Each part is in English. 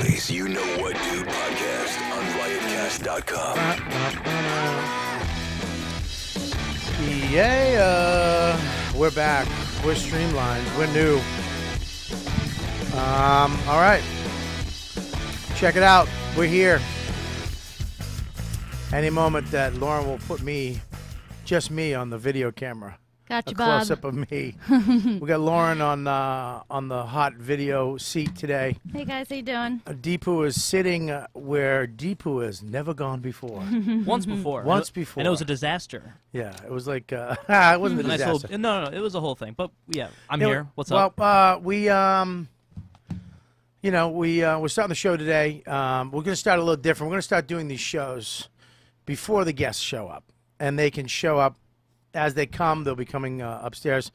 Philly's You Know What Dude podcast on riotcast.com. Yeah, uh, we're back. We're streamlined. We're new. Um, all right. Check it out. We're here. Any moment that Lauren will put me, just me, on the video camera. Gotcha, a Bob. close up of me. we got Lauren on uh, on the hot video seat today. Hey guys, how you doing? Uh, Deepu is sitting uh, where Deepu has never gone before. Once before. Once before. And it was a disaster. yeah, it was like uh, it wasn't a Nice disaster. little, no, no, no, it was a whole thing. But yeah, I'm Yeah, here. What's well, up? uh, we um, you know, we uh, we're starting the show today. Um, we're going to start a little different. We're going to start doing these shows before the guests show up, and they can show up as they come. They'll be coming uh, upstairs.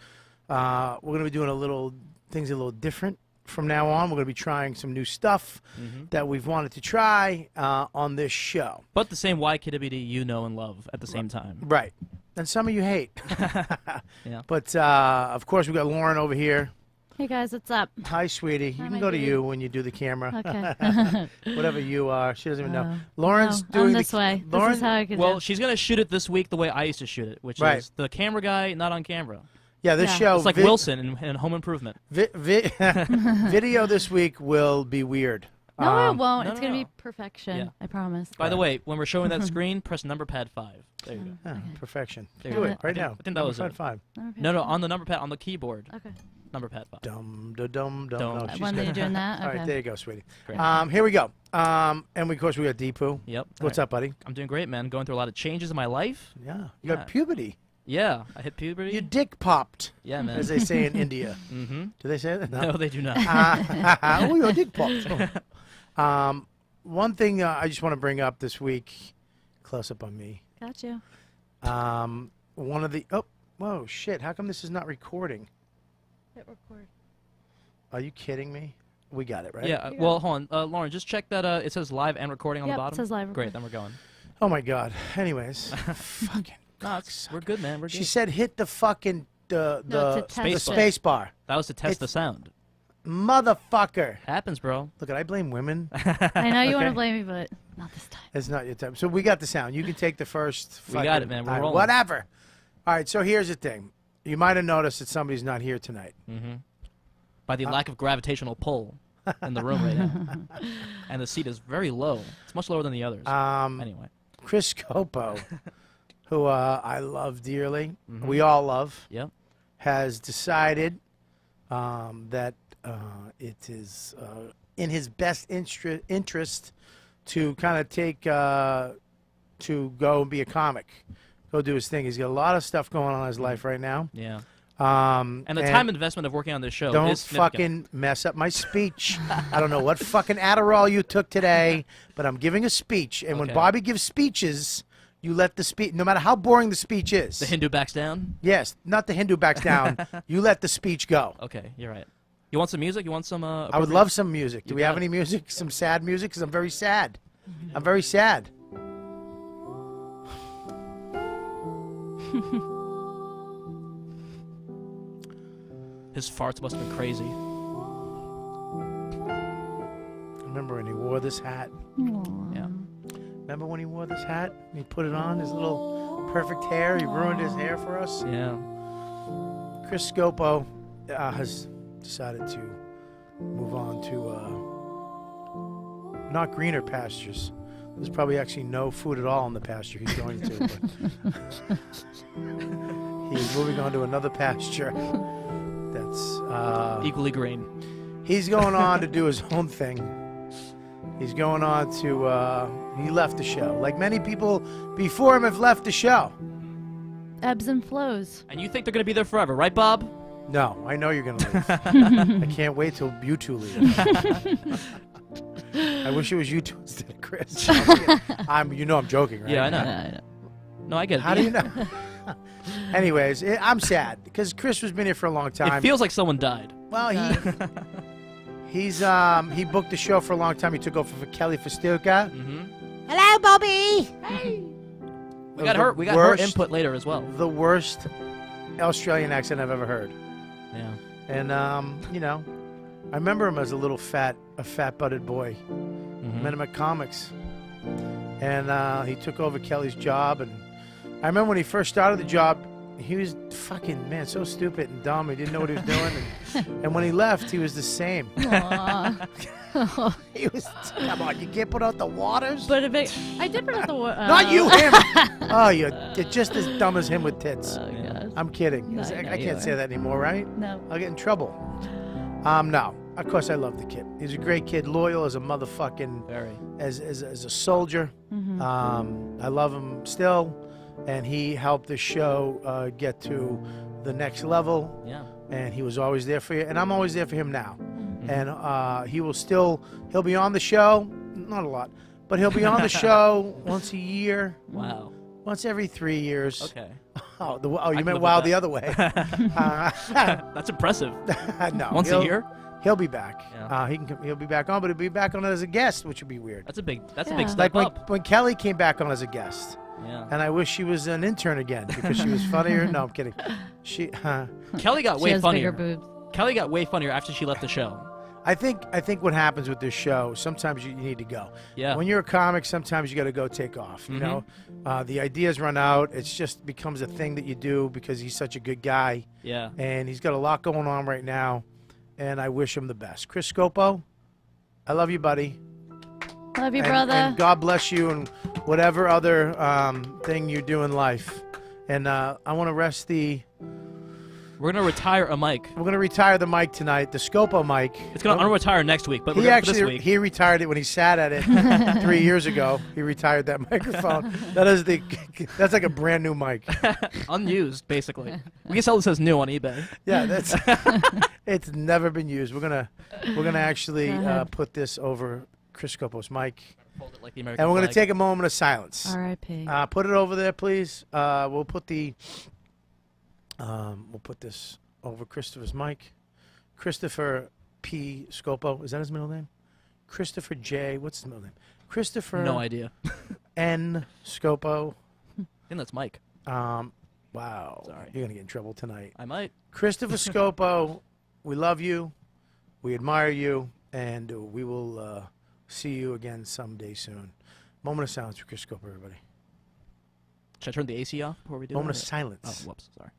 Uh, we're going to be doing a little things a little different from now on. We're going to be trying some new stuff Mm-hmm. that we've wanted to try uh, on this show. But the same YKWd you know and love at the same time. Right. And some of you hate. Yeah. But uh, of course, we've got Lauren over here. Hey guys, what's up? Hi, sweetie. You Hi, can my go to baby. you when you do the camera. Okay. Whatever you are. She doesn't even know. Uh, Lauren's no, doing I'm the this way. Lauren, this is how I can Well, do. she's gonna shoot it this week the way I used to shoot it, which Right. is the camera guy not on camera. yeah, this Yeah. show. It's like vi- Wilson in, in Home Improvement. vi- vi- video this week will be weird. No, Um, it won't. no, it's no, gonna no. be perfection. Yeah. I promise. By the way, when we're showing that screen, press number pad five. There you go. yeah, perfection. There Do you it right I think- now. I think that Number was five, it. five. No, no, on the number pad on the keyboard. Okay. Number pad five. Dum da dum dum. Dum. No, Uh, she's When good. you're doing that. All Okay. right, there you go, sweetie. Great. Um, here we go. Um, and we, of course we got Deepu. Yep. What's All right. up, buddy? I'm doing great, man. Going through a lot of changes in my life. Yeah, you Yeah. got puberty. Yeah, I hit puberty. Your dick popped, yeah, man. as they say in India. mm-hmm. Do they say that? No, they do not. Ah, oh, your dick popped. Um, one thing uh, I just want to bring up this week, close up on me. Got you. Um, one of the oh, whoa, shit! How come this is not recording? Hit record. Are you kidding me? We got it right. Yeah. uh, You Well, hold on, uh, Lauren. Just check that. Uh, it says live and recording on Yep, the it bottom. says live Great. recording. Then we're going. Oh my god. Anyways, fucking. No, we're good, man. We're good. She said hit the fucking the No, the, it's a the test space bar, that was to test the sound. motherfucker. Happens, bro. Look, at I blame women. I know you want to blame me, but not this time. It's not your time. So we got the sound. You can take the first. We got it, man. We're rolling. Whatever. All right. So here's the thing. You might have noticed that somebody's not here tonight. Mm-hmm. By Uh, the lack of gravitational pull in the room right now, and the seat is very low. It's much lower than the others. Um, anyway. Chris Scopo, who uh, I love dearly, Mhm. we all love, Yep. has decided um, that uh, it is uh, in his best interest to kind of take uh, to go and be a comic, go do his thing. He's got a lot of stuff going on in his life right now. Yeah. Um, And the time investment of working on this show Don't fucking mess up my speech. I don't know what fucking Adderall you took today, but I'm giving a speech. And when Bobby gives speeches, you let the speech, no matter how boring the speech is. The Hindu backs down. yes, not the Hindu backs down. you let the speech go. Okay, you're right. You want some music? You want some? Uh, I would love some music. Do You we have got any music? Some sad music? Because I'm very sad. I'm very sad. His farts must have been crazy. Remember when he wore this hat? Yeah. Remember when he wore this hat? He put it on, his little perfect hair. He ruined his hair for us. Yeah. Chris Scopo uh, has decided to move on to uh, not greener pastures. There's probably actually no food at all in the pasture he's going to. he's moving on to another pasture. That's uh, Equally green. he's going on to do his own thing. He's going on to. Uh, he left the show, like many people before him have left the show. Ebbs and flows. And you think they're gonna be there forever, right, Bob? No, I know you're gonna leave. I can't wait till you two leave. I wish it was you two instead of Chris. I'm, you know, I'm joking, right? Yeah, I know. Uh, No, I get it. How do you know? Anyways, it, I'm sad because Chris has been here for a long time. It feels like someone died. well, he he's um he booked the show for a long time. He took over for Kelly Festuca. Mm-hmm. Hello, Bobby. Hey. We got her. We got her input later as well. The worst Australian accent I've ever heard. Yeah. And um, you know, I remember him as a little fat, a fat butted boy. Mhm. Met him at comics, and uh, he took over Kelly's job. And I remember when he first started the job, he was fucking man so stupid and dumb. He didn't know what he was doing. And, and when he left, he was the same. He was come on, you can't put out the waters. but if it, I did put out the wa- Not you, uh, him. oh, you're, you're just as dumb as him with tits. Oh, gosh. I'm kidding. No, I, I I can't are. say that anymore, right? No. I'll get in trouble. Um, no. Of course, I love the kid. He's a great kid, loyal as a motherfucking, Very. as as, as a soldier. Um, I love him still, and he helped the show uh, get to the next level. Yeah. And he was always there for you, and I'm always there for him now. And uh, he will still, he'll be on the show, not a lot, but he'll be on the show once a year, Wow. once every three years. Okay. Oh, the, oh you can meant wow the other way. uh, That's impressive. no, Once he'll- a year. He'll be back. Yeah. Uh, he can. He'll be back on, but he'll be back on as a guest, which would be weird. That's a big. That's a big step Like when, up. when Kelly came back on as a guest, Yeah. and I wish she was an intern again because she was funnier. no, I'm kidding. She. Uh, Kelly got She way has funnier. bigger boobs. Kelly got way funnier after she left the show. I think. I think what happens with this show, sometimes you, you need to go. Yeah. When you're a comic, sometimes you got to go take off. You Mhm. know, uh, the ideas run out. It's just becomes a thing that you do because he's such a good guy, Yeah. and he's got a lot going on right now. And I wish him the best. Chris Scopo, I love you, buddy. Love you, and, brother. and God bless you and whatever other um, thing you do in life. And uh, I want to rest the. We're gonna retire a mic. We're gonna retire the mic tonight, the Scopo mic. It's gonna unretire next week, but we're He gonna for this actually week. he retired it when he sat at it three years ago. He retired that microphone. That is the that's like a brand new mic. unused, basically. We can sell this as new on eBay. Yeah, that's it's never been used. We're gonna we're gonna actually Go uh, put this over Chris Scopo's mic, Fold it like the American and we're gonna take a moment of silence. R.I.P. Uh, put it over there, please. Uh, we'll put the. Um, we'll put this over Christopher's mic. Christopher P. Scopo. Is that his middle name? Christopher J. What's his middle name? Christopher No idea. N. Scopo. think that's Mike. Um, wow. Sorry. You're gonna get in trouble tonight. I might. Christopher Scopo. We love you. We admire you, and uh, we will uh, see you again someday soon. Moment of silence for Chris Scopo, everybody. Should I turn the AC off before we do Moment it? of silence. Oh, whoops. Sorry.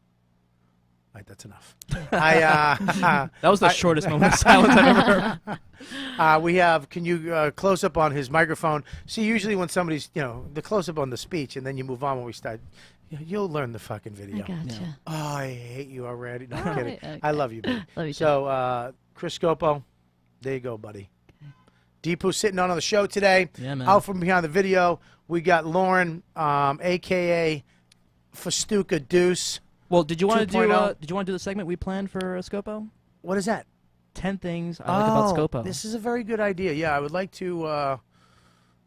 Right, that's enough. I, uh, That was the I- shortest moment of silence I've ever heard. uh, we have. Can you uh, close up on his microphone? See, usually when somebody's, you know, the close up on the speech, and then you move on when we start. you- You'll learn the fucking video. I video. gotcha. Oh, I hate you already. No, I'm kidding. okay. I love you, baby. Love you. So, uh, Chris Scopo, there you go, buddy. Deepu sitting on on the show today. Yeah, man. Out from behind the video, we got Lauren, um, aka Festuca Deuce. Well, did you want to do? Uh, did you want to do the segment we planned for uh, Scopo? What is that? Ten things I like about Oh, Scopo. This is a very good idea. Yeah, I would like to. Uh,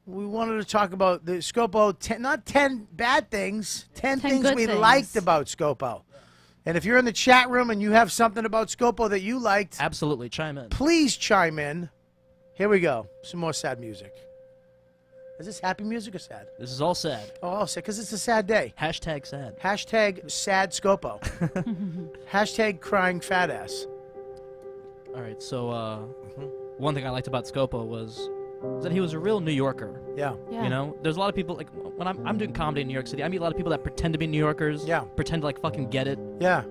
we wanted to talk about the Scopo. Ten, not ten bad things. Ten, things we things. liked about Scopo. And if you're in the chat room and you have something about Scopo that you liked, Absolutely, chime in. please chime in. Here we go. Some more sad music. Is this happy music or sad? This is all sad. Oh, I'll say because it's a sad day. Hashtag sad. Hashtag sad Scopo. Hashtag crying fat ass. All right, so uh, Mm-hmm. one thing I liked about Scopo was, was that he was a real New Yorker. Yeah. Yeah. You know, there's a lot of people like when I'm, I'm doing comedy in New York City. I meet a lot of people that pretend to be New Yorkers. Yeah. Pretend to like fucking get it. Yeah.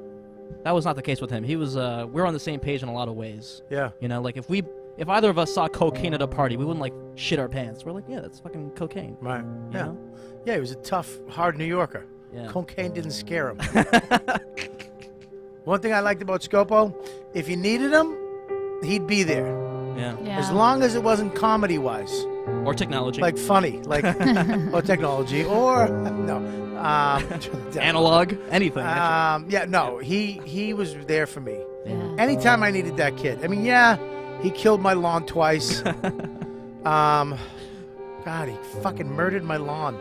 That was not the case with him. He was. Uh, we're on the same page in a lot of ways. Yeah. You know, like if we, if either of us saw cocaine at a party, we wouldn't like shit our pants. We're like, yeah, that's fucking cocaine. Right. You Yeah. know? Yeah, he was a tough, hard New Yorker. Yeah. Cocaine didn't scare him. One thing I liked about Scopo, if you needed him, he'd be there. Yeah. Yeah. As long as it wasn't comedy wise, Or technology. like funny, like or technology, or no, um, analog. Anything. Um, yeah, no, he he was there for me. yeah. Anytime I needed that kid. I mean, yeah, he killed my lawn twice. um, God, he fucking murdered my lawn.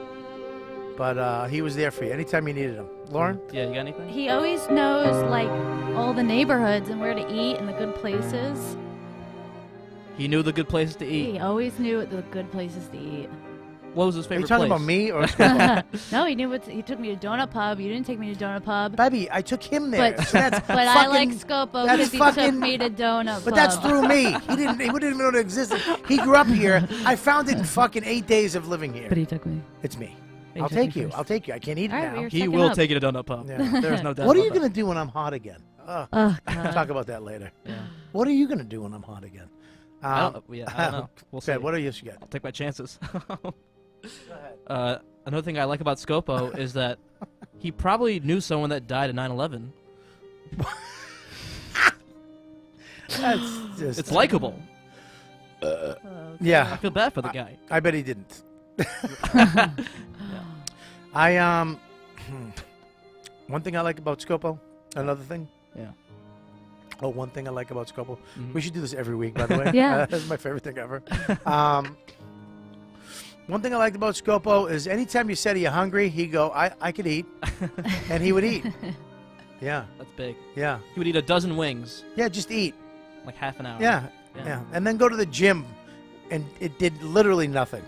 But uh, he was there for you anytime you needed him. Lauren? yeah. You got anything? He always knows like all the neighborhoods and where to eat and the good places. He knew the good places to eat. He always knew the good places to eat. What was his Are favorite you talking place? about me or Scopo? No, he knew what. He took me to Donut Pub. You didn't take me to Donut Pub. Baby, I took him there. But- so that's But I like Scopo because he fucking- took me to Donut But Pub. that's through me. He didn't. He wouldn't even know it existed. He grew up here. I found it in fucking eight days of living here. But he took me. It's me. He I'll take you. first. I'll take you. I can't eat All it right, now. we're He will up. take you to Donut Pub. Yeah. There's no doubt. What are you about gonna do when I'm hot again? Ugh. Oh, We'll talk about that later. Yeah. What are you gonna do when I'm hot again? I Um, don't, yeah, I don't know. We'll see. What are you going to get? I'll take my chances. Uh, another thing I like about Scopo is that he probably knew someone that died in 9/11. That's just. It's likable. Oh, I Yeah, feel bad for the guy. I bet he didn't. I um. One thing I like about Scopo. Another thing. Yeah. Oh, one thing I like about Scopo. Mhm. We should do this every week, by the way. Yeah. Uh, that's my favorite thing ever. um, one thing I liked about Scopo is anytime you said you're hungry, he'd go, I, I could eat. and he would eat. Yeah, That's big. yeah. He would eat a dozen wings, Yeah, just eat. like half an hour. Yeah, yeah. And then go to the gym, and it did literally nothing.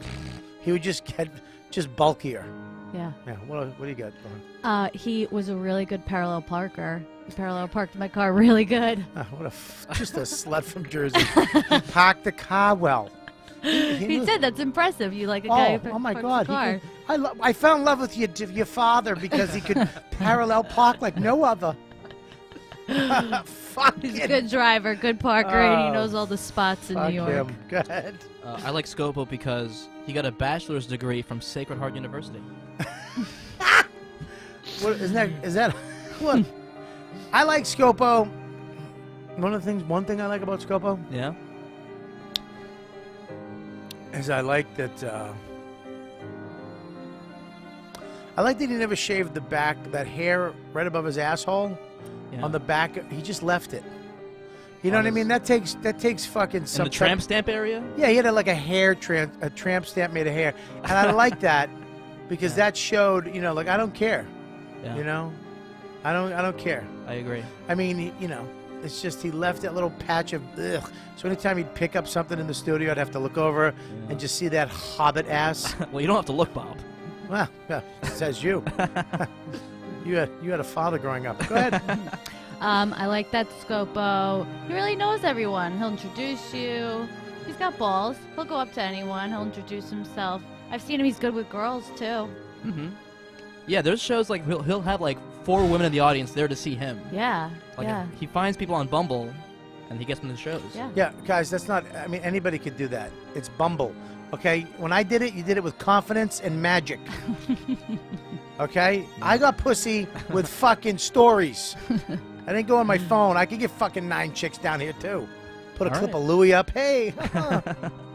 He would just get just bulkier. Yeah. Yeah, what, what do you got going? Uh, he was a really good parallel parker. He parallel parked my car really good. Ah, what a f- just a slut from Jersey. he parked the car well. He, He knew- said that's impressive. You like a guy Oh, who oh my God! a car. could- I, lo- I fell in love with your your father because he could parallel park like no other. Fuck He's a good driver, good parker, and he Oh, knows all the spots in Fuck New York. him. Go ahead. Uh, I like Scopo because he got a bachelor's degree from Sacred Heart University. What, isn't that is that what? I like Scopo. One of the things, one thing I like about Scopo Yeah. Is I like that. Uh, I like that he never shaved the back, that hair right above his asshole yeah. on the back. He just left it. You know what I mean? That takes that takes fucking in some the tramp stamp area. Yeah, he had a, like a hair tramp, a tramp stamp made of hair, and I like that because Yeah. that showed, you know, like I don't care, Yeah. you know, I don't, I don't care. I agree. I mean, you know, it's just he left that little patch of ugh. So anytime he'd pick up something in the studio, I'd have to look over and just see that hobbit ass. well, you don't have to look, Bob. well, yeah, says you. you had you had a father growing up. Go ahead. Um, I like that Scopo. He really knows everyone. He'll introduce you. He's got balls. He'll go up to anyone. He'll introduce himself. I've seen him. He's good with girls too. hmm Yeah, there's shows like he'll, he'll have like four women in the audience there to see him. Yeah. Like yeah. he finds people on Bumble, and he gets them to shows. Yeah. Yeah, guys, that's not. I mean, anybody could do that. It's Bumble. Okay, when I did it, you did it with confidence and magic. Okay, I got pussy with fucking stories. I didn't go on my phone. I could get fucking nine chicks down here too. Put a All clip right. of Louis up. Hey.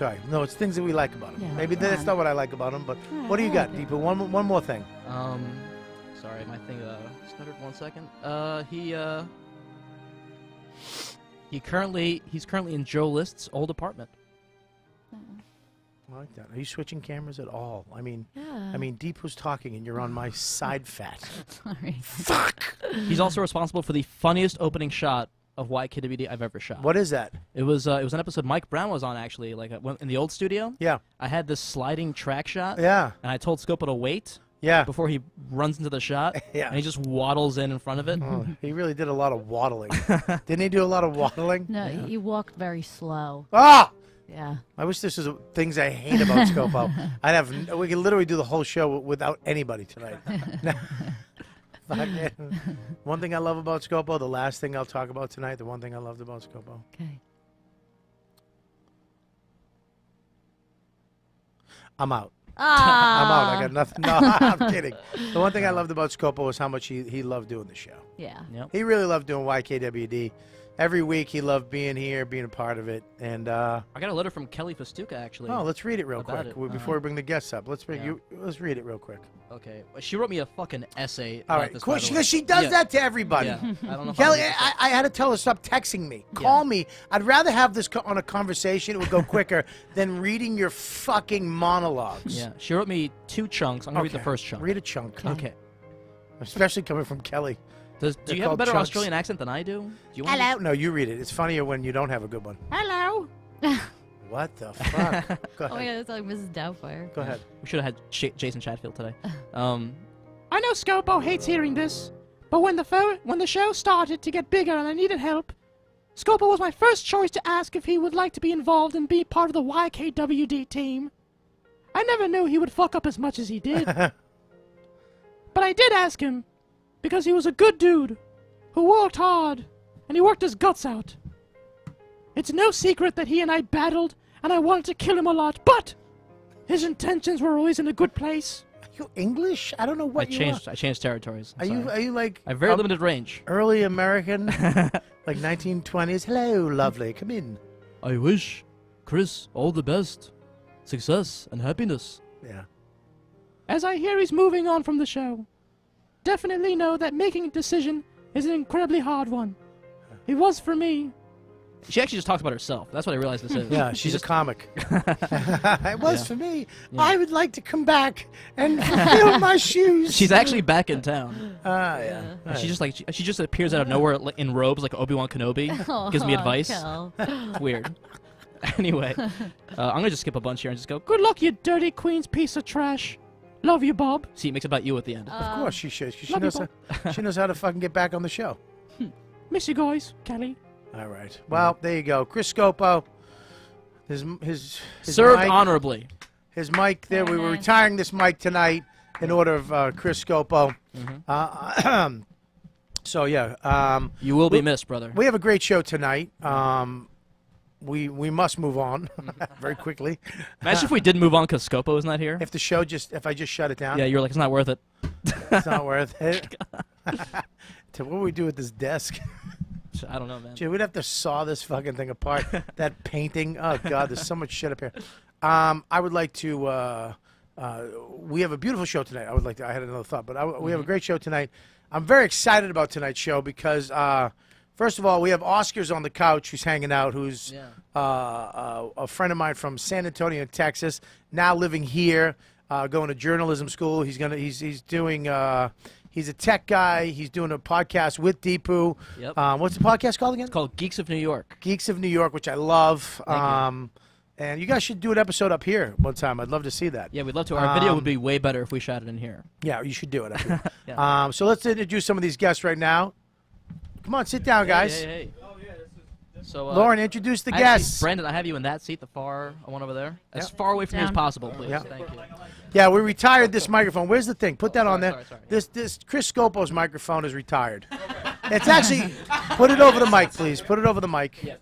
Yeah. I'm sorry. No, it's things that we like about him. Yeah, Maybe come that's not what I like about him, but Yeah, what do you I got, like. Deepa? One, one more thing. Um, sorry, my thing uh stuttered one second. Uh, he uh, he currently he's currently in Joe List's old apartment. I like that. Are you switching cameras at all? I mean, Yeah. I mean, Deep was talking, and you're on my side fat. sorry. Fuck. He's also responsible for the funniest opening shot of YKWd I've ever shot. What is that? It was uh, it was an episode Mike Brown was on actually, like uh, in the old studio. Yeah. I had this sliding track shot, Yeah. and I told Scopo to wait Yeah. before he runs into the shot, Yeah. and he just waddles in in front of it. Oh, he really did a lot of waddling. Didn't he do a lot of waddling? No, he walked very slow. Ah! Yeah. I wish this was things I hate about Scopo. I'd have we could literally do the whole show without anybody tonight. Fucking- one thing I love about Scopo, the last thing I'll talk about tonight, the one thing I loved about Scopo. Okay. I'm out. Ah. I'm out. I got nothing. No, I'm kidding. The one thing I loved about Scopo was how much he, he loved doing the show. Yeah. Yep. He really loved doing YKWd. Every week he loved being here, being a part of it. And uh, I got a letter from Kelly Festuca actually. oh, let's read it real quick it, uh-huh. before we bring the guests up. Let's bring Yeah. you. Let's read it real quick. Okay, she wrote me a fucking essay. All right, this, cool. by the She, she does Yeah. that to everybody. Yeah, I don't know. Kelly, I, I had to tell her stop texting me. Call me. I'd rather have this co- on a conversation. It would go quicker than reading your fucking monologues. Yeah, she wrote me two chunks. I'm gonna read the first chunk. Read a chunk. Okay. Especially coming from Kelly. Does, do you have a better chunks. Australian accent than I do? Do you want Hello. No, you read it. It's funnier when you don't have a good one. Hello. What the fuck? Go Oh my god, it's like Mrs. Doubtfire. Go ahead. We should have had Sh- Jason Chatfield today. Um, I know Scopo hates hearing this, but when the fo- when the show started to get bigger and I needed help, Scopo was my first choice to ask if he would like to be involved and be part of the YKWD team. I never knew he would fuck up as much as he did. but I did ask him because he was a good dude who worked hard and he worked his guts out. It's no secret that he and I battled and I wanted to kill him a lot, but his intentions were always in a good place. Are you English? I don't know I what you changed. I changed territories. are. I'm Are you are you like I have very um, limited range. early American, like 1920s? Hello, lovely. Come in. I wish Chris all the best, success and happiness. Yeah. As I hear he's moving on from the show, definitely know that making a decision is an incredibly hard one. It was for me. She actually just talks about herself. That's what I realized this is. Yeah, She she's a just- comic. it was Yeah. for me. Yeah. I would like to come back and fill my shoes. She's actually back in town. Ah, yeah. And she just like she, she just appears out of nowhere in robes like Obi Wan Kenobi. gives me advice. Kel. It's weird. anyway, uh, I'm gonna just skip a bunch here and just go. Good luck, you dirty queen's piece of trash. Love you, Bob. See, it makes about you at the end. Of course she should. She, Love you, knows how, she knows how to fucking get back on the show. Miss you guys, Kelly. All right. Well, there you go. Chris Scopo. His his his Served mic, honorably. his mic there. We were retiring this mic tonight in order of uh, Chris Scopo. Uh, so yeah, um, You will be We- missed, brother. we have a great show tonight. Um, we we must move on very quickly. Imagine if we did move on because Scopo is not here. If the show just if I just shut it down, yeah, you're like it's not worth it. it's not worth it. to what do we do with this desk? I don't know, man. Gee, we'd have to saw this fucking thing apart. that painting. Oh God, there's so much shit up here. Um, I would like to. Uh, uh, we have a beautiful show tonight. I would like to. I had another thought, but I, we have a great show tonight. I'm very excited about tonight's show because, uh, first of all, we have Oscars on the couch who's hanging out, who's Yeah. uh, uh, a friend of mine from San Antonio, Texas, now living here, uh, going to journalism school. He's gonna. He's he's doing. Uh, he's a tech guy. He's doing a podcast with Deepu. Yep. Um, what's the podcast called again? It's called Geeks of New York. Geeks of New York, which I love. Thank you. um, and you guys should do an episode up here one time. I'd love to see that. Yeah, we'd love to. Our video Um, would be way better if we shot it in here. Yeah, you should do it. Up here. Yeah. um, so let's introduce some of these guests right now. Come on, sit down, guys. Hey, hey, hey. So, uh, Lauren, introduce the actually, guests. Brandon, I have you in that seat, the far one over there. As Yeah. far away from me as possible, please. Yeah. Thank you. Yeah, we retired this microphone. Where's the thing? Put that Oh, on there. sorry, sorry, sorry. This this Chris Scopo's microphone is retired. it's actually put it over the mic, please. Put it over the mic. Yeah.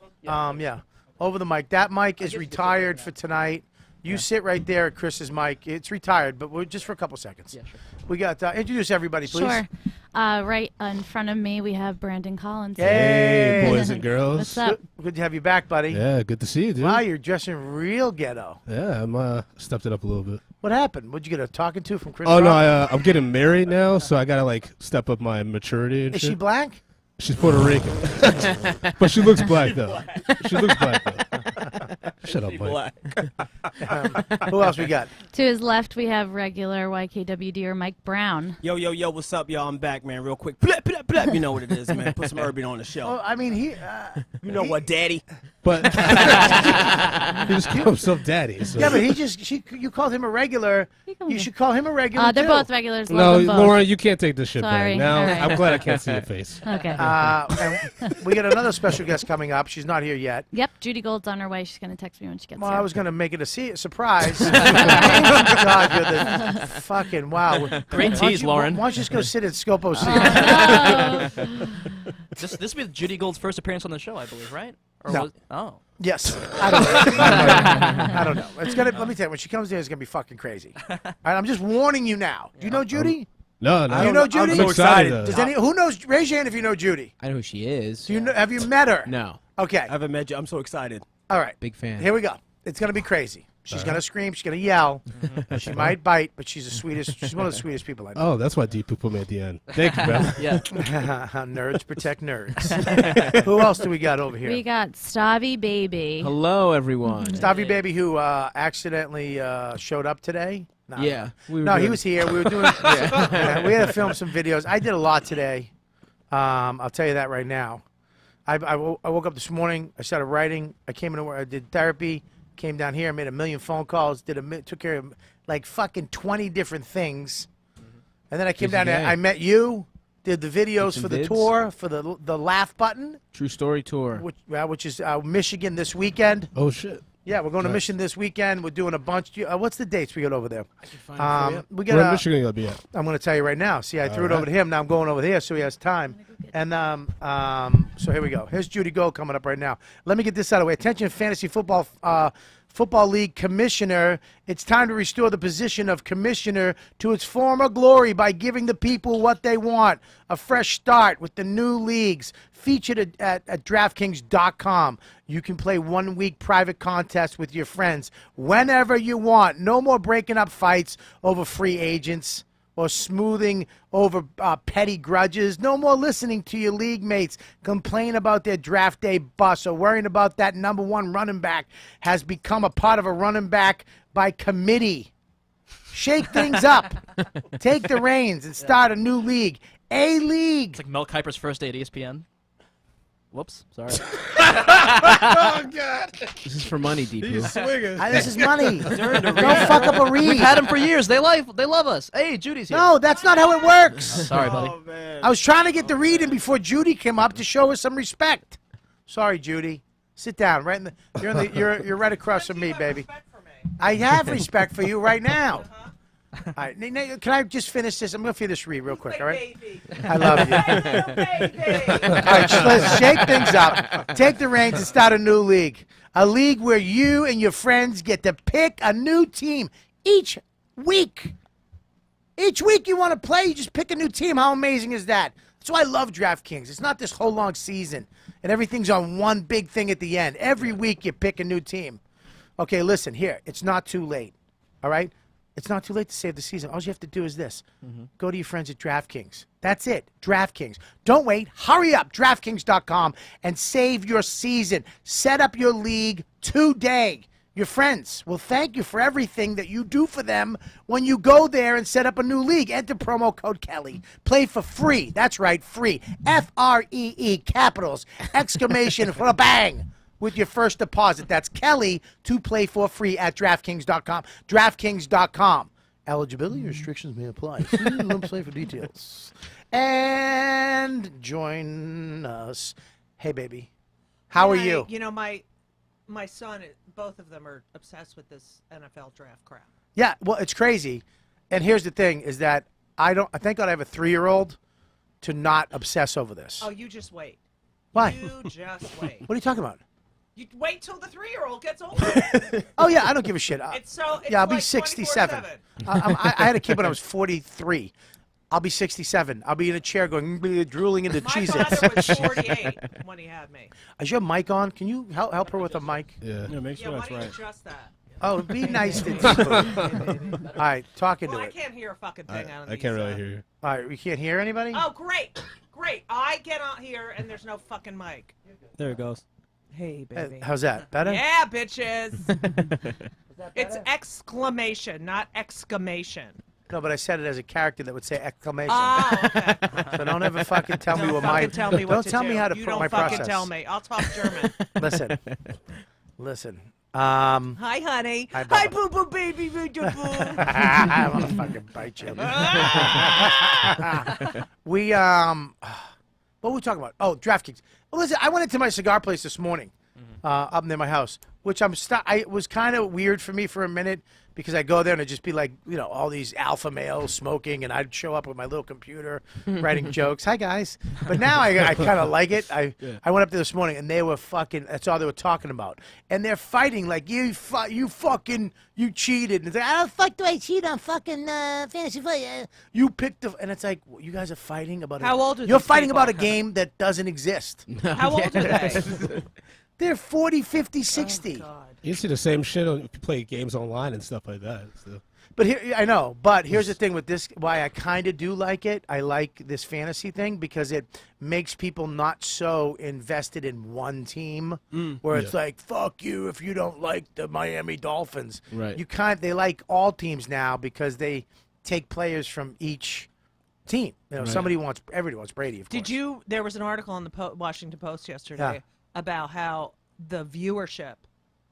Um, yeah, over the mic. That mic is retired for tonight. You sit right there at Chris's mic. It's retired, but we're just for a couple seconds. Yeah, sure. We got uh, introduce everybody, please. Sure. Uh, right in front of me, we have Brandon Collins. Hey, Hey, boys and girls. What's up? Good, good to have you back, buddy. Yeah, good to see you, dude. Wow, you're dressing real ghetto. Yeah, I'm uh, stepped it up a little bit. What happened? What'd you get a talking to from Chris? Oh no, Rock? I, uh, I'm getting married now, so I gotta like step up my maturity and Is shit. she black? She's Puerto Rican, but she looks black though. She looks black though. Shut up, Mike. Um, who else we got? To his left, we have regular YKWD or Mike Brown. Yo, yo, yo, what's up, y'all? I'm back, man, real quick. Blep, blep, blep. You know what it is, man. Put some urban on the show. Oh, I mean, he. Uh, You know what, daddy? But he just called himself daddy. So. yeah, but he just. She, you called him a regular. You should call him a regular. Uh, they're too. both regulars. Love no, them both. Lauren, you can't take this shit Sorry. back. Now All right. I'm glad I can't see your face. Okay. Uh, we got another special guest coming up. She's not here yet. yep, Judy Gold's on her way. She's going to text me when she gets Well, here. I was going to make it a se- surprise. God, you're the fucking wow. Great Why tease, Lauren. Why don't you just go sit in Scopo's seat? Oh. This this will be Judy Gold's first appearance on the show, I believe, right? Or No. Was, oh. Yes. I don't know. I don't know. It's gonna. Let me tell you. When she comes in, it's gonna be fucking crazy. All right, I'm just warning you now. Do you know Judy? No, no. Do you know Judy? I'm so excited. excited. Does any who knows? Raise your hand if you know Judy. I know who she is. Do you know? Have you met her? No, Okay. I haven't met you. I'm so excited. All right. big fan. Here we go. It's gonna be crazy. She's gonna scream. She's gonna yell. she might bite, but she's the sweetest. She's one of the sweetest people I know. Oh, that's why Deepu put me at the end. Thank you, bro. Yeah. nerds protect nerds. who else do we got over here? we got Stabby Baby. Hello, everyone. Stavy Baby, who uh, accidentally uh, showed up today. No. Yeah, we were No, he was here. We were doing. Yeah, we had to film some videos. I did a lot today. Um, I'll tell you that right now. I, I, I woke up this morning. I started writing. I came into work. I did therapy. Came down here, made a million phone calls, did a took care of like fucking twenty different things, and then I came down here. I met you, did the videos for the vids. tour for the the laugh button, True story tour. which uh, which is uh, Michigan this weekend. Oh shit. Yeah, we're going to Mission this weekend. We're doing a bunch. Uh, what's the dates we got over there? find it for Um, you. we Where in got. Michigan you gonna be at? I'm going to tell you right now. See, I threw it right. over to him. Now I'm going over there so he has time. And um, um, so here we go. Here's Judy Gold coming up right now. Let me get this out of the way. Attention, fantasy football. Uh, Football League Commissioner, it's time to restore the position of Commissioner to its former glory by giving the people what they want. A fresh start with the new leagues featured at, at, at DraftKings.com. You can play one week private contests with your friends whenever you want. No more breaking up fights over free agents or smoothing over uh, petty grudges. No more listening to your league mates complain about their draft day bust or worrying about that number one running back has become a part of a running back by committee. Shake things up. Take the reins and start a new league. A league. It's like Mel Kiper's first day at ESPN. Whoops, sorry. Oh God! This is for money, Deepu. Ah, this is money. Don't fuck up a read. We've had them for years. They like, they love us. Hey, Judy's here. No, that's not how it works. Sorry, buddy. Oh, I was trying to get the read in before Judy came up to show us some respect. Sorry, Judy. Sit down. Right in the, you're in the, you're you're right across from me, baby. Me? I have respect for you right now. All right, N- N- can I just finish this? I'm gonna finish this read real quick. All right. I love you. All right, let's shake things up. Take the reins and start a new league. A league where you and your friends get to pick a new team each week. Each week you want to play, you just pick a new team. How amazing is that? That's why I love DraftKings. It's not this whole long season and everything's on one big thing at the end. Every week you pick a new team. Okay, listen, here, it's not too late. All right? It's not too late to save the season. All you have to do is this mm-hmm. go to your friends at DraftKings. That's it. DraftKings. Don't wait. Hurry up. DraftKings.com and save your season. Set up your league today. Your friends will thank you for everything that you do for them when you go there and set up a new league. Enter promo code Kelly. Play for free. That's right, free. F R E E capitals exclamation for a bang with your first deposit. That's Kelly to play for free at DraftKings.com. DraftKings.com. Eligibility restrictions may apply. See the play for details. And join us. Hey, baby. How are I- you? You know, my my son, both of them are obsessed with this NFL draft crap. Yeah, well, it's crazy. And here's the thing: is that I don't. I thank God I have a three-year-old to not obsess over this. Oh, you just wait. Why? You just wait. What are you talking about? You wait till the three-year-old gets older. Oh yeah, I don't give a shit. I- It's so. It's yeah, I'll be 67. I, I'm- I, I had a kid when I was 43. I'll be 67. I'll be in a chair going "Mm, drooling into My Cheez-Its. father was 48 when he had me. Is your mic on? Can you help help her with a mic? Yeah. Yeah, make sure why that's don't you right. adjust that? Oh, be nice to Deepu. All right, talking into Well, I it. can't hear a fucking I, thing out of I can't really uh, hear you. All right, we can't hear anybody. Oh, great, great. I get out here and there's no fucking mic. There it goes. Hey, Uh, baby. How's that? Better? Yeah, bitches. it's exclamation, not exclamation. No, but I said it as a character that would say exclamation. Oh, okay. so don't ever fucking tell me Don't what my tell me what don't to tell do. me how to you put don't fucking tell me. I'll talk German. Listen, listen. Um, Hi, honey. Hi, Hi, boo boo baby boo boo boo. I'm gonna fucking bite you. we um, what were we talking about? Oh, DraftKings. Well, listen, I went into my cigar place this morning, uh, up near my house, which I'm st- I it was kind of weird for me for a minute because I go there and it'd just be like you know all these alpha males smoking, and I'd show up with my little computer writing jokes. Hi guys, but now I, I kind of like it. I I went up there this morning and they were fucking. That's all they were talking about, and they're fighting like you fu- you fucking you cheated. And it's like, how the fuck do I cheat on fucking uh, fantasy football? You picked the, and it's like well, you guys are fighting about. How a, old are You're fighting about a game that doesn't exist. How old are they? They're 40, 50, 60. God. You see the same shit on, if you play games online and stuff like that. So. But here, I know. But here's the thing with this: why I kind of do like it. I like this fantasy thing because it makes people not so invested in one team, mm. where it's like "fuck you" if you don't like the Miami Dolphins. Right. You kind they like all teams now because they take players from each team. You know, somebody wants everybody wants Brady. Of Did course. you? There was an article in the po- Washington Post yesterday Yeah. About how the viewership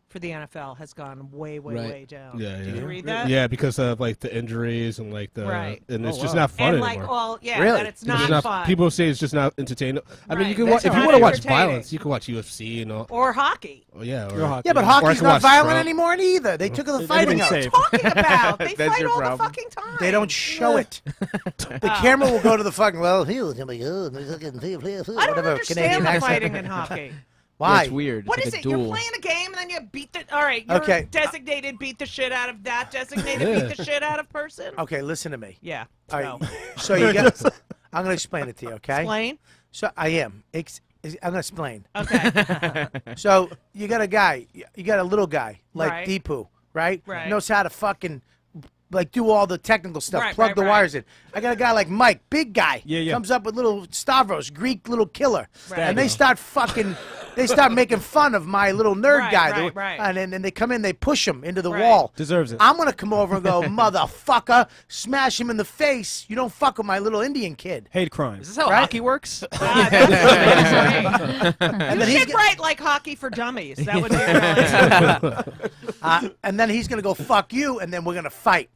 for the NFL has gone way, way, Right. way down. Yeah, yeah. Did you read that? Yeah, because of like the injuries and like the Right. and it's Oh, just wow. not fun and like anymore. yeah, Really? that it's It's not, not- fun. People say it's just not entertaining. I mean, you can That's watch if you want to watch violence, you can watch UFC and all. or hockey. Oh, yeah, Or or, hockey. Yeah, but hockey's not violent Trump. anymore either. They took the fighting out. safe. Talking about they That's fight your all problem. the fucking time. They don't show it. The camera will go to the fucking well. He was gonna be good. I don't Whatever understand Canadian the fighting in hockey. Why? It's weird. What it's is like it? duel. You're playing a game and then you beat the. All right, you're Okay. designated beat the shit out of that designated beat the shit out of person. Okay, listen to me. Yeah. All no. So you get. I'm gonna explain it to you. Okay. Explain. So I am. Ex- I'm gonna explain. Okay. So you got a guy. You got a little guy like Right. Deepu, right? Right. Knows how to fucking like do all the technical stuff, Right, plug right, the right. wires in. I got a guy like Mike, big guy. Yeah, yeah. Comes up with little Stavros, Greek little killer, Right. and they start fucking. They start making fun of my little nerd Right, guy, right, right. and then and they come in, they push him into the Right. wall. Deserves it. I'm gonna come over and go, motherfucker, smash him in the face. You don't fuck with my little Indian kid. Hate crime. Is this how Right? hockey works? That's great. And You then he's should write like hockey for dummies. That would be really. uh, and then he's gonna go fuck you, and then we're gonna fight,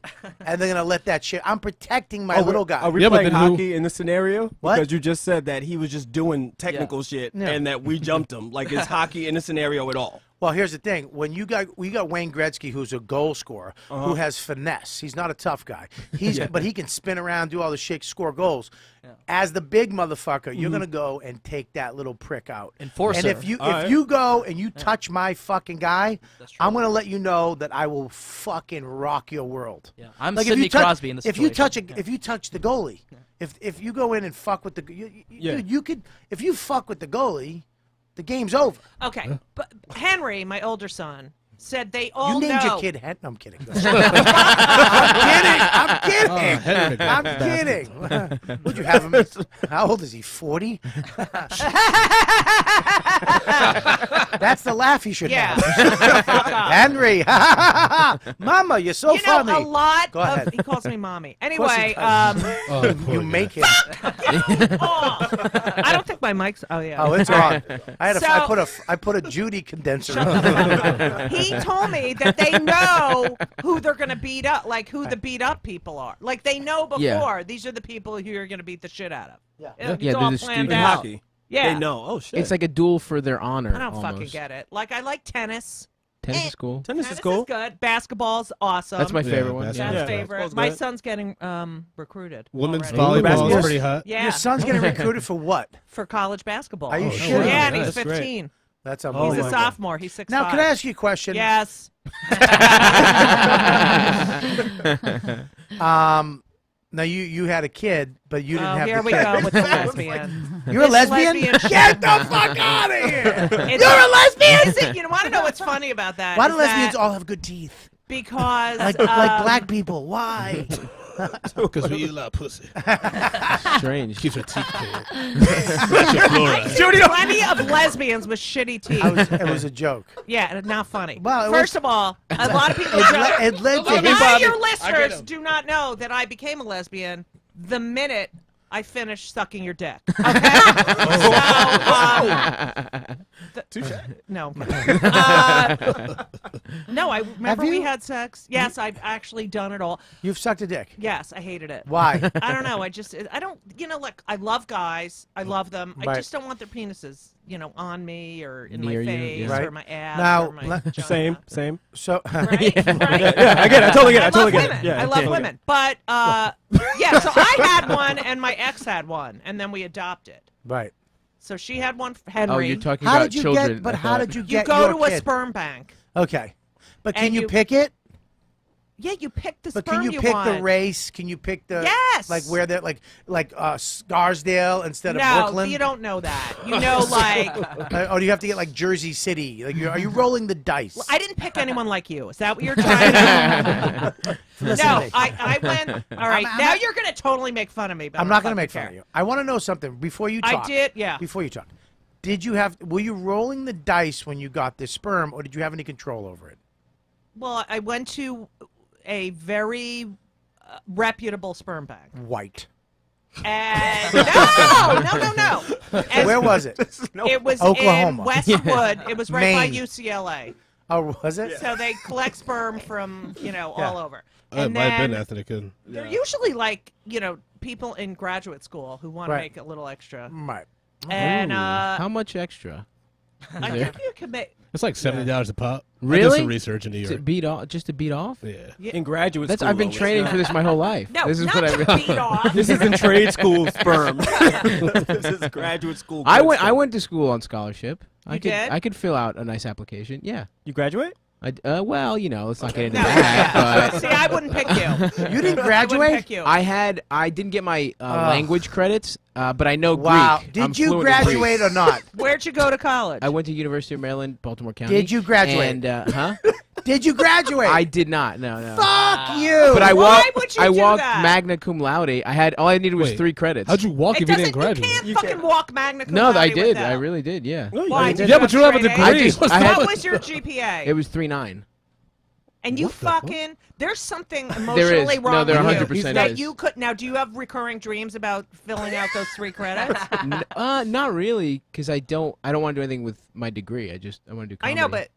and they're gonna let that shit. I'm protecting my Oh, little guy. Are we Yeah, playing then who- hockey in this scenario? What? Because you just said that he was just doing technical shit Yeah. and that we jumped him. Like is hockey in the scenario at all. Well, here's the thing: when you got we got Wayne Gretzky, who's a goal scorer, who uh-huh. has finesse. He's not a tough guy. He's but he can spin around, do all the shit, score goals. As the big motherfucker, you're mm-hmm. gonna go and take that little prick out. Enforcer. And if you All if right. you go and you touch my fucking guy. I'm gonna let you know that I will fucking rock your world. Yeah, I'm Like Sidney touch, Crosby in this If you touch a, if you touch the goalie, if if you go in and fuck with the, you, you, Yeah. dude, you could if you fuck with the goalie, the game's over. Okay, but Henry, my older son, said they all You named know. your kid Hen- No, I'm kidding. I'm kidding. I'm kidding. Henrik. I'm kidding. Would you have him? How old is he? Forty. That's the laugh he should Yeah. have. Henry, Mama, you're so you know, funny. a lot Go of ahead. he calls me mommy. course he Anyway, does. um, Oh, poor you guy. make him. oh, I don't think my mic's. Oh yeah. Oh, it's on. I had a, I So- put a I put a Judy condenser. Shut on. the fuck up. he told me that they know who they're going to beat up, like who the beat up people are. Like they know before Yeah. these are the people who you're going to beat the shit out of. Yeah. It's Yeah, all they're the planned students. Out. hockey. Yeah. They know. Oh shit. It's like a duel for their honor. I don't almost. fucking get it. Like I like tennis. Tennis Eh. is cool. tennis, Tennis is cool. good. Basketball's awesome. That's my Yeah, favorite one. basketball. Dad's Yeah, favorite. basketball's My son's getting um recruited. Women's already. volleyball is pretty hot. Yeah. Your son's getting recruited for what? for college basketball. Are you Oh, shitting? Yeah, wow. and he's That's great. 15. That's He's a sophomore. He's six. Now, can I ask you a question? Yes. Um, now you you had a kid, but you didn't oh, have here the we kid. go with the lesbian. You're a lesbian? lesbian. Get the fuck out of here! It's- You're a lesbian. Is it? You know, want to know what's funny about that? Why do lesbians that all have good teeth? Because Like um, like black people? Why? Because we eat a lot of pussy. Strange. Keeps her teeth clean. plenty of lesbians with shitty teeth. I was, it was a joke. yeah, and not funny. Well, it was- First of all, a lot of people. It, joke- le- it led to So his. now your listeners do not know that I became a lesbian the minute I finished sucking your dick. Okay. so, um, no. Uh, no, I remember we had sex. Yes, I've actually done it all. You've sucked a dick. Yes, I hated it. Why? I don't know. I just, I don't, you know, look, I love guys. I love them. I just don't want their penises, you know, on me or in Near my you, face yeah. or my ass Now, or my let- vagina. Same, same. So Right? right. Yeah, I get it. I totally get it. I, I totally get it. Yeah, I love yeah. women. But uh, yeah, so I had one and my ex had one, and then we adopted. right. So she had one for Henry. Oh, you're talking How about did you children. get? But how did you get You go your to a kid? sperm bank. Okay, but can and you, you- pick it? Yeah, you pick the sperm. But sperm can you pick want. the race? Can you pick the Yes. like where they're like like uh, Scarsdale instead of No, Brooklyn? you don't know that. You know, like oh, do you have to get like Jersey City? Like, you're, are you rolling the dice? I didn't pick anyone like you. Is that what you're trying to? Listen no. I, I went. All right, I'm now not- you're gonna totally make fun of me. But I'm I not don't going to make fucking fun of you. I want to know something before you talk. I did, yeah. Before you talk, did you have? Were you rolling the dice when you got this sperm, or did you have any control over it? Well, I went to a very uh, reputable sperm bank. White. And no, no, no, no. And Where was it? It was Oklahoma. in Westwood. It was right by Maine. UCLA. Oh, was it? So they collect sperm from you know Yeah. all over. It And might have been then ethnic. And, they're usually like you know people in graduate school who want Right. to make a little extra. Right. And Ooh, uh, how much extra? I think you can make. It's like seventy dollars a pop. I did Really? some research in New To York. beat off, just to beat off? Yeah. In graduate That's school. I've been though, training for this my whole life. No, this is not what to I. beat off. This is in trade school sperm. this is graduate school. I good went. I stuff. went to school on scholarship. I You could. did? I could fill out a nice application. Yeah. You graduate? I, d- uh, well, you know, let's not get into No, that. But See, I wouldn't pick you. You didn't I graduate? wouldn't pick you. I had. I didn't get my uh, Ugh. language credits, uh, but I know Wow. Greek. Did I'm you fluent in Greek. graduate or not? Where'd you go to college? I went to University of Maryland, Baltimore County. Did you graduate? And uh, huh? Did you graduate? I did not. No, no. Fuck you. But I Why walked. would you I do walked that? magna cum laude. I had all I needed was Wait, three credits. How'd you walk it if you doesn't. didn't graduate? You can't You fucking can't- walk magna cum Laude. no, laude I did. them. I really did. Yeah. No, you Why? didn't. Did Yeah, you but you don't have a straight A's? degree. I just- What's I the had- What was your GPA? It was three nine. and you What the fuck? fucking there's something There is. emotionally No, wrong there with 100% you that is. you could now. Do you have recurring dreams about filling out those three credits? N- uh, not really, because I don't. I don't want to do anything with my degree. I just. I want to do. I Comedy. know, but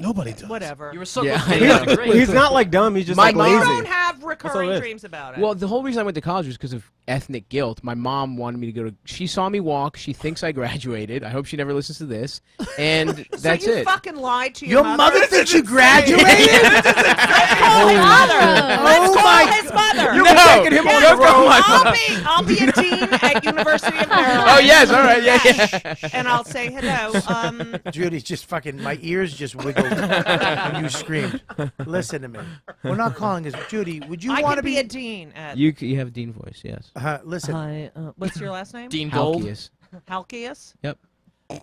Nobody does. whatever. You were so Yeah, close to I getting know. a degree. He's not like dumb. He's just My like mom- you lazy. don't have recurring dreams about it. Well, the whole reason I went to college was because of ethnic guilt. My mom wanted me to go to. She saw me walk. She thinks I graduated. I hope she never listens to this. And so that's you it. fucking lied to your, Your mother thinks you graduated? Call his mother. Let's Oh call my- his mother. You no, taking him Yes, on the road. I'll be, I'll be a dean at University of Maryland. Oh yes, all right, yeah, yeah. And I'll say hello. Um, Judy just fucking, my ears just wiggled when you screamed. Listen to me. We're not calling this. Judy, would you I want to could be be. a dean at. You c- you have a dean voice, yes. uh, listen, Hi, uh, what's your last name? Dean Gold. Halkias. Halkias.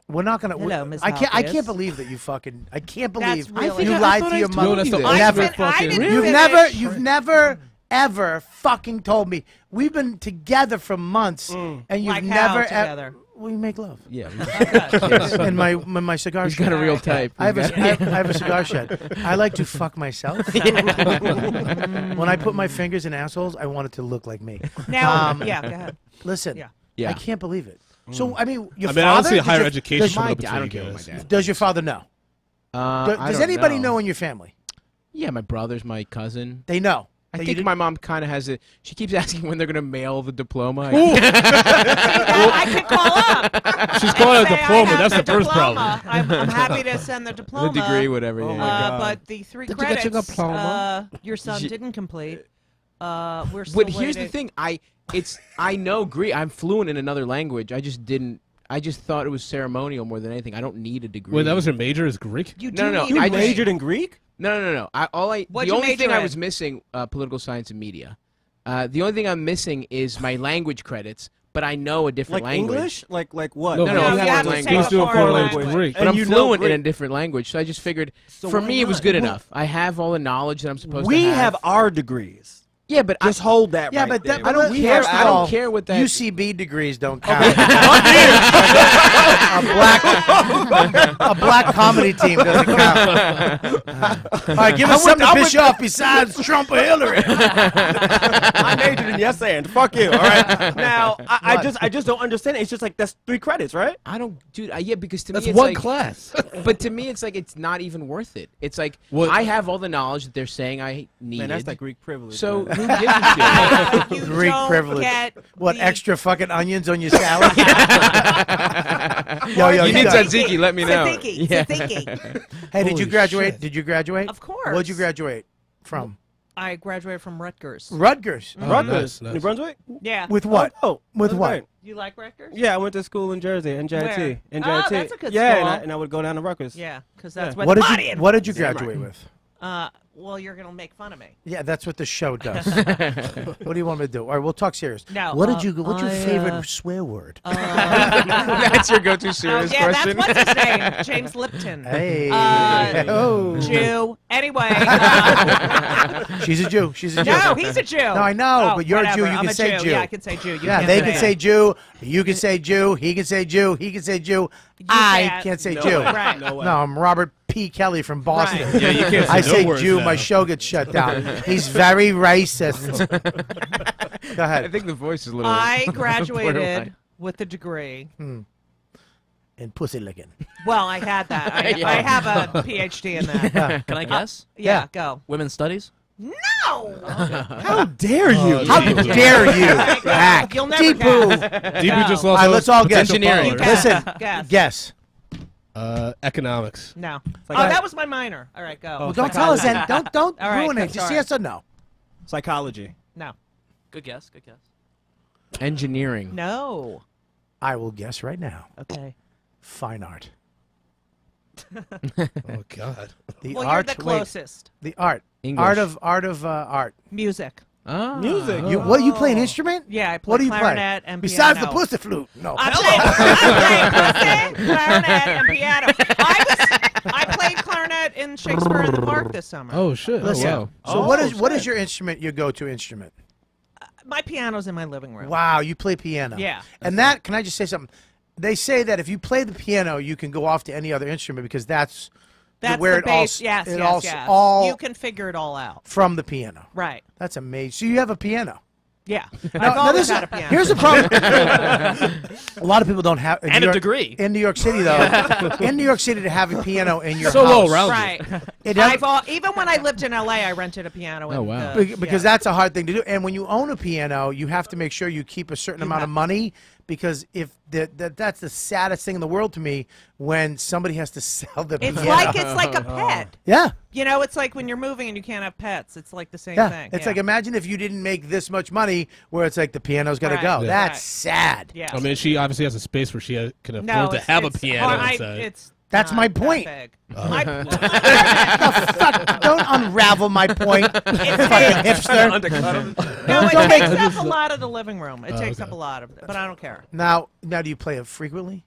we're not gonna. Hello, we- Miss I can't. I Halkias. can't believe that you fucking. I can't That's believe really- you I lied thought to I your told mother. No, you ultimate that. I didn't- I fucking. didn't You've finish. never, you've never, ever fucking told me. We've been together for months, and you've Like how never. e- together? We make love. Yeah, and my in my cigar he's shed. got a real type. I have, a, He's got- I, have, I have a cigar shed. I like to fuck myself. when I put my fingers in assholes, I want it to look like me. Now, Um, yeah, go ahead. Listen, Yeah. Yeah. I can't believe it. So I mean, your I mean, I father. see higher your- education Does, my dad- I don't care what my dad. does your father know? Uh, Do- does anybody know. know in your family? Yeah, my brothers, my cousin. They know. I think my mom kind of has it. She keeps asking when they're gonna mail the diploma. I could call up. She's calling it Say a a I diploma. That's the, first diploma. problem. I'm, I'm happy to send the diploma. the diploma. degree, whatever. Oh yeah. my Uh, but the three Did you get your credits diploma? uh, your son Ye- didn't complete. Uh, we're still But here's the thing. I it's I know Greek. I'm fluent in another language. I just didn't. I just thought it was ceremonial more than anything. I don't need a degree. Wait, that was your major is Greek. You No, do no, need You a I degree. just- majored in Greek? No, no, no, no. I, all I What'd the only major thing I was missing, uh, political science and media. Uh, the only thing I'm missing is my language credits, but I know a different Like language. English? Like like what? No, No, no, no, you you have have to to take take a foreign foreign language. language But And I'm fluent in a different language, so I just figured So for why me it was good Well- enough. I have all the knowledge that I'm supposed We to have We have. our degrees. Yeah, but Just I, hold that Yeah, right but there. I don't but care. first I don't all, care what that- UCB degrees don't count. a black a black comedy team doesn't count. all right, give us something to piss you off besides Trump or Hillary. I majored in yes and. Fuck you. All right. Now I, I just I just don't understand. it. It's just like that's three credits, right? I don't, dude. I, yeah, because to That's me it's one like, class. but to me it's like it's not even worth it. It's like What- I have all the knowledge that they're saying I need. Man, that's that Greek privilege. so man. Who gives a shit? Greek privilege. What the- extra fucking onions on your salad? yo, yo, you you need got- tzatziki? Let me know. Tzatziki, Yeah. tzatziki. Hey, did you graduate? shit. Did you graduate? Of course. What'd you graduate from? I graduated from Rutgers. Rutgers. Oh, Rutgers, nice, nice. New Brunswick. Yeah. With what? Oh, With that's what? great. You like Rutgers? Yeah, I went to school in Jersey, NJIT. Where? NJIT. Oh, that's a good yeah, school. And, I, and I would go down to Rutgers. Yeah, because that's Yeah. what. What did money you What did you Damn right. graduate with? Uh, well, you're gonna make fun of me. Yeah, that's what the show does. what do you want me to do? All right, we'll talk serious. No, What uh, did you? What's your I, favorite uh, swear word? that's your go-to Oh, serious yeah, question. that's what's his name, James Lipton. hey. Uh, oh. Jew. Anyway. uh, She's a Jew. She's a Jew. no, he's a Jew. No, I know, Oh, but you're a. Jew. You I'm can a say Jew. Yeah, I can say Jew. You yeah, can't they can say Jew. You can say Jew. He can say Jew. He can say Jew. I can't. can't say No Jew. way. Right. No way. No, I'm Robert P. Kelly from Boston. Right. Yeah, you can't say I no say words Jew, now. my show gets shut down. He's very racist. Go ahead. I think the voice is a little. I graduated with a degree. Hmm. in pussy licking. Well, I had that. I, Yeah. I have a PhD in that. Can I uh, guess? Yeah, Yeah. go. Women's studies. No. How dare oh, you? Oh, How Jesus. dare you? Okay. Hack. You'll never Deepu. guess. DP just lost All right, let's all guess. Engineering. Listen, Guess. guess. Uh, economics. No. Oh, that was my minor. All right, go. Well, don't tell us then. Don't don't All right, ruin it. go, Just sorry. yes or no. Psychology. No. Good guess. Good guess. Engineering. No. I will guess right now. Okay. Fine art. Oh God. The Well, art. you're the wait, closest. the art. English. Art of art of uh, art. Music. Ah. Music. You what? You play an instrument? Yeah, I play What do you clarinet play? and Besides piano. the pussy flute. No. I'm playing, I'm pussy, clarinet, and piano. I was I played clarinet in Shakespeare in the Park this summer. Oh shit. Listen. wow. So what Oh, is what is shit. your instrument? Your go-to instrument? My piano's in my living room. Wow, you play piano. Yeah. And that can I just say something? They say that if you play the piano, you can go off to any other instrument because that's That's where the it all base. yes, it yes, all yes. all- you can figure it all out. from the piano. Right. That's amazing. So you have a piano. Yeah. Now- I've now always this- had a piano. Here's the problem. a lot of people don't have And New a York- degree. in New York City though. in New York City to have a piano in your So house, well-rounded. right. It I've all, even when I lived in LA, I rented a piano. Oh, in wow. the- because yeah. that's a hard thing to do. And when you own a piano, you have to make sure you keep a certain amount of money because if the, that that's the saddest thing in the world to me when somebody has to sell the It's piano. like it's like a pet. yeah. You know, it's like when you're moving and you can't have pets. It's like the same Yeah, thing. it's yeah. like imagine if you didn't make this much money, where it's like the piano's got to Right, go. Yeah. That's right. sad. yeah. I mean, she obviously has a space where she uh, can afford no, to have a piano hard- I- inside. it's That's not my that point. big. Oh. My- Fuck, don't unravel my point, fucking hipster. no, it Don't takes up a lot of the living room. It Oh, takes okay. up a lot of it, but I don't care. Now, now, do you play it frequently?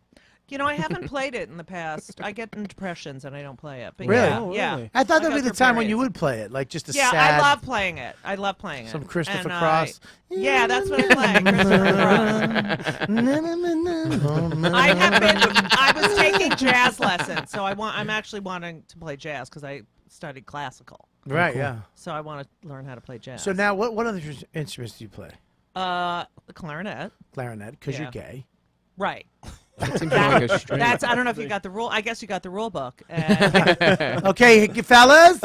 You know, I haven't played it in the past. I get in depressions and I don't play it. But Really? Yeah, Oh, yeah. really? I thought that'd be the through time when you would play it, like just a Yeah, sad. I love playing it. I love playing it. Some Christopher And I- Cross. yeah, that's what I play. Christopher Cross. I have been. I was taking jazz lessons, so I want. I'm actually wanting to play jazz because I studied classical, Right, yeah. so I want to learn how to play jazz. So now, what what other instruments do you play? uh, clarinet. Clarinet, because Yeah. you're gay. Right. That seems more like a string. That's. I don't know if you got the rule. I guess you got the rule book. And uh, Okay, fellas,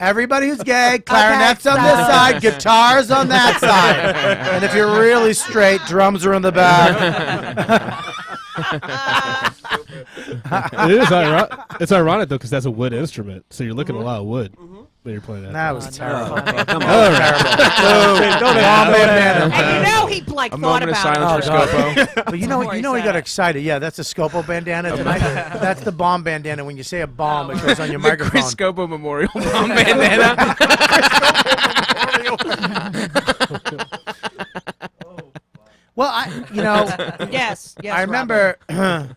everybody who's gay, clarinets on this side, guitars on that side, and if you're really straight, drums are in the back. it is ironic. It's ironic though because that's a wood instrument, so you're looking at a lot of wood mm-hmm. When you're playing that. That oh, oh, was terrible. Come on. Bombay bandana. and you know he like A thought moment of about silence it. for oh, Scopo. But you know, Before you know, he got it. excited. Yeah, that's a Scopo bandana tonight. that's the bomb bandana. When you say a bomb, it goes on your the microphone. Chris Scopo Memorial Bomb Bandana. Well, I, you know, Yes. Yes. I remember.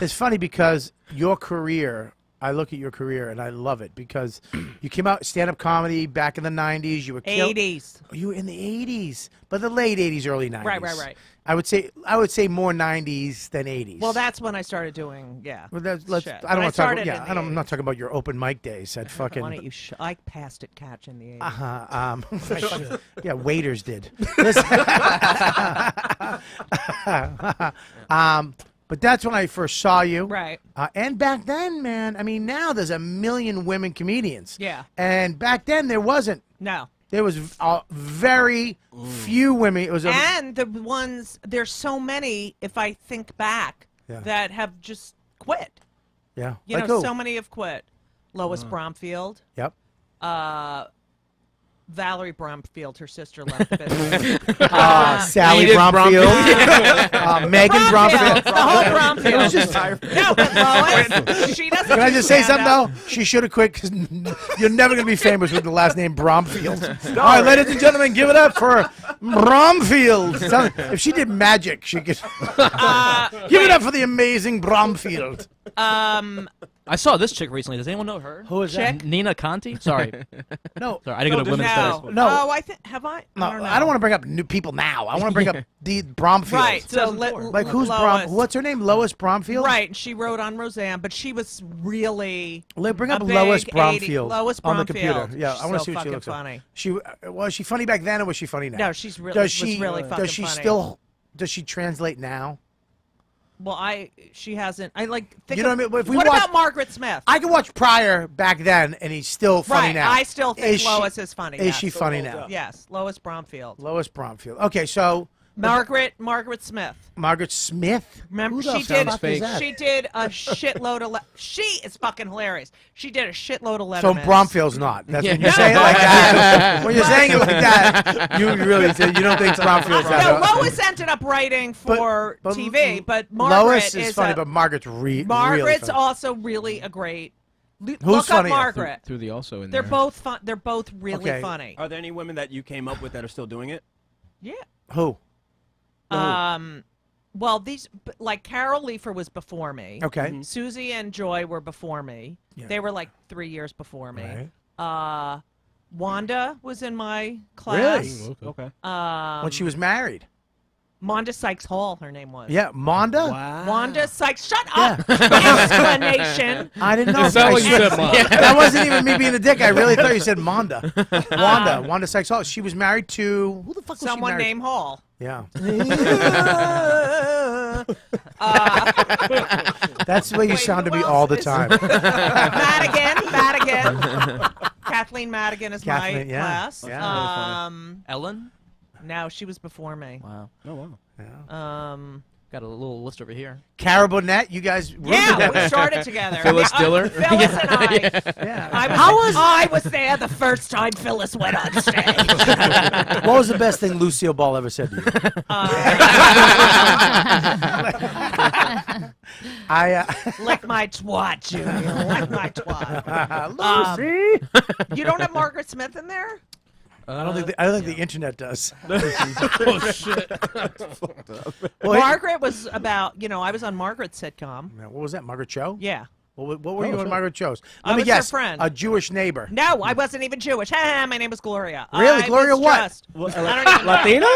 it's funny because your career. I look at your career and I love it because you came out stand-up comedy back in the '90s. You were kill- 80s. You were in the '80s, but the late '80s, early '90s. Right, right, right. I would say I would say more '90s than '80s. Well, that's when I started doing. Yeah. Well, that's, let's. shit. I don't want to talk. About, yeah, I don't, I'm not talking about your open mic days at fucking. Why don't you? Sh- I passed it catch in the 80s. Uh-huh, um, yeah, waiters did. Um, but that's when I first saw you. Right. Uh, and back then, man, I mean, now there's a million women comedians. Yeah. And back then there wasn't. No. There was uh, very few women. It was a, And the ones there's so many. If I think back, Yeah. that have just quit. yeah. You like know, who? so many have quit. Lois Uh-huh. Bromfield, Yep. uh, Valerie Bromfield, her sister left the business. Uh, Sally Edith Bromfield. uh, Megan Bromfield, Bromfield. the whole Bromfield. It was just- no, but Lois, she doesn't. Can I just say something though? She should have quit because you're never gonna be famous with the last name Bromfield. All right, ladies and gentlemen, give it up for Bromfield. If she did magic, she could. give it up for the amazing Bromfield. Um, I saw this chick recently. Does anyone know her? Who is Chick? Nina Conti? Sorry. No, Sorry, I didn't go to women's no. studies. No. Oh, I think have I? no, I don't, know. I don't want to bring up new people now. I want to bring up the Bromfield. Right. So let, Like who's Brom? Lois. What's her name? Lois Bromfield. Right. She wrote on Roseanne, but she was really Let- Bring a up Lois big Bromfield 80 Lois on the Bromfield. computer. Yeah, She's I want to so see what she fucking looks funny. like. She uh, was she funny back then, or was she funny now? No, she's really does was she really fucking does she funny. still does she translate now? Well, I she hasn't. I like. Think You know of- what I mean? If we what watch- about Margaret Smith? I can watch Pryor back then, and he's still funny right. now. I still think Is she- Lois is funny. Is yes. she funny now? Yes, Lois Bromfield. Lois Bromfield. Okay, so Margaret Margaret Smith. Margaret Smith. Remember she did is she did a shitload of le- she is fucking hilarious. She did a shitload of Lettermans. So Bromfield's not. That's when you Yeah. say it like that. when you're saying it like that, you really say you don't think Bromfield's that. no, Lois ended up writing for but TV, but Margaret Lois is, funny, a- but Margaret's re- Margaret's really funny. also really a great. Who's look up funnier? Margaret. Through the also in They're there. both fun. They're both really Okay. funny. Are there any women that you came up with that are still doing it? Yeah. Who? Um, well, these like Carol Leifer was before me. Okay. Susie and Joy were before me. Yeah. They were like three years before me. Right. Uh, Wanda was in my class. Really? Okay. Um, when she was married. Monda Sykes Hall, her name was. Yeah, Monda. Wow. Wanda Sykes. Shut up! Explanation. I didn't know. It sounded I like you said Monda. that wasn't even me being a dick. I really thought you said Monda. Wanda. Wanda Sykes Hall. She was married to who the fuck was Someone she married? named Hall. Yeah. Uh, That's the way you Wait, sound to me else all the is- time. Madigan. Madigan. Kathleen Madigan is my Kathleen, yeah. class. Yeah. Um, Ellen. no, she was before me. Wow. Oh wow. Um, Got a little list over here. Cara Bonnet, you guys yeah, we started together. Phyllis Yeah, uh, Diller? Phyllis and I. Yeah. I was, How was I was there the first time Phyllis went on stage. what was the best thing Lucille Ball ever said to you? I uh, Lick my twat, Junior. Lick my twat. Lucy. You don't have Margaret Smith in there? I don't think uh, the, I don't think the internet does. oh shit! Well, Margaret was about, you know, I was on Margaret's sitcom. Yeah, what was that, Margaret Cho? Yeah. What, what were Oh, you on sure. Margaret Cho's? I Let me was her guess. friend. A Jewish neighbor. No, I wasn't even Jewish. My name was Gloria. Really? I Gloria what? Just, What, I don't even. Latina?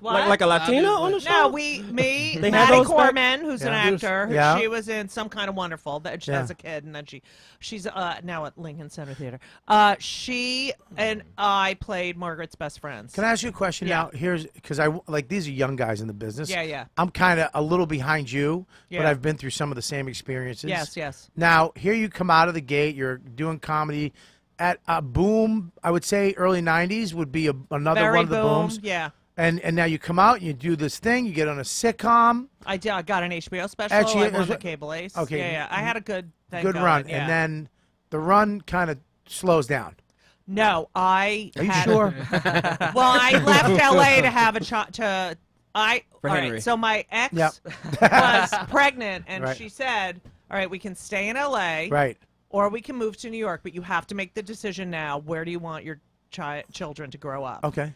What? Like, like a Latina on the show? No, we, me, They had Maddie those back- Corman, who's an actor. who- Yeah. She was in Some Kind of Wonderful that she Yeah. as a kid, and then she, she's uh, now at Lincoln Center Theater. Uh, she and I played Margaret's best friends. Can I ask you a question Yeah. now? Here's because I like these are young guys in the business. Yeah, yeah. I'm kind of a little behind you, but I've been through some of the same experiences. Yes, yes. Now here you come out of the gate. You're doing comedy at a boom. I would say early '90s would be a, another Very one of the boom. booms. Yeah. And and now you come out, you do this thing, you get on a sitcom, I did. I got an HBO special. Actually, I it won was- the cable ace. okay. Yeah, yeah. I had a good, thing good going, run, yeah. and then the run kind of slows down. no, I. Are you had- sure? Well, I left LA to have a child. To I. For all right, Henry. So my ex Yep. was pregnant, and Right. she said, "All right, we can stay in LA, right. or we can move to New York, but you have to make the decision now. Where do you want your chi- children to grow up?" Okay.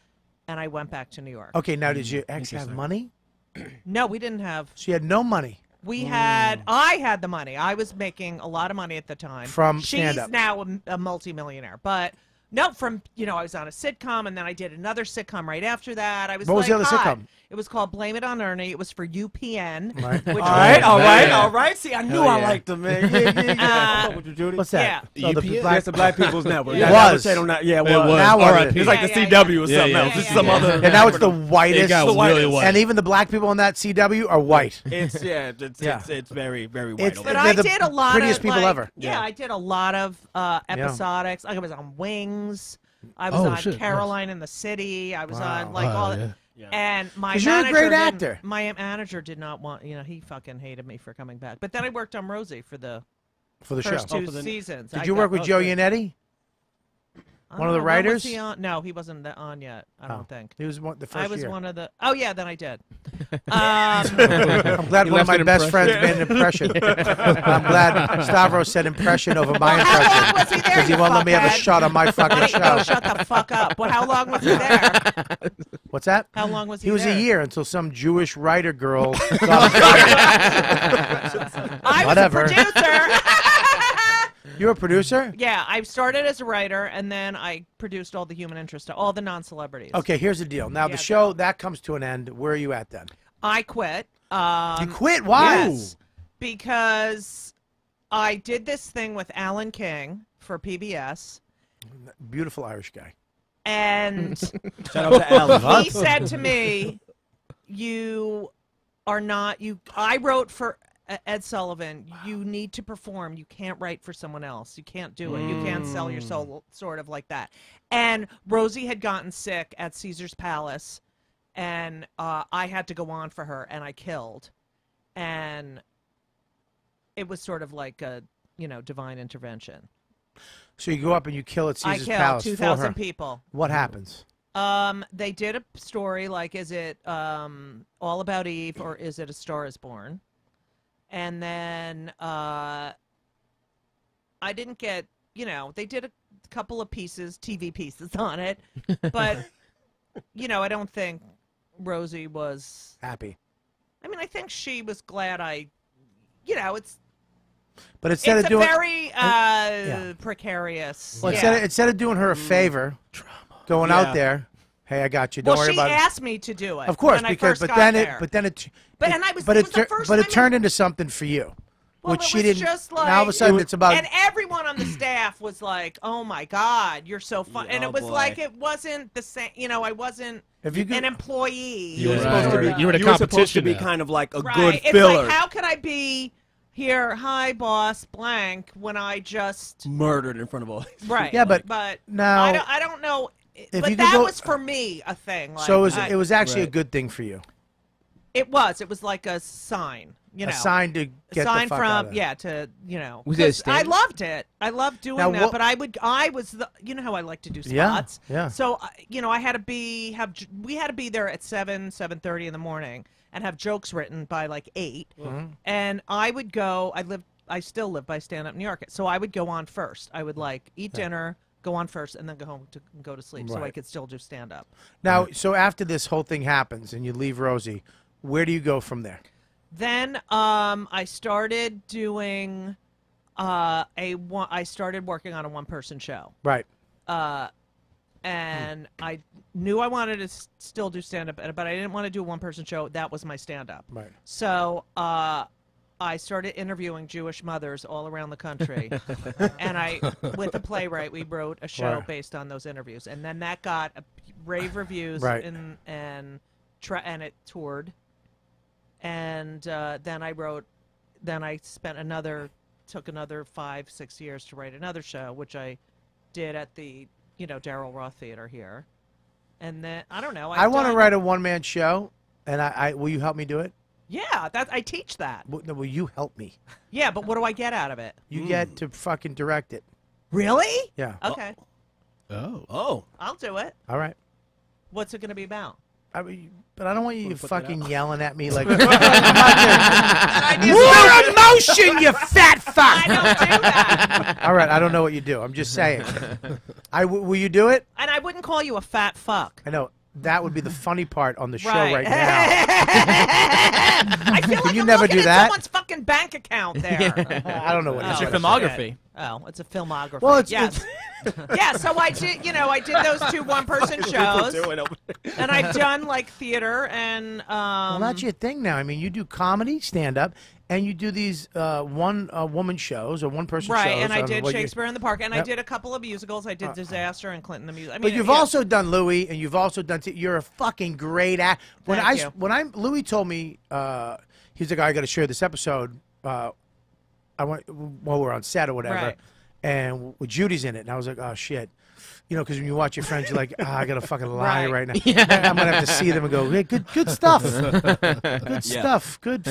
And I went back to New York. Okay. Now, did mm, your ex have Interesting. money? No, we didn't have. She had no money. We had. Mm. I had the money. I was making a lot of money at the time From She's stand-up. now a, a multimillionaire, but. No, from you know, I was on a sitcom, and then I did another sitcom right after that. I was What was the like, other hot. sitcom? It was called Blame It on Ernie. It was for UPN. Right. Which all right, all right, all right. See, I knew I liked them, man. Yeah, yeah, yeah. Uh, Fuck Judy. What's that? Yeah. Oh, the black- That's the Black People's Network. It Yeah, that was. Shade on that. Yeah, it It was. was. Now what R.I.P. it? It's like the CW or yeah. something Yeah, else. yeah, This is yeah, some yeah. other. And now it's the whitest. It got the really white. and even the black people on that CW are white. It's yeah, it's, Yeah. it's it's very very white. It's- But. I the did a lot prettiest of people like- ever. Yeah, Yeah. I did a lot of uh, episodics. I was on Wings. I was Oh, on. Caroline in the City. I was on like all. yeah. Yeah. And my 'Cause you're a manager great didn't- actor. My manager did not want. You know, he fucking hated me for coming back. But then I worked on Rosie for the for the show. first two Oh, for the- seasons. Did I you got- work with oh, Joe shit. Yannetti? I one of the don't know, when was writers? he on? No, he wasn't the- on yet. I don't Oh. think. He was one, the first I was year. one of the. Oh yeah, then I did. Um, I'm glad You one of my best impression. friends made an impression. I'm glad Stavros said impression over my how impression was he because he you won't let me have a shot on my fucking show. no, shut the fuck up. Well, how long was he there? What's that? How long was he He was there? a year until some Jewish writer girl. I Whatever. was a producer. You're a producer? yeah, I started as a writer, and then I produced all the human interest, stuff, all the non-celebrities. Okay, here's the deal. Now Yeah, the show that comes to an end. Where are you at then? I quit. Um, you quit? Why? Yes, because I did this thing with Alan King for PBS, Beautiful Irish guy. and Shout out to Alan. he said to me, "You are not you. I wrote for Ed Sullivan. You need to perform. You can't write for someone else. You can't do it. You can't sell your soul, sort of like that. And Rosie had gotten sick at Caesar's Palace, and uh, I had to go on for her, and I killed, and it was sort of like a you know divine intervention. So you go up and you kill at I Caesar's killed Palace two for her. thousand people. What happens? Um, they did a story like, is it um, All About Eve or is it A Star Is Born? And then uh, I didn't get, you know, they did a couple of pieces, TV pieces on it, but you know, I don't think Rosie was. Happy. I mean, I think she was glad I, you know, it's But instead it's of a doing very uh, yeah. precarious. well, yeah. instead, of, instead of doing her a favor, going out there, hey, I got you. Don't well, worry about it. Well, she asked me to do it. Of course, when I because first but got then there. it but then it But- and I was- but it it, was the tur- first but it turned into something for you. Well, which it she was didn't. just like now all of a sudden it's about and everyone on the staff was like, "Oh my God, you're so fun!" Yeah, and oh it was boy. like it wasn't the same. You know, I wasn't If you could- an employee. You were Right. supposed to be. You were in a You were supposed to be now. kind of like a right. good it's filler. like, how could I be here? Hi, boss, blank. When I just Murdered in front of all. right. Yeah, but but now- I don't. I don't know. If but you that go- was for me a thing. Like, so it was, I- it was actually a good thing for you. It was. It was like a sign. You know, a sign to get sign the fuck from out of yeah to you know. Was it a 'cause I loved it. I loved doing Now, that. what- But I would. I was the. You know how I like to do Yeah, spots. yeah. yeah. So you know, I had to be have. We had to be there at seven seven thirty in the morning and have jokes written by like 8 Mm-hmm. And I would go. I live. I still live by stand up New York. So I would go on first. I would like eat dinner. Go on first and then go home to go to sleep, so I Right. could still do stand up. Now, so after this whole thing happens and you leave Rosie, where do you go from there? Then um, I started doing uh, a one. I started working on a one person show, Right. uh, and I knew I wanted to s- still do stand up, but I didn't want to do a one person show. That was my stand up. Right. So uh, I started interviewing Jewish mothers all around the country, and I, with a playwright, we wrote a show based on those interviews, and then that got a, rave reviews, Right. and and tra- and it toured, and uh, then I wrote, then I spent another, took another five six years to write another show, which I did at the you know Daryl Roth Theater here, and then I don't know. I want to write a one man show, and I, I will you help me do it? Yeah, that I teach that. Will, no, will you help me? Yeah, but what do I get out of it? You get to fucking direct it. Really? Yeah. Oh. Okay, Oh. Oh. I'll do it. All right. What's it going to be about? I mean, but I don't want you Wanna fucking yelling at me like I more emotion, you fat fuck. I don't do that. All right, I don't know what you do. I'm just saying. I w- will you do it? And I wouldn't call you a fat fuck. I know that would be the funny part on the show Right. right, now. I feel like you I'm never do at that? Someone's fucking bank account there. I don't know what Oh, It's your filmography. Oh, it's a filmography. Well, it's- yes. yeah, so I did, you know, I did those two one-person shows, and I've done like theater and um. Well, that's your thing now. I mean, you do comedy, stand up, and you do these uh, one uh, woman shows or one person Right, shows. Right, and I don't did what you- Shakespeare in the Park, and I Yep. Uh, did a couple of musicals. I did Disaster and Clinton the music. I mean, But you've yeah. also done Louis, and you've also done. T- you're a fucking great act. When Thank I you. when I Louis told me uh, he's like, I got to share this episode. Uh, I went while we're on set or whatever, Right. and with Judy's in it, and I was like, oh shit. You know, because when you watch your friends, you're like, ah, I gotta fucking lie Right. right, now. I'm gonna have to see them and go, hey, good, good stuff, good stuff, good.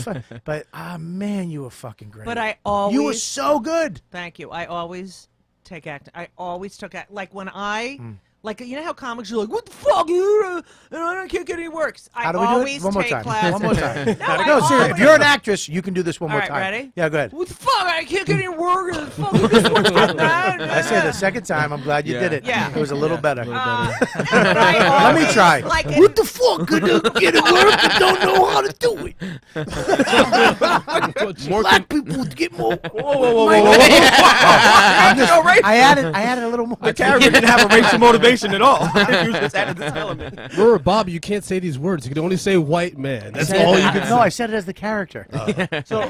But ah, man, you were fucking great. But I always you were so good. Thank you. I always take act. I always took act. Like when I, Hmm. Like you know how comics are like, "What the fuck? You uh, I don't- can't get any works." I How do we do always it? One more take time. classes. One more time. no, no, I seriously, if you're an actress, you can do this one All more right, time. ready? Yeah, go ahead. What the fuck? I can't get any work. What the fuck? This one's getting that. I say the second time. I'm glad you Yeah. did it. Yeah. It was a little better. Uh, but Let me try. Like what the fuck? Gonna get it work and don't know how to do it. More Black people get more. Whoa, whoa, whoa, whoa, whoa, whoa. I'm just- I added. I added a little more. The character didn't have a racial motivation at all. you just added this element. Remember, Bob, you can't say these words. You can only say white man. That's said- all you can No, say. I said it as the character. Uh, so,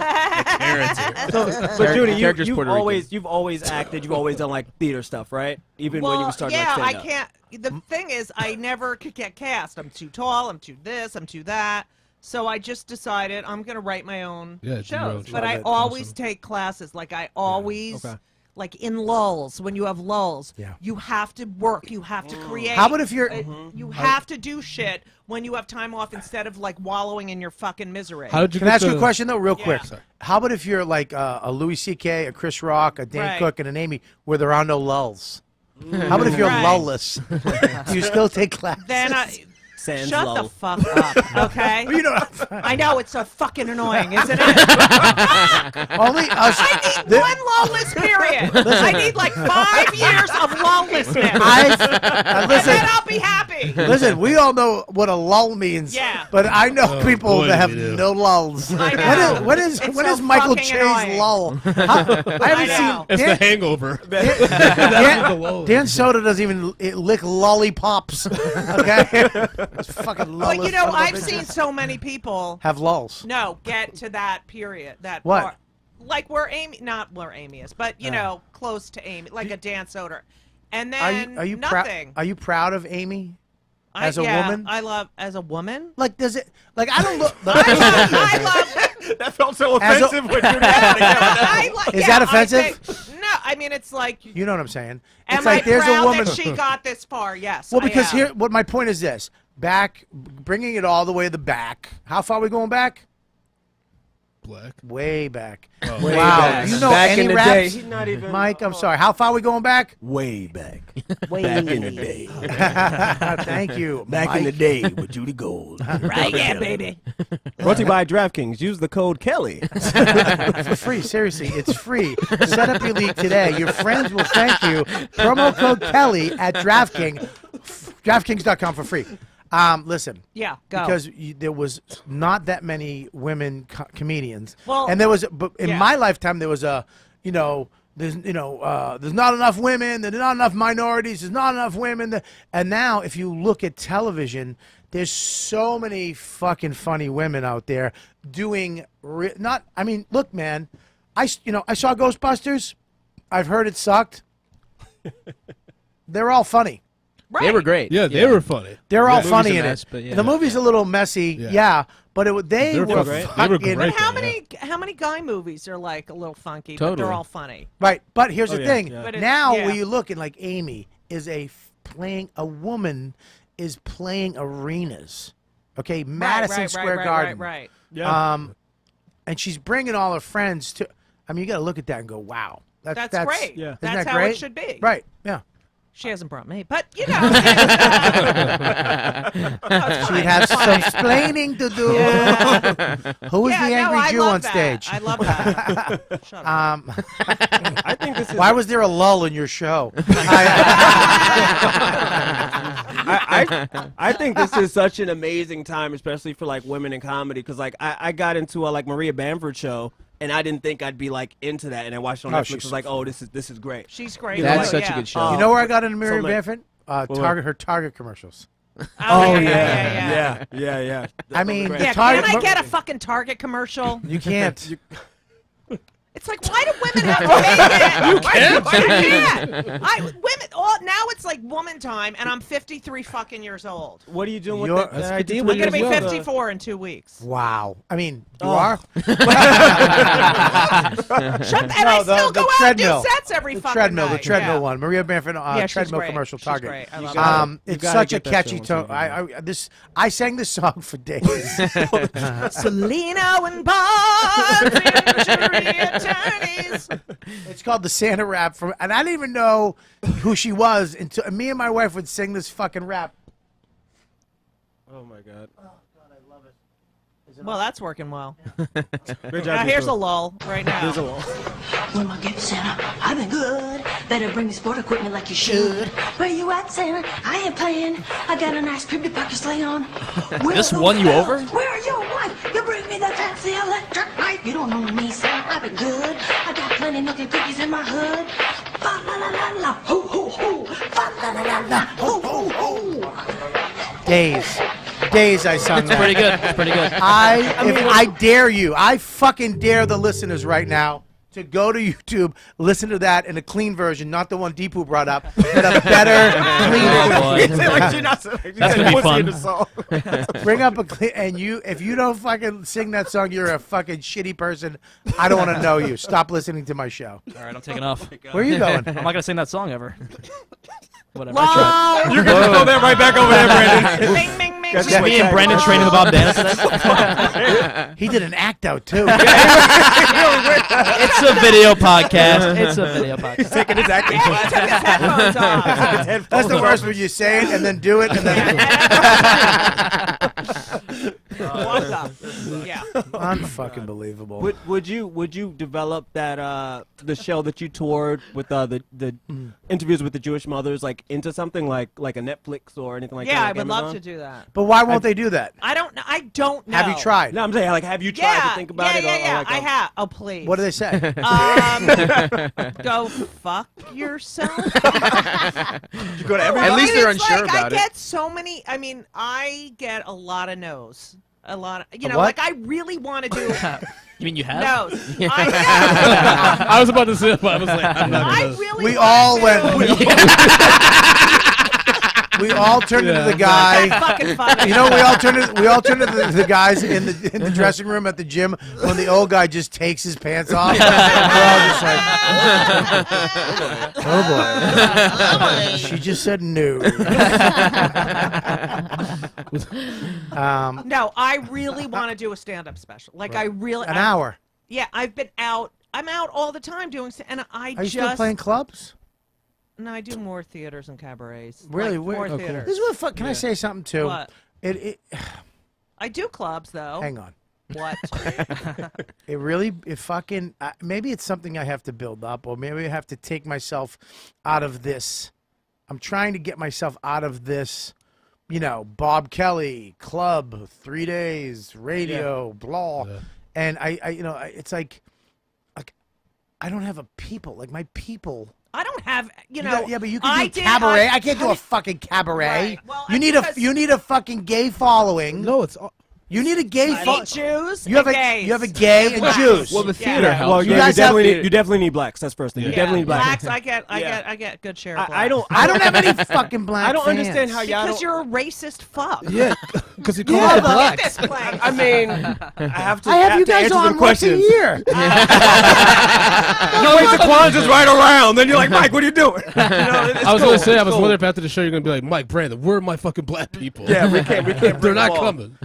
so, so Char- Judy, you, you've Puerto Rican. always you've always acted. You've always done like theater stuff, right? Even well, when you were starting yeah, like I can't. The thing is, I never could get cast. I'm too tall. I'm too this. I'm too that. So I just decided I'm going to write my own Yeah, do own shows. show. But I always Awesome. take classes. Like I always, Okay. Like in lulls, when you have lulls, Yeah. you have to work. You have to create. How about if you're- uh, You have to do shit when you have time off instead of like wallowing in your fucking misery. How did you Can I get ask you a question though, real Yeah. quick? How about if you're like uh, a Louis C.K., a Chris Rock, a Dane Right. Cook, and an Amy, where there are no lulls? How about if you're Right. lullless? Do you still take classes? then I Sans shut lull. the fuck up, okay? you know, I know it's so fucking annoying, isn't it? only us. I need the- one lawless period. I need like five years of lawlessness. I, uh, and listen, then I'll be happy. listen. We all know what a lull means. Yeah. But I know Oh, people boy, that have no lulls. I know. What is what is, what so is Michael fucking Che's annoying. lull? How- I haven't I know. seen. It's Dan, the hangover. Dan, Dan Soder doesn't even lick lollipops. Okay. Those fucking But lullless you know, son of a I've seen so many people have lulls. no get to that period. That What? part. Like where Amy, not where Amy is, but you Uh. know, close to Amy, like a Dan Soder. And Are then you are you proud? nothing. Are you proud of Amy? I- as a yeah, woman? I love as a woman. Like, does it? Like, I don't look. I love, I love That felt so As a- offensive when you I like, Is yeah, that I offensive? think- no, I mean it's like. you know what I'm saying? Am like I there's proud a woman. that she got this far? Yes. well, I because am. here, what my point is this: back, bringing it all the way to the back. How far are we going back? Black. Way back. Oh. Way wow. back. You know Back any in the raps? day. He's not even- Mike, I'm sorry. How far are we going back? Way back. back in the day. Thank you. Back in the day with Judy Gold. right, yeah, baby. Brought to you by DraftKings. Use the code Kelly. for free. Seriously, it's free. Set up your league today. Your friends will thank you. Promo code Kelly at DraftKings. DraftKings.com for free. Um, listen. Yeah, go. Because you, there was not that many women co- comedians. Well, and there was, but in yeah. my lifetime, there was a, you know, there's, you know, uh, there's not enough women. There's not enough minorities. There's not enough women. that- And now, if you look at television, there's so many fucking funny women out there doing re- not. I mean, look, man, I, you know I saw Ghostbusters. I've heard it sucked. They're all funny. Right. They were great. Yeah, they were funny. They're all The funny in mess, it. but yeah. The movie's a little messy, yeah, Yeah. but it, they They're were great. They were great. But how though, many how many guy movies are like a little funky, totally. but they're all funny? right. But here's Oh, the yeah, thing: yeah. But now, yeah. when you look at like Amy is a f- playing a woman is playing arenas. Okay, Madison right, right, Square right, Garden. Right, right. Yeah. Um, and she's bringing all her friends to. I mean, you got to look at that and go, "Wow, that's That's, that's great. yeah. Isn't That's that how great? it should be. Right? Yeah. She hasn't brought me, but you know, She'd have some explaining to do. Yeah. Who was yeah, the angry I Jew on that. stage? I love that. Shut up. Um, I think this is. why was there a lull in your show? I, I, I think this is such an amazing time, especially for like women in comedy, because like I, I got into a like Maria Bamford show, and I didn't think I'd be like into that, and I watched it on Oh, Netflix. she's was like, oh, this is this is great. She's great. That's too, such a good show. you know where I got into Miriam like- Bamford? Uh, What? Target, her Target commercials. Oh, yeah, yeah, yeah. yeah, yeah, yeah. I mean, Yeah, Target. can I get a fucking Target commercial? You can't. It's like, why do women have to make it? You can't. I can't. I, women. All, now it's like woman time, and I'm 53 fucking years old. What are you doing with You're- that, That's that good idea? I'm gonna be as well, 54 in two weeks. Wow. I mean, you Oh. are. Shut and No, I the- still the go out treadmill. and do sets every The fucking treadmill, the treadmill yeah. one, Maria Bamford, uh, Yeah, treadmill great. commercial She's Target. great. I love gotta- Um, You such a catchy show on tone. I, I this I sang this song for days. Selena and Bonds, injury attorneys. it's called the Santa rap from, and I didn't even know who she was until and me and my wife would sing this fucking rap. Oh my god. Oh, well, that's working well. Great job. Now here's a lull right now. Here's a lull. When I get Santa, I've been good. Better bring me sport equipment like you should. Where you at, Santa? I ain't playing. I got a nice crib to park your sleigh on. Where This are won you bells? over? Where are your wife? You bring me that fancy electric light. You don't know me, Santa. I've been good. I got plenty milk and cookies in my hood. Fa la la la la, ho ho ho. Fa la la la la, ho ho ho. Days, days I sung that. Pretty good. It's pretty good. I, if I dare you, I fucking dare the listeners right now to go to YouTube, listen to that in a clean version, not the one Deepu brought up, but a better, Oh, boy. clean. Like, you're not- you That's gonna be fun. Bring up a clean, and you, if you don't fucking sing that song, you're a fucking shitty person. I don't want to know you. Stop listening to my show. All right, I'm taking off. Where are you going? I'm not gonna sing that song ever. Whatever. Wow. You're gonna throw that right back over there, Brandon. Bing, bing, bing. That's bing. what Me and Tag Brandon training the Bob Dana. He did an act out too. it's a video podcast. It's a video podcast. Taking his acting Yeah, his headphones off. That's the worst when you say it and then do it and then What the? Yeah. unfucking believable. Would would you would you develop that uh the show that you toured with uh, the the Hmm. interviews with the Jewish mothers like into something like like a Netflix or anything like that? Yeah, I that? like would love Amazon? to do that. But why won't they do that? I don't. kn- I don't know. Have you tried? No, I'm saying like have you tried Yeah, to think about yeah, it? yeah, or, or yeah. like I a- have. Oh, please. What do they say? Um, go fuck yourself. You go to every At least they're it's unsure like, about I it. get so many. I mean, I get a lot of no's. A lot of, you A know, what? like I really want to do You mean you have? no's. I, I was about to say, but I was like, I'm not I gonna. really. We all do- went. We all turned into the guy. That's fucking funny. You know, we all turned. To, we all turned into the, the guys in the in the dressing room at the gym when the old guy just takes his pants off. We're all just like, oh boy. She just said no. um, No, I really want to do a stand-up special. Like I really. an I- hour. Yeah, I've been out. I'm out all the time doing, and I Are you just. still playing clubs? No, I do more theaters and cabarets. Really? Like, Where- more Oh, cool. theaters. This is what. Fuck, can I say something too? What? It, it. I do clubs though. Hang on. What? It really, it fucking, uh, maybe it's something I have to build up, or maybe I have to take myself out of this. I'm trying to get myself out of this, you know, Bob Kelly, club, three days, radio, blah. Yeah. And I, I, you know, I- it's like, like, I don't have a people. Like, my people. I don't have. You You know. got- yeah, but you can I do did- cabaret. I- I, can't do a fucking cabaret. Right. Well, you I- need a, because- you need a fucking gay following. No, it's all, You need a gay I fo- Jews. You have a, gays. you have a gay and. Jews. Well, the theater Yeah, helps. Well, You yeah, you, guys have- need, you definitely need blacks. That's first thing. You Yeah, definitely need blacks. blacks. I get. I Yeah. get. I get good share. I. I don't. I don't have any fucking black I don't fans. understand how y'all Because you're a racist fuck. yeah, because he called Yeah, the blacks. I mean, I have to. I have you guys answer on the once a questions. year. You wait till Kwanzaa's right around, then you're like, Mike, what are you doing? You know, it's I was gonna say, I was wondering if after the show you're gonna be like, Mike Brandon, where are my fucking black people? Yeah, we can't. We can't. They're bring not them all. coming.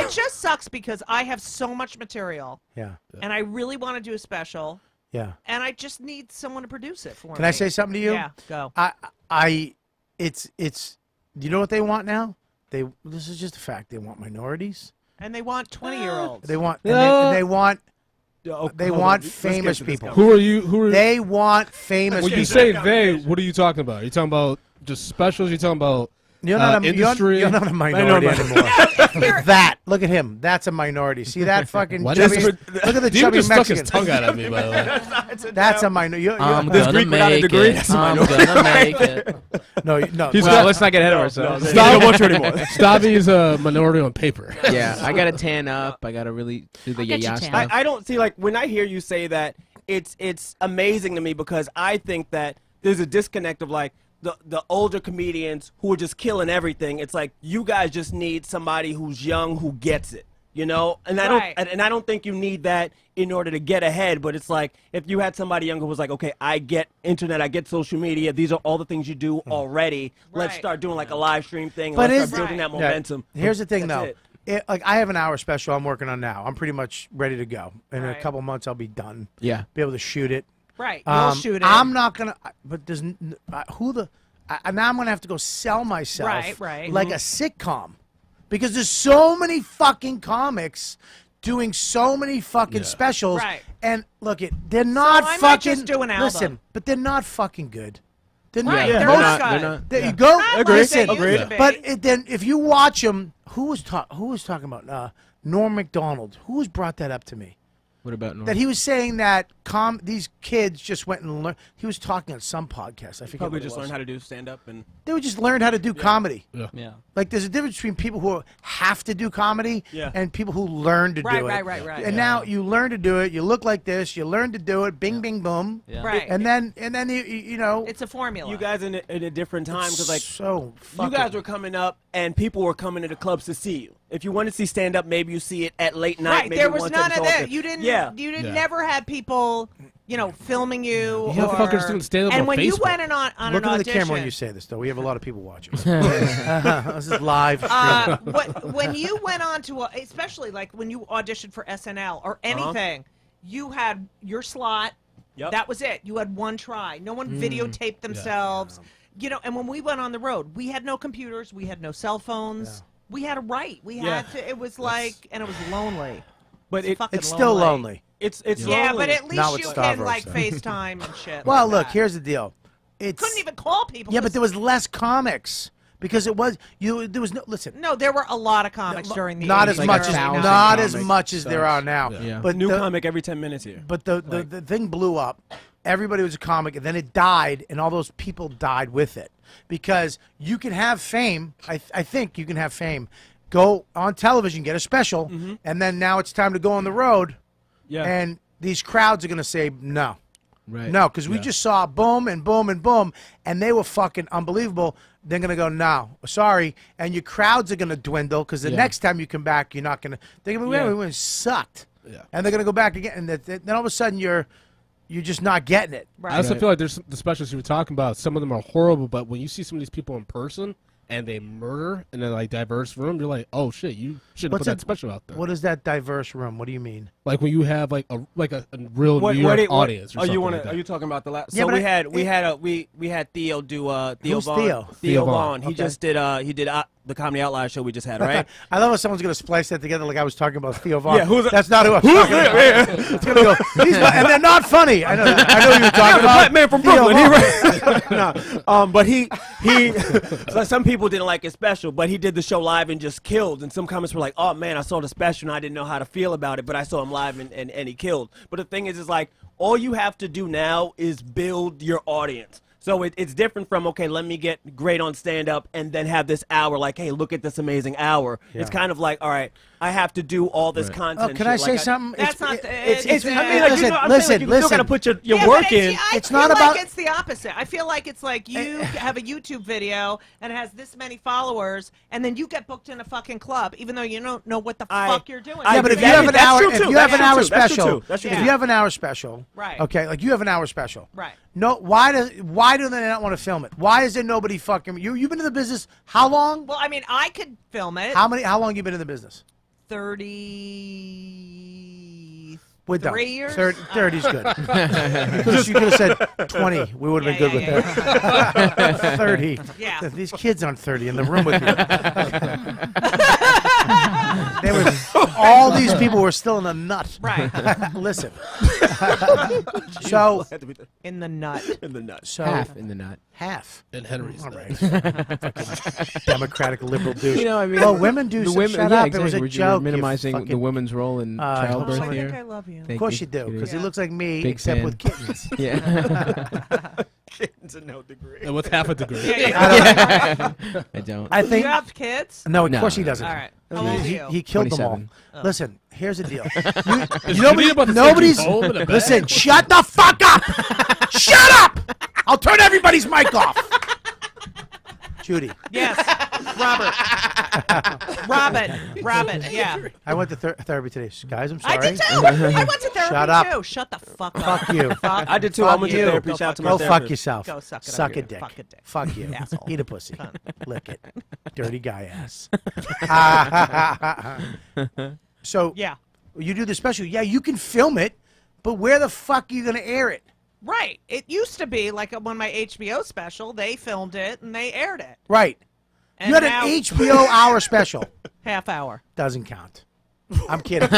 We I have- know it just sucks because I have so much material yeah, and I really want to do a special yeah. and I just need someone to produce it for me. Can I say something to you? Yeah, go. I, I, it's, it's. You know what they want now? They. This is just a fact. They want minorities. And they want 20 year olds. They want. And they, and they want. Oh, They hold on. want famous people. Who are you? Who are They want famous. When you people. say they, what are you talking about? Are you talking about just specials? Are you talking about You're not, uh, a, you're, industry? you're not a minority anymore. that. Look at him. That's a minority. See that fucking Why chubby. does he- Look at the Dean chubby just stuck Mexican. his tongue out at me, by the way. That's a minority. You're, you're, I'm This gonna Greek without a make degree, that's a I'm minority. gonna make it. no, no. He's well, Well, let's not get ahead of ourselves. They don't want you anymore. Stabby is a minority on paper. yeah, I gotta tan up. I gotta really do the I'll get you yaya stuff. I, I don't see like when I hear you say that, it's it's amazing to me because I think that there's a disconnect of like the the older comedians who are just killing everything. It's like you guys just need somebody who's young who gets it. You know, and I don't, Right. and, and I don't think you need that in order to get ahead. But it's like if you had somebody younger who was like, okay, I get internet, I get social media. These are all the things you do hmm. already. Let's start doing like a live stream thing. But Let's is- start building that Yeah. momentum. Here's the thing, That's though. it. It, like I have an hour special I'm working on now. I'm pretty much ready to go. In a couple months, I'll be done. yeah. Be able to shoot it. Right. You'll Um, shoot it. I'm not gonna. But there's n- uh, who the. I, now I'm gonna have to go sell myself. Right, right. Like a sitcom, because there's so many fucking comics doing so many fucking specials. Right. And look, it they're not I might fucking. just do an album. Listen, but they're not fucking good. They're Right, not. they're most- not They're not. There you go. Not like Listen, they used to be. but it, then if you watch them, who was talk, who was talking about uh, Norm Macdonald? Who has brought that up to me? What about Norm? that he was saying that com these kids just went and learned. He was talking on some podcast. I forget. Probably what it just was. learned how to do stand up and They would just learn how to do comedy. Yeah. yeah. Like there's a difference between people who have to do comedy Yeah. and people who learn to Right, do it. right, right, right. right. And now you learn to do it. You look like this. You learn to do it. Bing, bing, boom. Yeah. Right. And then and then you you you know It's a formula. you guys in a, in a different time because like so you guys were coming up and people were coming to the clubs to see you. If you want to see stand up, maybe you see it at late night. right. maybe There was once none every of that. You didn't. Yeah. You didn't Yeah. never had people, you know, filming you. You have or, fuckers doing stand-up And on when you went in on, on Look an into the camera when you say this, though. We have a lot of people watching. this is live. uh, what, when you went on to, a, especially like when you auditioned for SNL or Uh-huh. anything, you had your slot. Yep. That was it. You had one try. No one Mm. videotaped themselves. Yeah. You know, and when we went on the road, we had no computers, we had no cell phones. We had a right. We Yeah. had to. It was like, and it was lonely. But it, fucking it's still lonely. it's it's Yeah, lonely. but at Not least with you Stavros, can like though. FaceTime and shit. Well, like look, that. here's the deal. It's couldn't even call people. yeah, but there was less comics because it was you. There was no listen. no, there were a lot of comics during the Not 80s as like much a as thousand not as comics, much as there are now. Yeah. But new the, comic every ten minutes here. But the, the, the thing blew up. Everybody was a comic, and then it died, and all those people died with it. Because you can have fame. I, th- I think you can have fame. Go on television, get a special, mm-hmm. and then now it's time to go on the road, Yeah. and these crowds are going to say no. Right. No, because we just saw boom and boom and boom, and they were fucking unbelievable. They're gonna go no, sorry, and your crowds are gonna dwindle because the Yeah. next time you come back, you're not gonna. They're gonna be, Yeah. "Wait, we sucked, Yeah. and they're gonna go back again, and th- th- then all of a sudden you're, you're just not getting it. Right. I also Right. feel like there's some- the specials you were talking about. Some of them are horrible, but when you see some of these people in person and they murder in a like diverse room, you're like, oh shit, you should have What's put that a- special out there. What is that diverse room? What do you mean? like when you have like a like a, a real What, New York it- what- audience. or oh, you something want like that. Are you talking about the last? Yeah, so but we I- had we it- had a we we had Theo do uh Theo Who's Von. Theo? Theo Theo Von. Von. He Okay. just did uh he did uh, the comedy outlier show we just had, right? I love how someone's gonna splice that together like I was talking about Theo Von. Yeah, who's That's not who I was talking about. It's gonna go. He's not, and they're not funny. I know. I know who you're talking the about. black man from Brooklyn. He right. no, um, but he he. so some people didn't like his special, but he did the show live and just killed. And some comments were like, "Oh man, I saw the special and I didn't know how to feel about it, but I saw him live and, and, and he killed." But the thing is, is like all you have to do now is build your audience. So it, it's different from okay, let me get great on stand up and then have this hour like, hey, look at this amazing hour. It's kind of like, all right, I have to do all this oh, content. Oh, can shit. I Like, say something? That's It's- not it- the- It's, it's, It's, I mean, like, you know, I'm listen, like, you still listen. gotta put your, your Yeah, work it's- in. I It's feel not like about- it's the opposite. I feel like it's like you eh, eh. have a YouTube video and it has this many followers, and then you get booked in a fucking club, even though you don't know what the I- fuck you're doing. I yeah, but if you have an hour, if you have an hour too. That's true, special. That's true, if you have an hour special, Right. Okay, like you have an hour special, Right. No, why does why do they not want to film it? Why is there nobody fucking you? You've been in the business how long? Well, I mean, I could film it. How many? How long you been in the business? Thirty. We're done. Three years? Thirty, 30's good. because you could have said twenty. We would have Yeah, been good yeah, with that. Thirty. Yeah. These kids aren't thirty in the room with you. they were, all these people were still in the nut. Right. Listen. so In the nut. in the nut. so Half in the nut. half. And Henry's All there. right. Fucking Democratic liberal douche. You know, I mean, well, women do. the women. shut yeah, up. exactly. It was a We're- joke. We're you minimizing the women's role in Uh, I childbirth. I here. think I love you. Of course you do, because he Yeah. looks like me, Big except fan. with kittens. Yeah. Kittens to no degree. And with half a degree. Yeah, yeah. I don't. I Do think. you have kids? No, of No, course he doesn't. All right. How old are He, you? he killed them all. 27. Listen, here's the deal. Is You, nobody, about to nobody's. home in a bag? Listen, shut the fuck up! shut up! I'll turn everybody's mic off. Judy, Yes. Robert. Robin. Robin. Yeah. I went to ther- therapy today. Guys, I'm sorry. I sorry. did too. I went to therapy Shut up. too. Shut the fuck up. Fuck you. Fuck. I did too. I went you. to therapy. Go Shout out to my Go fuck therapist. yourself. Go suck it up Suck your a dick. fucking dick. Fuck you. Asshole. Eat a pussy. Cunt. Lick it. Dirty guy ass. so Yeah. you do the special. Yeah, you can film it, but where the fuck are you gonna air it? Right. It used to be like when my HBO special, they filmed it and they aired it. Right. And you had now, an HBO hour special. half hour. Doesn't count. I'm kidding. so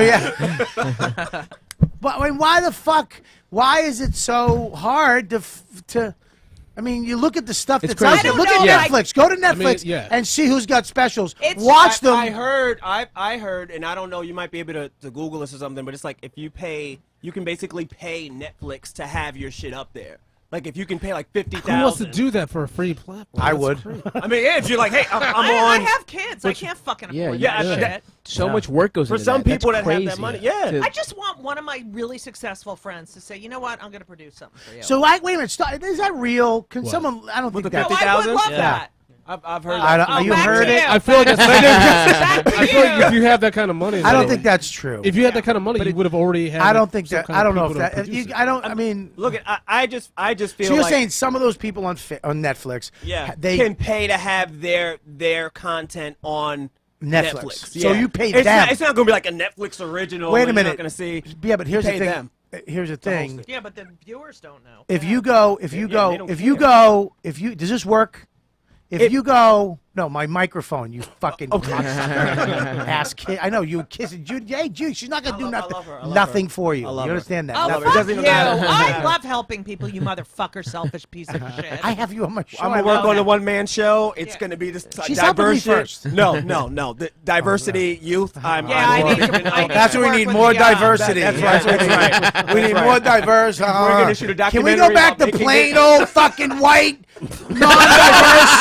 yeah. but I mean, why the fuck? Why is it so hard to f- to? I mean, you look at the stuff It's that's out there. Look don't at know, like- Netflix. Go to I mean, Netflix yeah. and see who's got specials. It's- Watch I, them. I heard. I I heard, and I don't know. You might be able to, to Google this or something, but it's like if you pay, you can basically pay Netflix to have your shit up there. Like if you can pay like fifty Who wants to do that for a free platform? I That's would. crazy. I mean, yeah, if you're like, hey, I'm, I'm I, I have kids. I can't fucking Yeah, afford yeah, that yeah. shit. So Yeah. much work goes For into some that. That's people that have that money, yeah. To- I just want one of my really successful friends to say, you know what, I'm going to produce something for you. So, like, wait a minute. Stop. Is that real? Can What? someone? I don't With think the no, that. I would 50,000? love Yeah. that. I've, I've heard. I that. don't, Oh, you heard it? I feel like that's Back to I feel like you. if you have that kind of money, I don't though, think that's true. if you had that kind of money, you would have already had. I don't think some that. kind I don't know if that. You. I don't. I mean, Look at. I, I just. I just feel so you're like. saying some of those people on fi- on Netflix, yeah, they can pay to have their their content on Netflix. Netflix. So you pay it's them. Not, it's not going to be like a Netflix original. Wait a minute. You're not going to see. Yeah, but here's the thing. them. Uh, Here's the thing. Yeah, but the viewers don't know. If you go, if you Yeah, go, they don't if you go, if you does this work? If If- you go, no, my microphone, you fucking Oh, ass kid. I know you kissing Judy. Hey, Judy, she's not gonna I do love- I nothing. love her. I love nothing her. for you. I love you her. understand that? Oh, fuck doesn't you. I love helping people, you motherfucker, selfish piece of shit. I have you on my show. I'm gonna work on a one man show. It's Yeah. gonna be this She's helping me first. No, no, no. The diversity, youth. I'm. Yeah, I'm I need to- I need That's what we need more the, uh, diversity. That's right. That's right. We need That's more right. diverse. Uh, We're gonna shoot a Can we go back to making plain old fucking white, non-diverse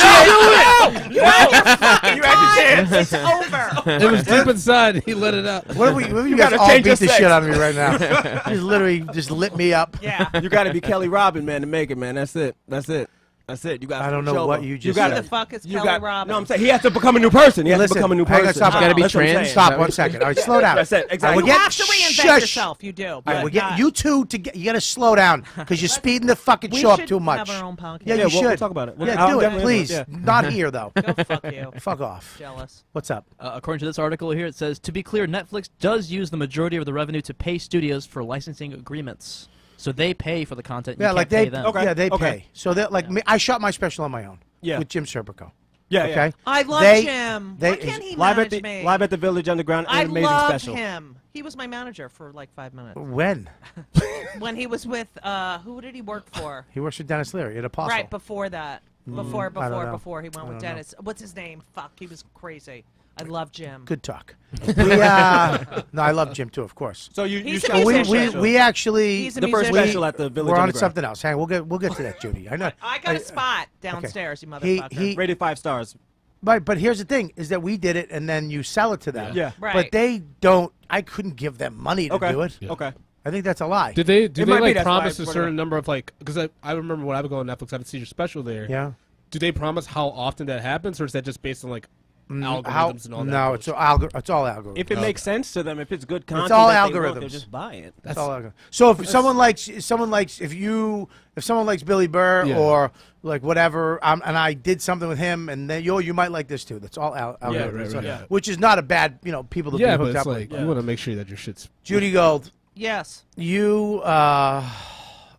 shit? You had your fucking You time. It's over. It was deep inside. He let it out. What are we? What are you, You guys gotta all change beat your the sex. shit out of me right now. just literally just lit me up. Yeah. You got to be Kelly Robin, man, to make it, man. That's it. That's it. That's it. You got. I don't know what you just gotta- said. the fuck is you Kelly got, Robin? No, I'm saying he has to become a new person. He has Listen, to become a new hang on, person. stop. Gotta be That's what I'm trans. Stop one second. All right, slow down. That's it. Exactly. we're you getting- have to reinvent shush. yourself. You do. All right, we're getting you two to get. You got to slow down because you're speeding the fucking We show up too much. have our own podcast. Yeah, Yeah, you we'll- should we'll talk about it. We'll- Yeah, I'll do it, please. yeah. Not here though. Go fuck you. Fuck off. Jealous. What's up? Uh, according to this article here, it says to be clear, Netflix does use the majority of the revenue to pay studios for licensing agreements. So they pay for the content. You Yeah, can't like they. pay them. Okay, Yeah, they okay. pay. So that like me, I shot my special on my own. Yeah. With Jim Serpico. Yeah, Okay. yeah. I love They- Jim. they- Why can't he Live manage at the me? live at the Village Underground. I an amazing love special. him. He was my manager for like five minutes. When when he was with uh who did he work for? he works with Denis Leary at Apostle. Right before that. Before I before before he went with don't know. Denis. What's his name? Fuck, he was crazy. I love Jim. Good talk. we, uh, no, I love Jim too, of course. So you, you He's a shot we, we, we actually He's a the first musician. special at the Village we're on to Underground. something else. Hang on, we'll get we'll get to that, Judy. I know. I got a spot downstairs, you He- motherfucker. he- rated five stars. But but here's the thing: is that we did it, and then you sell it to them. Yeah. But Right. they don't. I couldn't give them money to Okay. do it. Okay. I think that's a lie. Did they? Did It they be like that's why promise I a brought it certain up. number of like? Because I, I remember when I would go on Netflix, I would see your special there. yeah. Do they promise how often that happens, or is that just based on like algorithms Mm, How, and all that? no, it's all, algor- it's all algorithms. If it makes sense to them, if it's good content, it's all that they want, algorithms. they'll just buy it. It's all algorithms. So if someone likes, if someone likes, if you, if someone likes Billy Burr Yeah. or like whatever, um, and I did something with him, and then yo, you might like this too. That's all al- algorithms. Yeah, right, So- right, yeah. Which is not a bad, you know, people to yeah, be but hooked it's up like with. you want to make sure that your shit's. Judy Gold, yes. you. uh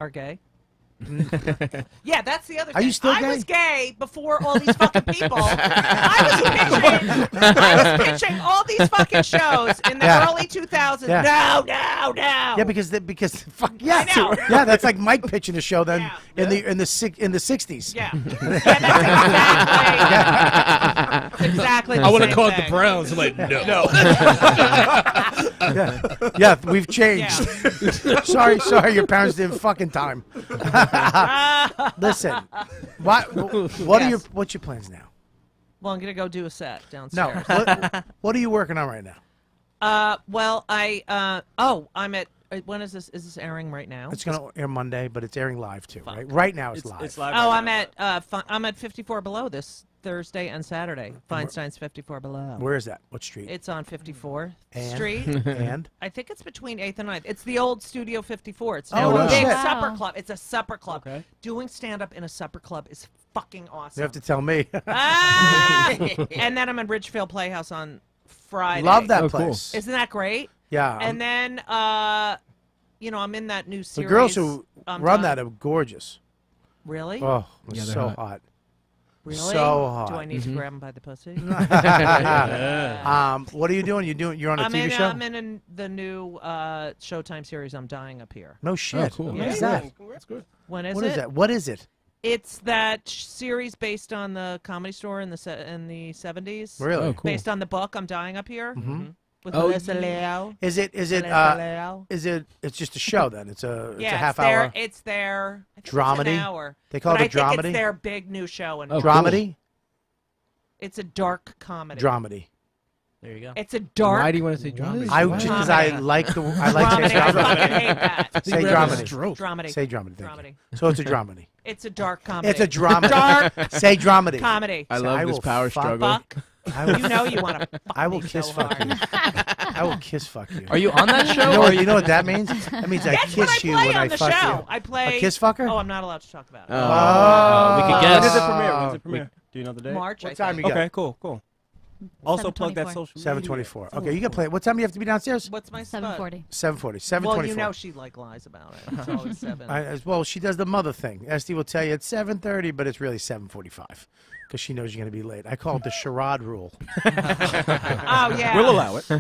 Are gay? yeah, that's the other Are thing. you still I gay? was gay before all these fucking people. I was pitching I was pitching all these fucking shows in the Yeah. early 2000s. Yeah. No, no, no. Yeah, because the, because fuck yeah, I know. yeah, that's like Mike pitching a show then Yeah. in the in the six in the sixties. Yeah. yeah that's exactly, exactly I want to same call it the. Browns. I'm like, no. yeah, yeah, we've changed. sorry, sorry, your parents didn't fucking time. Listen, what what are your what's your plans now? Well, I'm going to go do a set No, downstairs. what, what are you working on right now? Uh, well, I, uh, oh, I'm at, uh, when is this, is this airing right now? It's gonna air Monday, but it's airing live too, right? Right now it's, It's, live. it's live. Oh, right I'm now. at, uh, fi- I'm at 54 Below this Thursday and Saturday. Feinstein's 54 Below. Where is that? What street? It's on 54th And? Street. and I think it's between 8th and 9th. It's the old Studio 54. It's Oh, now no a big shit. supper Wow. club. It's a supper club. Okay. Doing stand up in a supper club is fucking awesome. you have to tell me. Ah! and then I'm in Ridgefield Playhouse on Friday. Love that Oh, cool. place. Isn't that great? yeah, and then, uh, you know, I'm in that new the series. girls who um, run uh, that are gorgeous. Really? Oh, Yeah, they're so hot. hot. Really? so hot. Do I need to grab him by the pussy? um, what are you doing? You doing? You're on a I'm TV in, show? I'm in an- the new uh, Showtime series. I'm dying up here. no shit. cool. What Yeah. is that? That's good. When is What it? is that? What is it? It's that sh- series based on the Comedy Store in the se- in the seventies. Really? Oh, cool. Based on the book "I'm Dying Up Here" Mhm. With Oh, Melissa Leo. Is it? Is it? Uh, Leo. is it? It's just a show then. It's a. It's yeah, a half it's their, hour. It's their I think it's Dramedy? An hour. They call but it a I think dramedy? It's their big new show and Oh, cool. Dramedy. it's a dark comedy. Dramedy. There you go. It's a dark. Why do you want to say drama? I Why? because I like the I like Dramedy. saying I dramedy. hate that. Say dramedy. Dramedy. Say dramedy. Thank Dramedy. you. So it's a dramedy. It's a dark comedy. It's a dramedy. Dark Say dramedy. comedy. I Say, love I this power struggle. Fuck. I will, You know you want to. I will me kiss so fuck hard. you. I will kiss fuck you. Are you on that show? You know, what, you know what that means? That means I kiss what I you when I fuck show. you. I play. A kiss fucker? Oh, I'm not allowed to talk about it. Oh. oh. oh we could guess. does it premiere? When's it premiere? Do you know the date? March. What I time think. you got? Okay, cool, cool. Also plug that social. Seven twenty-four. Okay, you can play. What time do you have to be downstairs? What's my Seven spot? forty. Seven forty. Seven Well, you know she like lies about it. It's always seven. I, as well, she does the mother thing. Estee will tell you it's seven thirty, but it's really seven forty-five because she knows you're going to be late. I call it the charade rule. oh yeah. We'll allow it. yeah,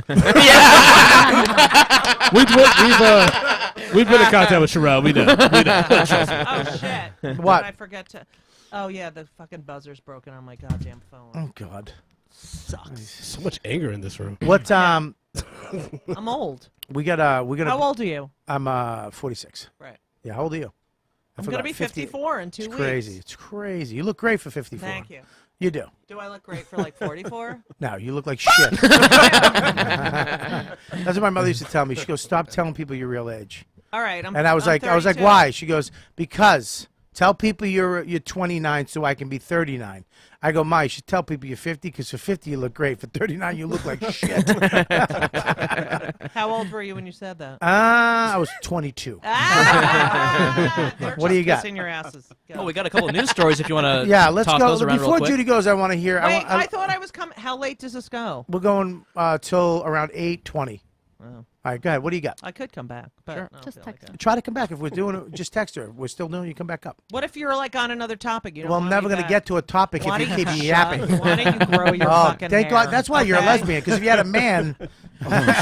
we've, we've, uh, we've been in contact with Sherelle. We know. We know. Oh shit. What? Did I forget to. Oh yeah, the fucking buzzer's broken on my goddamn phone. Oh God. Sucks. So much anger in this room. What um I'm old. we got uh we got How old are you? I'm uh 46. Right. Yeah, how old are you? I'm gonna be 50 54 in two It's weeks. crazy. It's crazy. You look great for 54. Thank you. You do. Do I look great for like 44? No, you look like shit. That's what my mother used to tell me. She goes, "Stop telling people your real age." All right. I'm, And I was I'm like, I was like, 32. "Why?" She goes, "Because tell people you're you're 29 so I can be 39." I go, "Ma, you should tell people you're 50 because for 50 you look great. For 39 you look like shit." How old were you when you said that? Ah, I was 22. Ah, What do you got? kissing your asses. Go. Oh, we got a couple of news stories if you want to. Yeah, let's toss go. Those around Before. Judy goes, I want to hear. I, Wait, wa- I, I thought I was coming. How late does this go? we're going uh, till around 8:20. Oh, All right, go ahead. What do you got? I could come back. But Sure. I don't Just feel text like her. Try to come back. If we're doing it, just text her. If we're still doing it, you come back up. What if you're like on another topic? You don't well, I'm want never going going to get to a topic Why if you don't keep you yapping. Why don't you grow your oh, fucking thank hair? God. That's why you're a okay? lesbian. Because if you had a man, oh,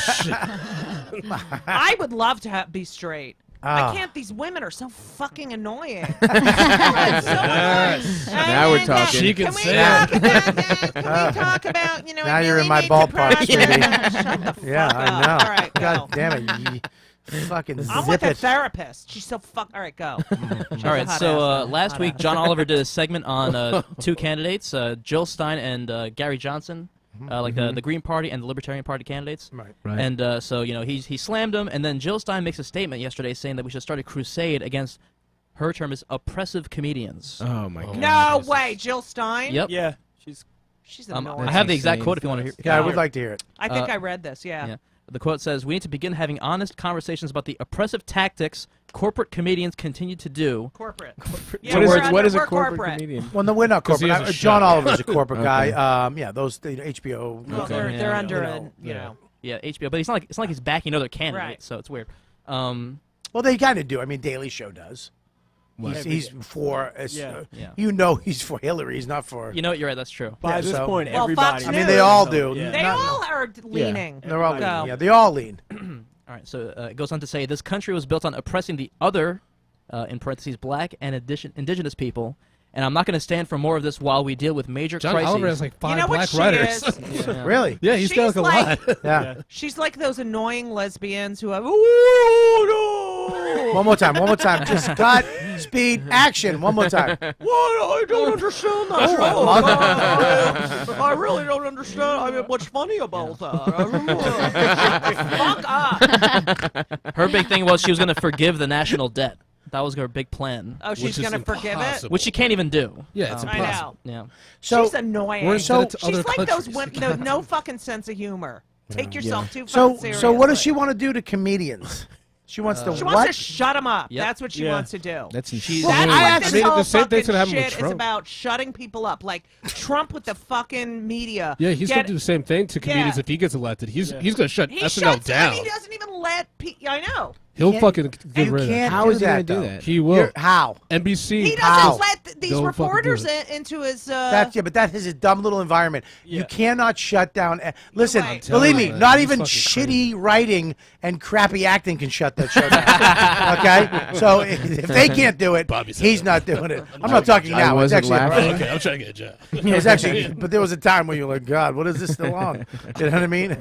I would love to ha- be straight. Ah. I can't. These women are so fucking annoying. So annoying. Now we're talking. She can Can we say talk about that? Can we talk about you know? Now you're in my ballpark, process- sweetie. Shut the yeah, fuck I know. All right, God go. damn it, you fucking I'm zip with a therapist. She's so fuck. All right, go. She's All a right, hot so uh, last week. John Oliver did a segment on uh, two candidates, uh, Jill Stein and uh, Gary Johnson, uh, like the, the Green Party and the Libertarian Party candidates. Right. Right. And uh, so you know he's he slammed them, and then Jill Stein makes a statement yesterday saying that we should start a crusade against her term is oppressive comedians. Oh my god. No way, Jill Stein. Yep. Yeah, she's She's Um, annoying. I have the exact quote if you want to hear. Yeah, I would like to hear it. I think uh, I read this. Yeah. Yeah. The quote says, "We need to begin having honest conversations about the oppressive tactics corporate comedians continue to do." Corporate. What Yeah, is we're it? under- What is a we're corporate, comedian? Well, no, we're not 'Cause he corporate. has a Uh, John show. Oliver's a corporate Okay. guy. Um, yeah, those you know, HBO. Well, Okay. they're, Yeah. they're under You a, know, you yeah. know. Yeah, HBO, but it's not like it's not like he's backing another candidate, Right. so it's weird. Um, Well, they kind of do. I mean, Daily Show does. What? He's, he's for. Uh, Yeah. Yeah. You know, he's for Hillary. He's not for. you know what? You're right. That's true. by Yeah, this so- point Well, everybody. I mean, they all do. Yeah. They Not- all are leaning. They're all lean. So- Yeah, they all lean. All right. So uh, it goes on to say this country was built on oppressing the other, uh, in parentheses, black and addition, indigenous people, and I'm not going to stand for more of this while we deal with major John crises. Oliver has like five You know what black she writers. is? Yeah. Really? yeah, he's got She's like a like- lot. Yeah. She's like those annoying lesbians who have. Ooh, no. One more time. One more time. Just cut, speed, action. One more time. What? I don't understand that. Oh, I really don't understand. I mean, what's funny about that? Fuck up. Her big thing was she was going to forgive the national debt. That was her big plan, Oh, she's gonna forgive it. which she can't even do. Yeah, it's Um, I know. Yeah. So, she's annoying. We're So- indebted she's other like those women. No, no fucking sense of humor. Take yourself too so, fucking seriously. so what does she want to do to comedians? She wants to She what? wants to shut them up. Yep. That's what she Yeah. wants to do. That's She's- insane. That's I what actually- this whole the same fucking thing's gonna happen with shit is about shutting people up. Like Trump with the fucking media. Yeah, he's Get- gonna do the same thing to comedians Yeah. if he gets elected. He's he's gonna shut He SNL shuts down. He doesn't even let. Pe- I know. He'll Can't- fucking get rid of can't it. How he gonna do that? He will. You're- how? NBC. He doesn't How? let. these Don't reporters in, into his. Uh, That's yeah, but that is a dumb little environment. You cannot shut down. Listen, right. Believe me, you, man, not he's even fucking shitty writing and crappy acting can shut that show down. okay, so if if they can't do it, Bobby he's not doing it. I'm not talking I now. It's wasn't actually laughing. okay, I'm trying to get a job. it was actually, but there was a time where you were like, God, what is this still on? You know what I mean?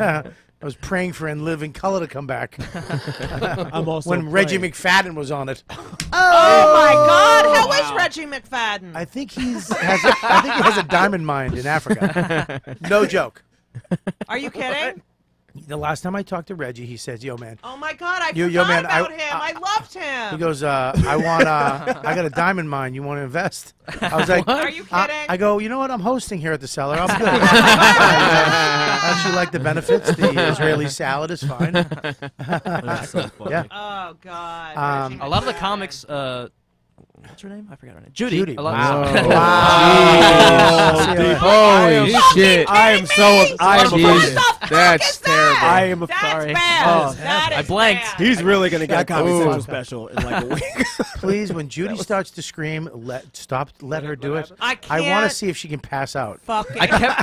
I was praying for In Living Color to come back I'm also when Reggie praying. McFadden was on it. oh, oh my God! How is Reggie McFadden? I think he's has a, I think he has a diamond mine in Africa. No joke. Are you kidding? The last time I talked to Reggie, he says, "Yo, man." Oh my God! I You- forgot yo, man, I- about him. I, loved him. He goes, uh, "I want, uh, I got a diamond mine. You want to invest?" I was like, Are you I- kidding? I go, you know what? I'm hosting here at the cellar. I'm good. I actually like the benefits. The Israeli salad is fine. That's so funny. Yeah. oh God! Um, Reggie A lot of the comics. Uh, what's her name? I forgot her name. Judy. Judy. A lot Wow. of Wow. Holy shit! I am so. I am. Jesus. That's terrible. I am That's sorry. bad. Oh, that I blanked. bad. He's really gonna get a Comedy fuck Central special in like a week. Please, when Judy starts to scream, let stop. Let her do it. I I want to see if she can pass out. Fucking. I kept,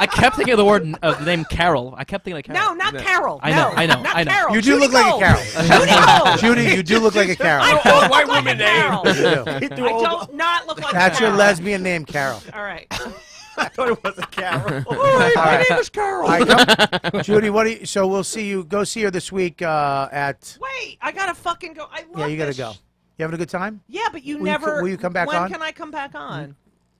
I kept thinking of the word, uh, the name Carol. I kept thinking of Carol. no, not Carol. I know, no, I know, not I know. Carol. You do Judy look like a Carol. Judy Judy, you do look like a Carol. I don't white woman Carol. You do. I don't not look like That's Carol. your lesbian name, Carol. All right. I thought it was a Carol. Hi, my right. name is Carol. All right, come- Judy, what do you? So we'll see you. Go see her this week uh, at. Wait, I gotta fucking go. I love Yeah, you gotta this go. sh- You having a good time? Yeah, but you Will you co- never. will you come back when on? can I come back on?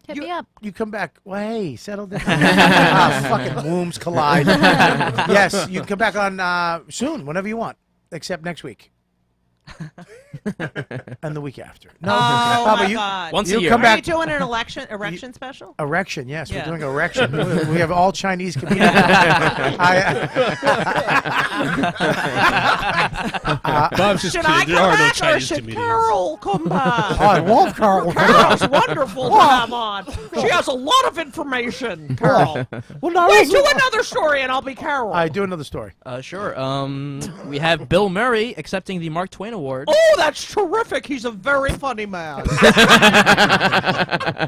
Hit You- me up. You come back. Well, hey, settle down. ah, fucking wombs collide. yes, you can come back on uh, soon, whenever you want, except next week. and the week after. No, oh How about my you? god. Once a You year. come Are back. you doing an election erection special? Erection, yes, Yeah. we're doing erection. we we have all Chinese comedians. I, Bob's just Should I kidding. come There are no or Chinese should comedians. Carol come back? I love Carol. Carol's wonderful to have on. She has a lot of information, Carol. Well, no, Wait, do another story and I'll be Carol. I do another story. Uh, sure. Um, we have Bill Murray accepting the Mark Twain Award. Oh, that's terrific. He's a very funny man.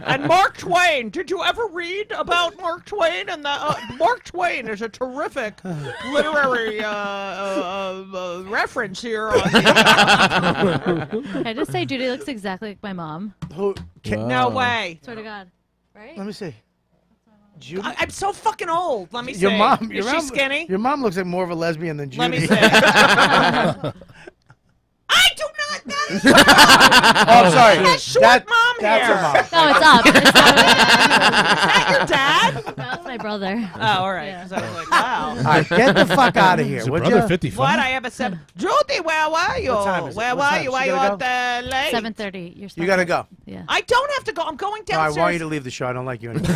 and Mark Twain. Did you ever read about Mark Twain? And the, uh, Mark Twain is a terrific literary uh, uh, uh, uh, reference here. On the, Can I just say Judy looks exactly like my mom? Who? Can, no way. Swear to God. Right? Let me see. Judy. I, I'm so fucking old. Let me your see. mom. Is Your she mom, skinny? Your mom looks like more of a lesbian than Judy. Let me see. I do not know. oh, I'm sorry. That's short That- mom that's hair. her mom. No, it's up. It's Is that your dad? That's my brother. Oh, all right. Yeah. 'cause I was like, wow. All right, get the fuck out of here, Is would brother you? 55? What? I have a seven. Judy, where were you? What time is it? Where What were time? you? She Were you gotta at the late? Seven thirty. You're You gotta go. Yeah. I don't have to go. I'm going No, I downstairs. want you to leave the show. I don't like you anymore.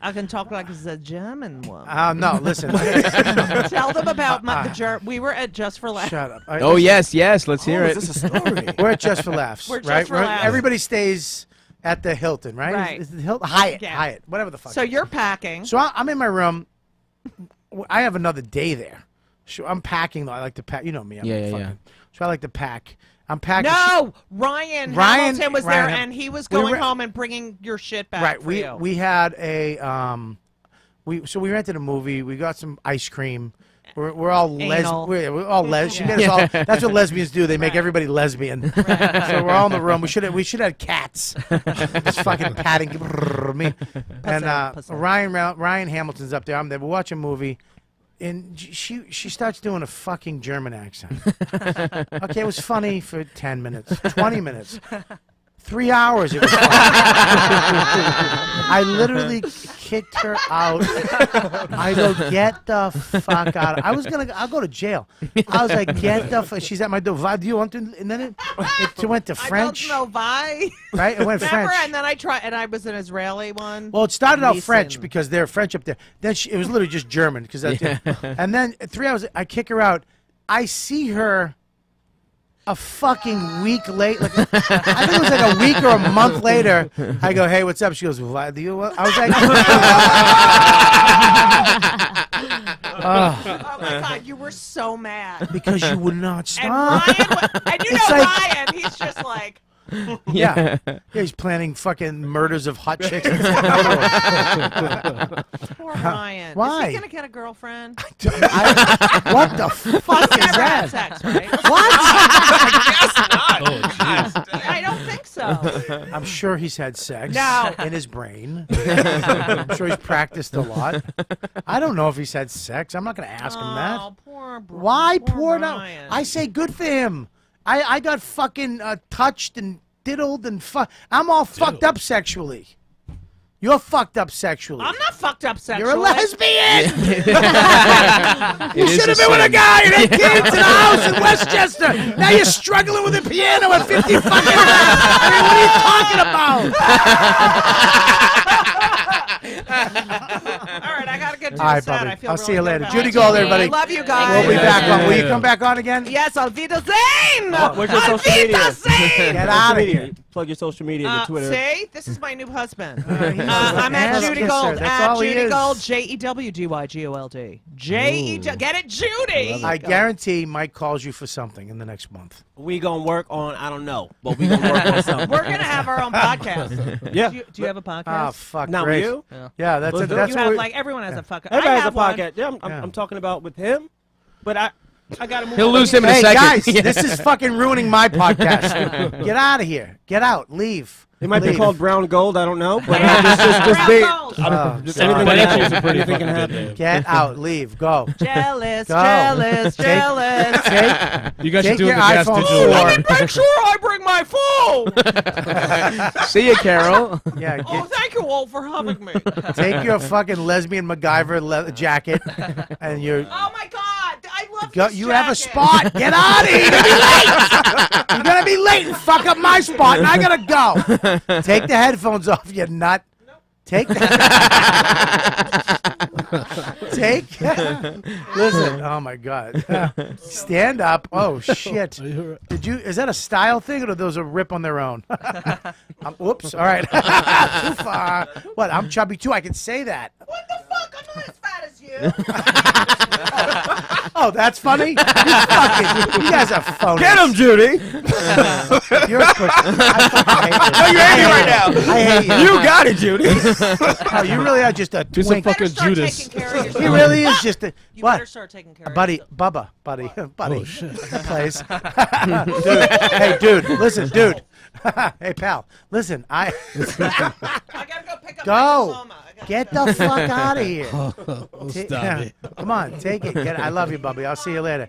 I can talk like it's a German one. uh, no, listen. Tell them about my, the Ger- We were at Just for Laughs. Shut up. I- Oh yes, yes. Let's hear Oh, it. is this a story? We're at Just for Laughs, We're Just right? for Laughs. Everybody stays at the Hilton, right? Right. Is, is the Hilton Hyatt? Yeah. Hyatt, whatever the fuck. So you're packing. So I, I'm in my room. I have another day there. So I'm packing. though. I like to pack. You know me. I'm Yeah, yeah, fucking, yeah. So I like to pack. I'm packing. no, Ryan, Ryan- Hamilton was Ryan there, and he was We going home and bringing your shit back. right. We you. we had a um, we so we rented a movie. We got some ice cream. We're, we're all les- Anal. we're, we're all les- she made us all, That's what lesbians do. They make Right. everybody lesbian. so we're all in the room. We should have we should have cats. Just fucking patting me. And uh. Ryan Ryan Hamilton's up there. I'm there. We watch a movie. And she she starts doing a fucking German accent. okay, it was funny for ten minutes, twenty minutes, three hours. It was. Funny. I literally kicked her out. I go, get the fuck out. I was gonna, I'll go to jail. I was like, get the. F-. She's at my door. "Va, Do you want to? And then it, it went to French, I don't know why. right? It went Remember? French. And then I tried, and I was an Israeli one. Well, it started out French because they're French up there. Then she, it was literally just German because that's it. And then three hours, I kick her out. I see her a fucking week late. Like, I think it was like a week or a month later. I go, hey, what's up? She goes, "Why do you? I was like, "Ugh, oh my god, you were so mad. because you would not And stop. Ryan, wa- and you know It's like- Ryan, he's just like, Yeah. yeah, he's planning fucking murders of hot chicks. in Fort Lauderdale. Poor Ryan. Why? Is he gonna get a girlfriend? I- what the fuck is had that? sex, right? What? Oh, jeez. I don't think so. I'm sure he's had sex No. in his brain. I'm sure he's practiced a lot. I don't know if he's had sex. I'm not going to ask him that. Oh, poor Bri- Why poor poor no? Ryan. I say good for him. I, I got fucking uh, touched and diddled and fu- I'm all fucked up sexually. You're fucked up sexually. I'm not fucked up sexually. You're a lesbian. It You should have been with a guy and had kids in a house in Westchester. Now you're struggling with a piano at 50 fucking. I mean, what are you talking about? All right, I gotta get to All right, the set. Bobby. I feel I'll really see you later. Judy. Gold, everybody. I love you guys. We'll be back on. Will you come back on again? Yes, Auf Wiedersehen. Where's your Auf social media? Wiedersehen. Get out of here. Plug your social media, Uh, your Twitter. Say, this is my new husband. Uh, I'm at Judy. Gold. That's At all Judy. Gold. J E W D Y G O L D. J E. J- Get it, Judy. I guarantee Mike calls you for something in the next month. We gonna work on. I don't know, but we gonna work on something. We're gonna have our own podcast. yeah. Do you, do you have a podcast? Ah, fuck. Now great. you. Yeah, that's a, do it. that's you what have we- like everyone has a fuck. Everybody I has a have one. podcast. Yeah, I'm, I'm, Yeah. I'm talking about with him, but I, I gotta move. He'll on. lose him in a Hey second. guys, this is fucking ruining my podcast. Get out of here. Get out. Leave. It might be called brown gold. I don't know, but uh, just, just, just Brown be. gold. Oh, Just anything can happen. pretty Anything can happen. Get out. Leave. Go. Jealous, Go. jealous, Take- jealous. Take, You guys Take should do your the gas iPhone digital. four. one. Make sure I bring my phone. See you, Carol. yeah, Oh, thank you all for having me. take your fucking lesbian MacGyver le- jacket, and you're. Oh my God, I love Go, this you have a spot. Get out of here. You're gonna be late. You're gonna be late and fuck up my spot, and I gotta go. Take the headphones off, you nut. Take the. Take. Listen. Oh my God. Stand up. Oh shit. Did you? Is that a style thing, or do those a rip on their own? um, whoops. All right. Too far. What? I'm chubby too. I can say that. What the fuck? I'm not as fat as you. Oh, that's funny. You fucking. You guys are phony. Get him, Judy. You're a pussy. I fucking hate you. you hate me right now. I hate you. You got it, Judy. Oh, you really are just a Just a twink. fucking start Judas. taking care of yourself. He really is just a You what? better start taking care of Buddy, yourself. Bubba, buddy, buddy. Oh, shit. Plays. dude, hey, dude, listen, dude. hey, pal, listen. I I gotta go pick up Go. my diploma. I gotta get the fuck out of here. Oh, Ta- stop it. Come on, take it. Get. I love you, Bubby. I'll see you later.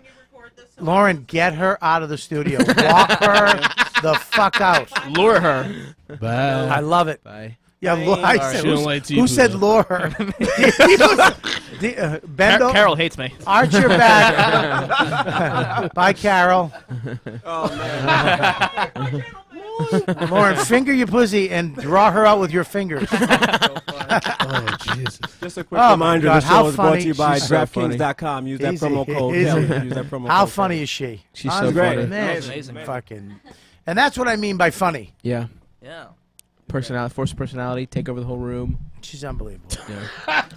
Lauren, get her out of the studio. Walk her the fuck out. Lure her. Bye. I love it. Bye. Yeah, lo- I Sorry. said, She don't like tea, who said Pluto. lure her? He was- the, uh, bend Car- o- Carol hates me. Arch your back. Bye, Carol. Lauren, finger your pussy and draw her out with your fingers. Oh, Jesus. Just a quick Oh, my reminder: God, the how show is brought funny. to you by She's so funny. DraftKings.com. Use that promo code. easy. Use that promo How code. funny is she? She's so great. funny. man, Amazing. Fucking, and that's what I mean by funny. Yeah. Yeah. Personality, force personality, take over the whole room. She's unbelievable. What?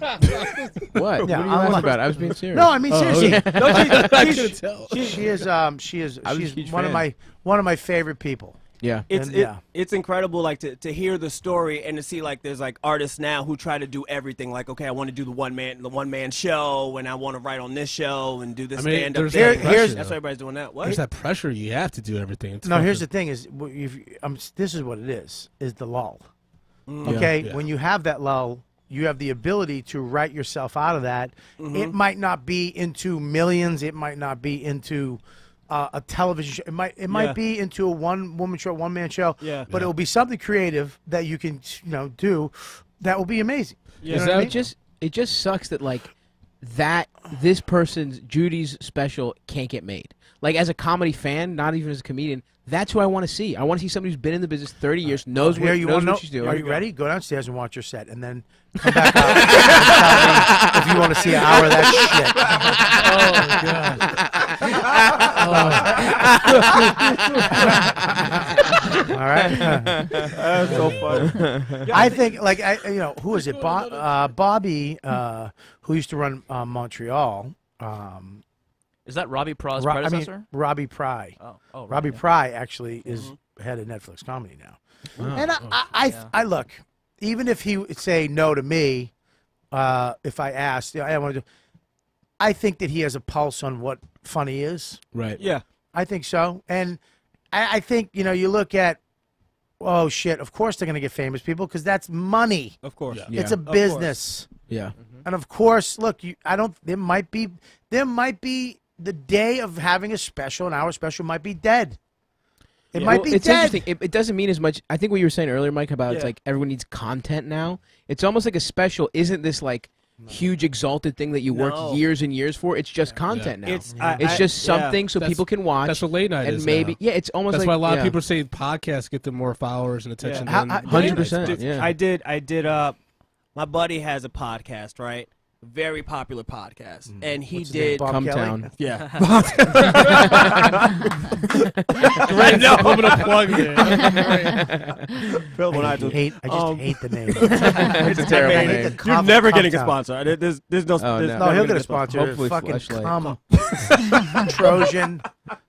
what Yeah, are you I'm laughing like- about? I was being serious. No, I mean Oh, seriously. okay. No, she- I she's- tell. she, she is. Um, she is. I was a She's huge one of my one of my favorite people. Yeah. It's And, it- yeah. it's incredible, like to, to hear the story and to see like there's like artists now who try to do everything. Like, okay, I want to do the one man the one man show, and I want to write on this show and do this I mean, stand up there's thing. that That's though. why everybody's doing that. What? There's that pressure. You have to do everything. It's No, here's the thing: is if you- um, this is what it is: is the lull. Mm. Okay, Yeah. when you have that lull, you have the ability to write yourself out of that. Mm-hmm. It might not be into millions. It might not be into uh, a television show. It might it Yeah. might be into a one woman show, one man show. Yeah. But it will be something creative that you can you know do. That will be amazing. You Yeah. know Is what I that mean? just it just sucks that like that this person's Judy's special can't get made. Like as a comedy fan, not even as a comedian, that's who I want to see. I want to see somebody who's been in the business 30 years, knows Here, what, you knows what to she's doing. Are you ready? Go downstairs and watch your set, and then come back out and tell me if you want to see an hour of that shit. All right. That's so funny. I think, like, I, you know, who is it? Bo- uh, Bobby, uh, who used to run uh, Montreal. Um, Is that Robbie Praw's Ro- I mean, predecessor? Robbie Praw. oh, oh, right, Robbie yeah. Praw actually is head of Netflix comedy now. and I, I, I, I look, even if he would say no to me, uh, if I asked, I want to do. I think that he has a pulse on what funny is. Right. Yeah. I think so. And I, I think, you know, you look at, oh shit, of course they're going to get famous people because that's money. Of course. Yeah. It's a Of course. business. Yeah. And of course, look, you, I don't, there might be, there might be the day of having a special, an hour special might be dead. It might Well, be it's dead. interesting. It, it doesn't mean as much. I think what you were saying earlier, Mike, about it's like everyone needs content now. It's almost like a special. Isn't this like huge exalted thing that you No. work years and years for? It's just content now. It's I- It's I- just yeah. something so That's- people can watch. That's what late night and is maybe now. yeah, it's almost That's like why a lot yeah. of people say podcasts get them more followers and attention. How- than 100%, yeah. I did. I did. Uh, my buddy has a podcast, right? Very popular podcast, and he What's his name, did. Bob Come Kelly? Town. Yeah. Great subliminal plug there. Phil, when I I do. hate, I just Um, hate the name. it's a terrible I name. You're never Come getting a sponsor. There's, there's no. Oh, there's no. No, he'll get a sponsor. Hopefully fucking Fleshlight. cum. Trojan.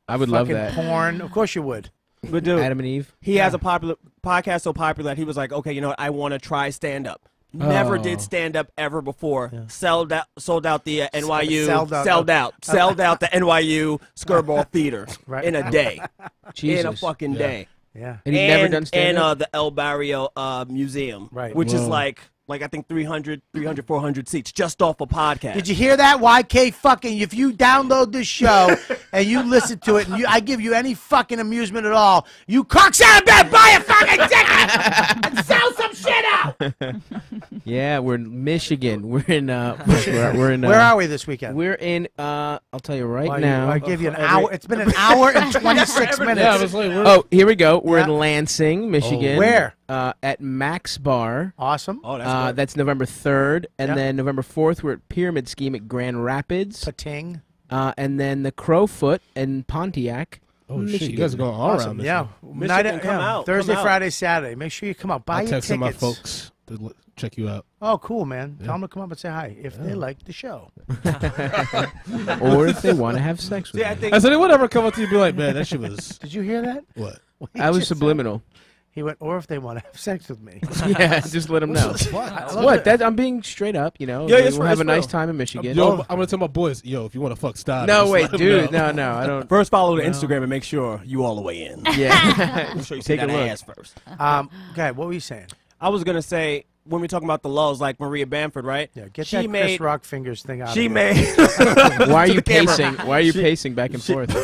I would love fucking that. porn. Of course you would. But dude, Adam and Eve. he has a popular podcast so popular that he was like, okay, you know what? I want to try stand up. Never Oh. did stand up ever before. Sold out, sold out the uh, NYU, Sold out. sold out, sold out the NYU Skirball Theater Right. in a day, Jesus. in a fucking day. Yeah. and he and, never done stand up. and uh, the El Barrio uh, Museum, Right. which is like like I think 300, 300, 400 seats just off a podcast. Did you hear that? YK fucking, if you download this show and you listen to it and you, I give you any fucking amusement at all, you cocksucker better buy a fucking ticket and sell some shit out. yeah, we're in Michigan. We're in. Uh, we're, we're in. Uh, Where are we this weekend? We're in. Uh, I'll tell you right Well, now. I give you an Every- hour. It's been an hour and 26 minutes. Yeah, like, Oh, here we go. We're in Lansing, Michigan. Where? Uh, at Mac's Bar. Awesome. Oh, that's Uh, good. that's November 3rd. And Yeah. then November 4th, we're at Pyramid Scheme at Grand Rapids. Pating. Uh, and then the Crofoot in Pontiac. Oh shit, you guys are going all Awesome. around. This Yeah. one. Night, Michigan, come yeah. out, Thursday, come out. Friday, Saturday. Make sure you come out. Buy I your texted my folks to check you out. Oh, cool, man. Tell them to come up and say hi if they like the show. or if they want to have sex with See, I me. think Has anyone ever come up to you and be like, man, that shit was Did you hear that? what? He I was just said- subliminal. He went, or if they want to have sex with me. yeah, just let them know. I love What? it. That I'm being straight up. You know, Yeah, it's we'll real, have a it's nice time in Michigan. Yo. I'm gonna tell my boys, yo, if you want to fuck Stott, no, wait, dude. No, no, I don't. first follow the Instagram and make sure you all the way in. Yeah. Make sure you Take see a look. ass first. Um, okay, what were you saying? I was gonna say when we're talking about the lulls, like Maria Bamford, right? Yeah, get she that made. Chris Rock fingers thing out. she of made. Why are you the camera. pacing? Why are you pacing back and forth?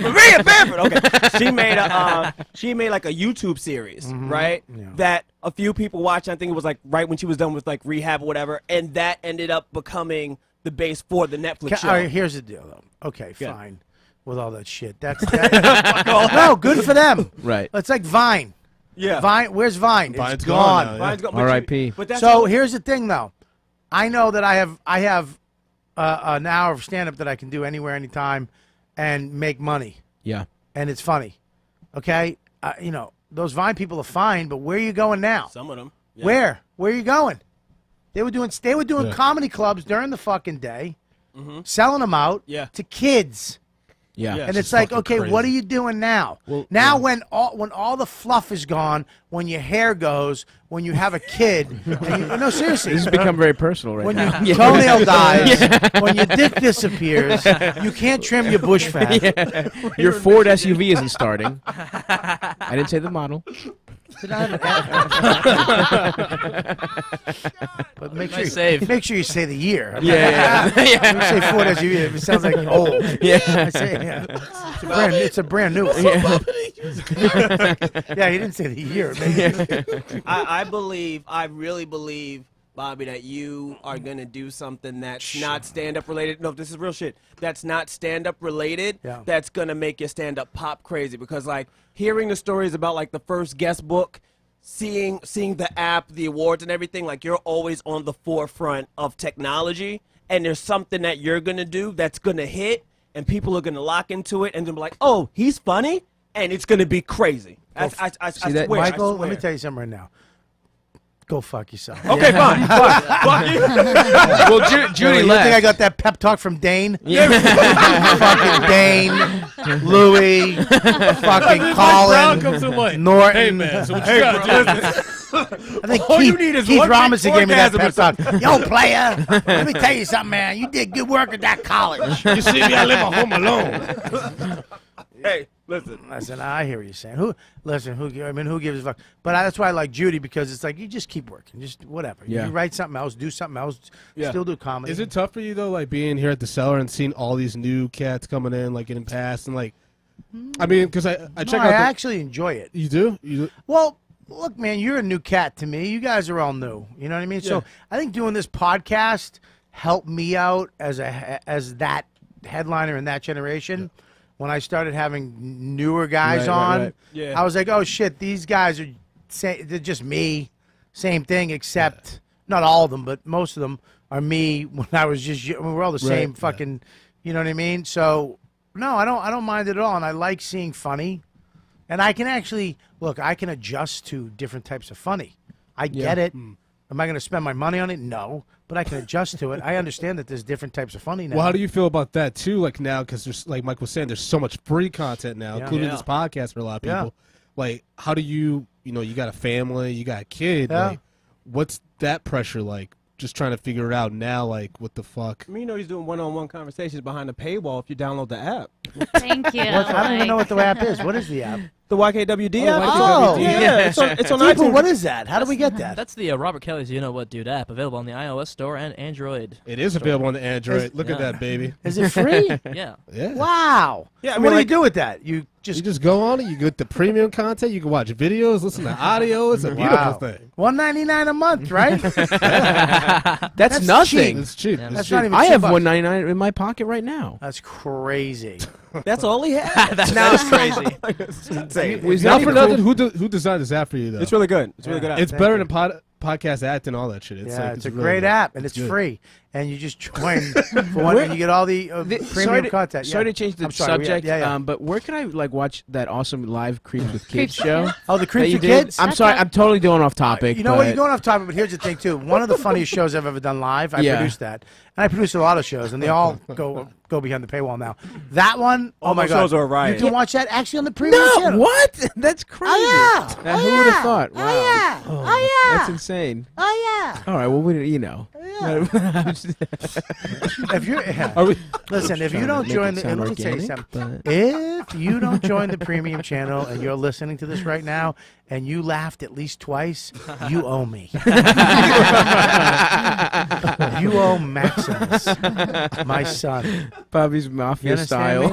Maria Bamford. Okay, she made a uh, she made like a YouTube series, right? Yeah. That a few people watched. I think it was like right when she was done with like rehab or whatever, and that ended up becoming the base for the Netflix Ca- show. all right, here's the deal, though. Okay, Yeah. fine. With all that shit, that's that, no good for them. right. It's like Vine. Yeah, Vine. Where's Vine? Vine's it's gone gone. now, Ryan's but R.I.P.. you- But that's So how- here's the thing, though. I know that I have I have uh, an hour of stand up that I can do anywhere, anytime, and make money, Yeah. and it's funny. Okay, uh, you know those Vine people are fine, but where are you going now? some of them. Yeah. Where? Where are you going? They were doing they were doing Yeah. comedy clubs during the fucking day, mm -hmm. selling them out. Yeah. to kids. Yeah. Yeah. and just it's like, okay, crazy. what are you doing now? now, when all when all the fluff is gone, when your hair goes, when you have a kid, and you, no, seriously, This has become very personal right when now. your toenail dies, when your dick disappears, you can't trim your bush fat. Your Ford SUV isn't starting. I didn't say the model. But make sure you, save. make sure you say the year. Yeah, yeah, yeah. You say Ford as you it sounds like old. Yeah. I say yeah. It's a brand, it's a brand new. one. yeah, he didn't say the year. Maybe. I, I believe, I really believe, Bobby, that you are gonna do something that's not stand-up related. No, this is real shit. That's not stand-up related. Yeah. That's gonna make your stand-up pop crazy because, like, hearing the stories about like the first guest book, seeing seeing the app, the awards, and everything, like you're always on the forefront of technology, and there's something that you're gonna do that's gonna hit, and people are gonna lock into it, and then be like, "Oh, he's funny," and it's gonna be crazy. I, I, I, I See that, swear, I Michael, let me tell you something right now. Go fuck yourself. Okay, fine. fine. Fuck you. well, Ju- Judy you left. think I got that pep talk from Dane? Yeah. fucking Dane, Louis, fucking Brown Colin, comes in like, Norton. hey man, so what you gotta do? I think All Keith, you need is Keith one big Robinson gave me that orgasm pep talk. Yo, player, let me tell you something, man. You did good work at that college. You see me, I live at home alone. hey, listen. Listen, I hear what you're saying. Who listen? Who? I mean, who gives a fuck? But I, that's why I like Judy because it's like you just keep working, just whatever. Yeah. You write something else, do something else, Yeah. still do comedy. Is it tough for you though, like being here at the cellar and seeing all these new cats coming in, like getting passed, and like, I mean, because I I No, check I out. the, actually enjoy it. you do? You Well, look, man, you're a new cat to me. You guys are all new. You know what I mean? Yeah. So I think doing this podcast helped me out as a as that headliner in that generation. When I started having newer guys Right, right, on, right. Yeah. I was like, oh shit, these guys are say, they're just me, same thing, except not all of them, but most of them are me when I was just y- we're all the same yeah. fucking, you know what I mean? So no, I don't I don't mind it at all, and I like seeing funny. And I can actually look. I can adjust to different types of funny. I get it. Hmm. Am I going to spend my money on it? No, but I can adjust to it. I understand that there's different types of funny now. Well, how do you feel about that too? Like now, because there's like Mike was saying, there's so much free content now, Yeah. including Yeah. this podcast for a lot of Yeah. people. Like, how do you, you know, you got a family, you got a kid. Yeah. Like, what's that pressure like? Just trying to figure it out now. Like, what the fuck? I mean, you know he's doing one-on-one conversations behind the paywall if you download the app. Thank you. What- I don't even know what the app is. What is the app? The YKWD Oh, app. YKWD. yeah, it's on, it's on People, iTunes. what is that? How do we get that? That's the uh, Robert Kelly's You Know What Dude app, available on the iOS store and Android. It is available on the Android. Is- Look at that, baby. Is it free? Yeah. Yeah. wow. Yeah, I mean, what do you do with that? You just You just go on it. You get the premium content. You can watch videos, listen to audio. It's a beautiful wow. thing. One ninety nine a month, right? That's, That's nothing. It's cheap. Yeah. It's That's cheap. not even. I two have bucks. one ninety nine in my pocket right now. That's crazy. That's all he had. That's, that's crazy. It's insane. Was Not for cool? nothing. Who de- who designed this app for you though? It's really good. It's really good. App. It's Thank better you. than pod- podcast act and all that shit. It's yeah, like, it's, a really great good. app and it's, good. free, and you just join for one, and you get all the, uh, The- premium sorry to, content. Sorry to change the sorry, subject, Yeah, yeah. Um, but where can I like watch that awesome live Creeps with Kids show? oh, the that Creeps you for did? Kids. I'm sorry, I'm totally going off topic. You know what? You're going off topic, but here's the thing too. One of the funniest shows I've ever done live. I Yeah. produced that, and I produce a lot of shows, and they all go go behind the paywall now. That one, oh All my god, shows are a riot. You can watch that actually on the premium No, channel. what? That's crazy. Oh yeah. Now, oh, who yeah. would have thought? Wow. Oh yeah. Oh yeah. That's insane. oh yeah. All right, well, we, you know. If you yeah. Are we? listen, if you don't join it the, sound let me tell you something. but- If you don't join the premium channel and you're listening to this right now and you laughed at least twice, you owe me. you owe Maximus, my son. Bobby's Mafia style.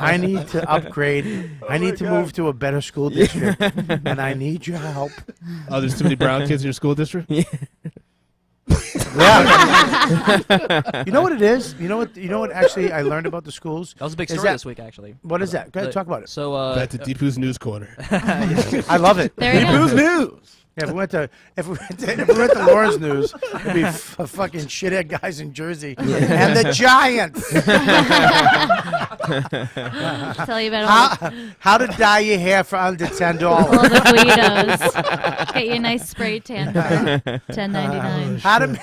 I need to upgrade. I need oh to move to a better school district, and I need your help. Oh, there's too many brown kids in your school district. Yeah. You know what it is? You know what? You know what? Actually, I learned about the schools. That was a big Is story that- this week, actually. What is that? Go ahead, The- talk about it. So, uh, Back to Deepu's news corner. I love it. There you news? Yeah, if we went to if we went to, if we went to Lauren's News, it'd be f- fucking shithead guys in Jersey and the Giants. Tell you about all, how, how to dye your hair for under ten all dollars. the Guidos. Get you a nice spray tan for ten ninety nine. How to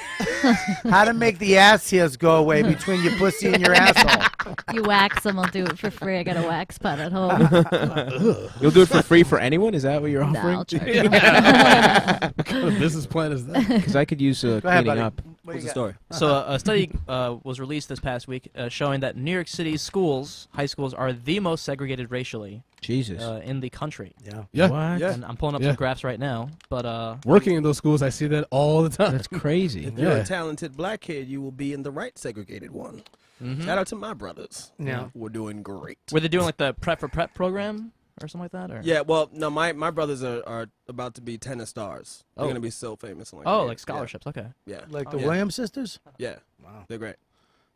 how to make the ass hairs go away between your pussy and your asshole. You wax them, I'll do it for free. I got a wax pot at home. You'll do it for free for anyone? Is that what you're no, offering? I'll charge you. what kind of business plan is that? Because I could use uh, Go ahead, cleaning buddy. up. What do What's you the got? story? So uh, a study uh, was released this past week uh, showing that New York City schools, high schools, are the most segregated racially Jesus. uh, in the country. Yeah. Yeah. what? Yeah. And I'm pulling up Yeah. some graphs right now, but uh, Working in those schools, I see that all the time. That's crazy. If you're Yeah. a talented black kid, you will be in the right segregated one. Mhm. Shout out to my brothers. Yeah. We're doing great. were they doing like the prep for prep program or something like that? Or Yeah, well, no, my, my brothers are, are about to be tennis stars. They're Oh. gonna be so famous. In like oh, years. like scholarships. Okay. Yeah, Like Oh, the yeah. Williams sisters? yeah, Wow, they're great.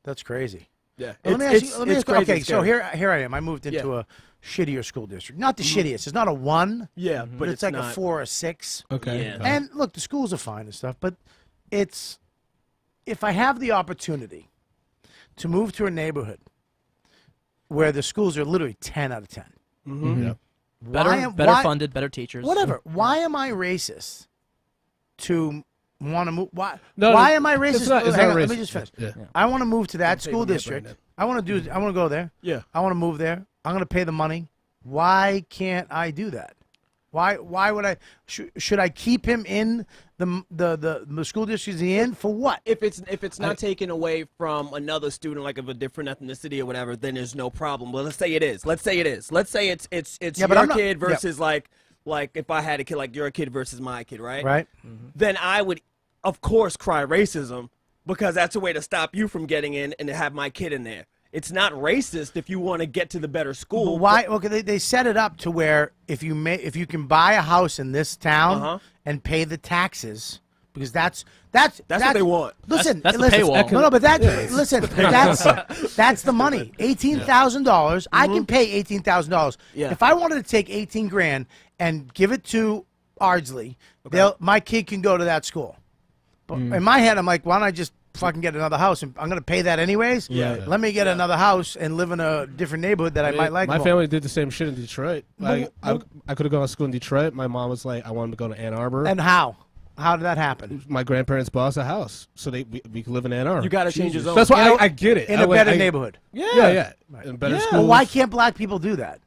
that's crazy. Yeah, Let me It's- ask you. Let me it's ask crazy, Okay, it's so here, here I am. I moved into Yeah. a shittier school district. Not the shittiest. It's not a one, Yeah, but, but it's, like a four or six. Okay. Yeah. okay. And look, the schools are fine and stuff, but it's if I have the opportunity to move to a neighborhood where the schools are literally ten out of 10 Mhm. Yeah. Better, am- better why- funded, better teachers. Whatever. Why am I racist to want to move. Why? No, why no, am I racist? it's not- it's Hang not on, Let me just finish. Yeah. I want to move to that school district. Brandon. I want to do. I want to go there. Yeah. I want to move there. I'm going to pay the money. Why can't I do that? Why? Why would I? Should, should I keep him in the the the, the school district is in for what? if it's if it's not taken away from another student like of a different ethnicity or whatever, then there's no problem. But let's say it is. Let's say it is. Let's say it's it's it's Yeah, your not- kid yeah. versus like like if I had a kid like your kid versus my kid, right? Right. Then I would, of course, cry racism because that's a way to stop you from getting in and to have my kid in there. It's not racist if you want to get to the better school. But why? Okay, they, they set it up to where if you may, if you can buy a house in this town Uh-huh. And pay the taxes, because that's that's That's what they want. Listen, That's- that's the listen, paywall. No, no, but that listen, that's that's the money. Eighteen thousand dollars. I can mm-hmm. pay eighteen thousand dollars. Yeah. If I wanted to take eighteen grand and give it to Ardsley, they'll my kid can go to that school. But mm. in my head, I'm like, why don't I just fucking get another house? And I'm going to pay that anyways. Yeah. Let me get another house and live in a different neighborhood that I might like. My more. family did the same shit in Detroit. I, I, I could have gone to school in Detroit. My mom was like, I wanted to go to Ann Arbor. And how? How did that happen? my grandparents bought us a house, so they we, we could live in Ann Arbor. You gotta change your zone. That's why I, a- I, I get it. In I a like- better I- neighborhood. Yeah, yeah. In better Yeah. schools. Well, why can't black people do that?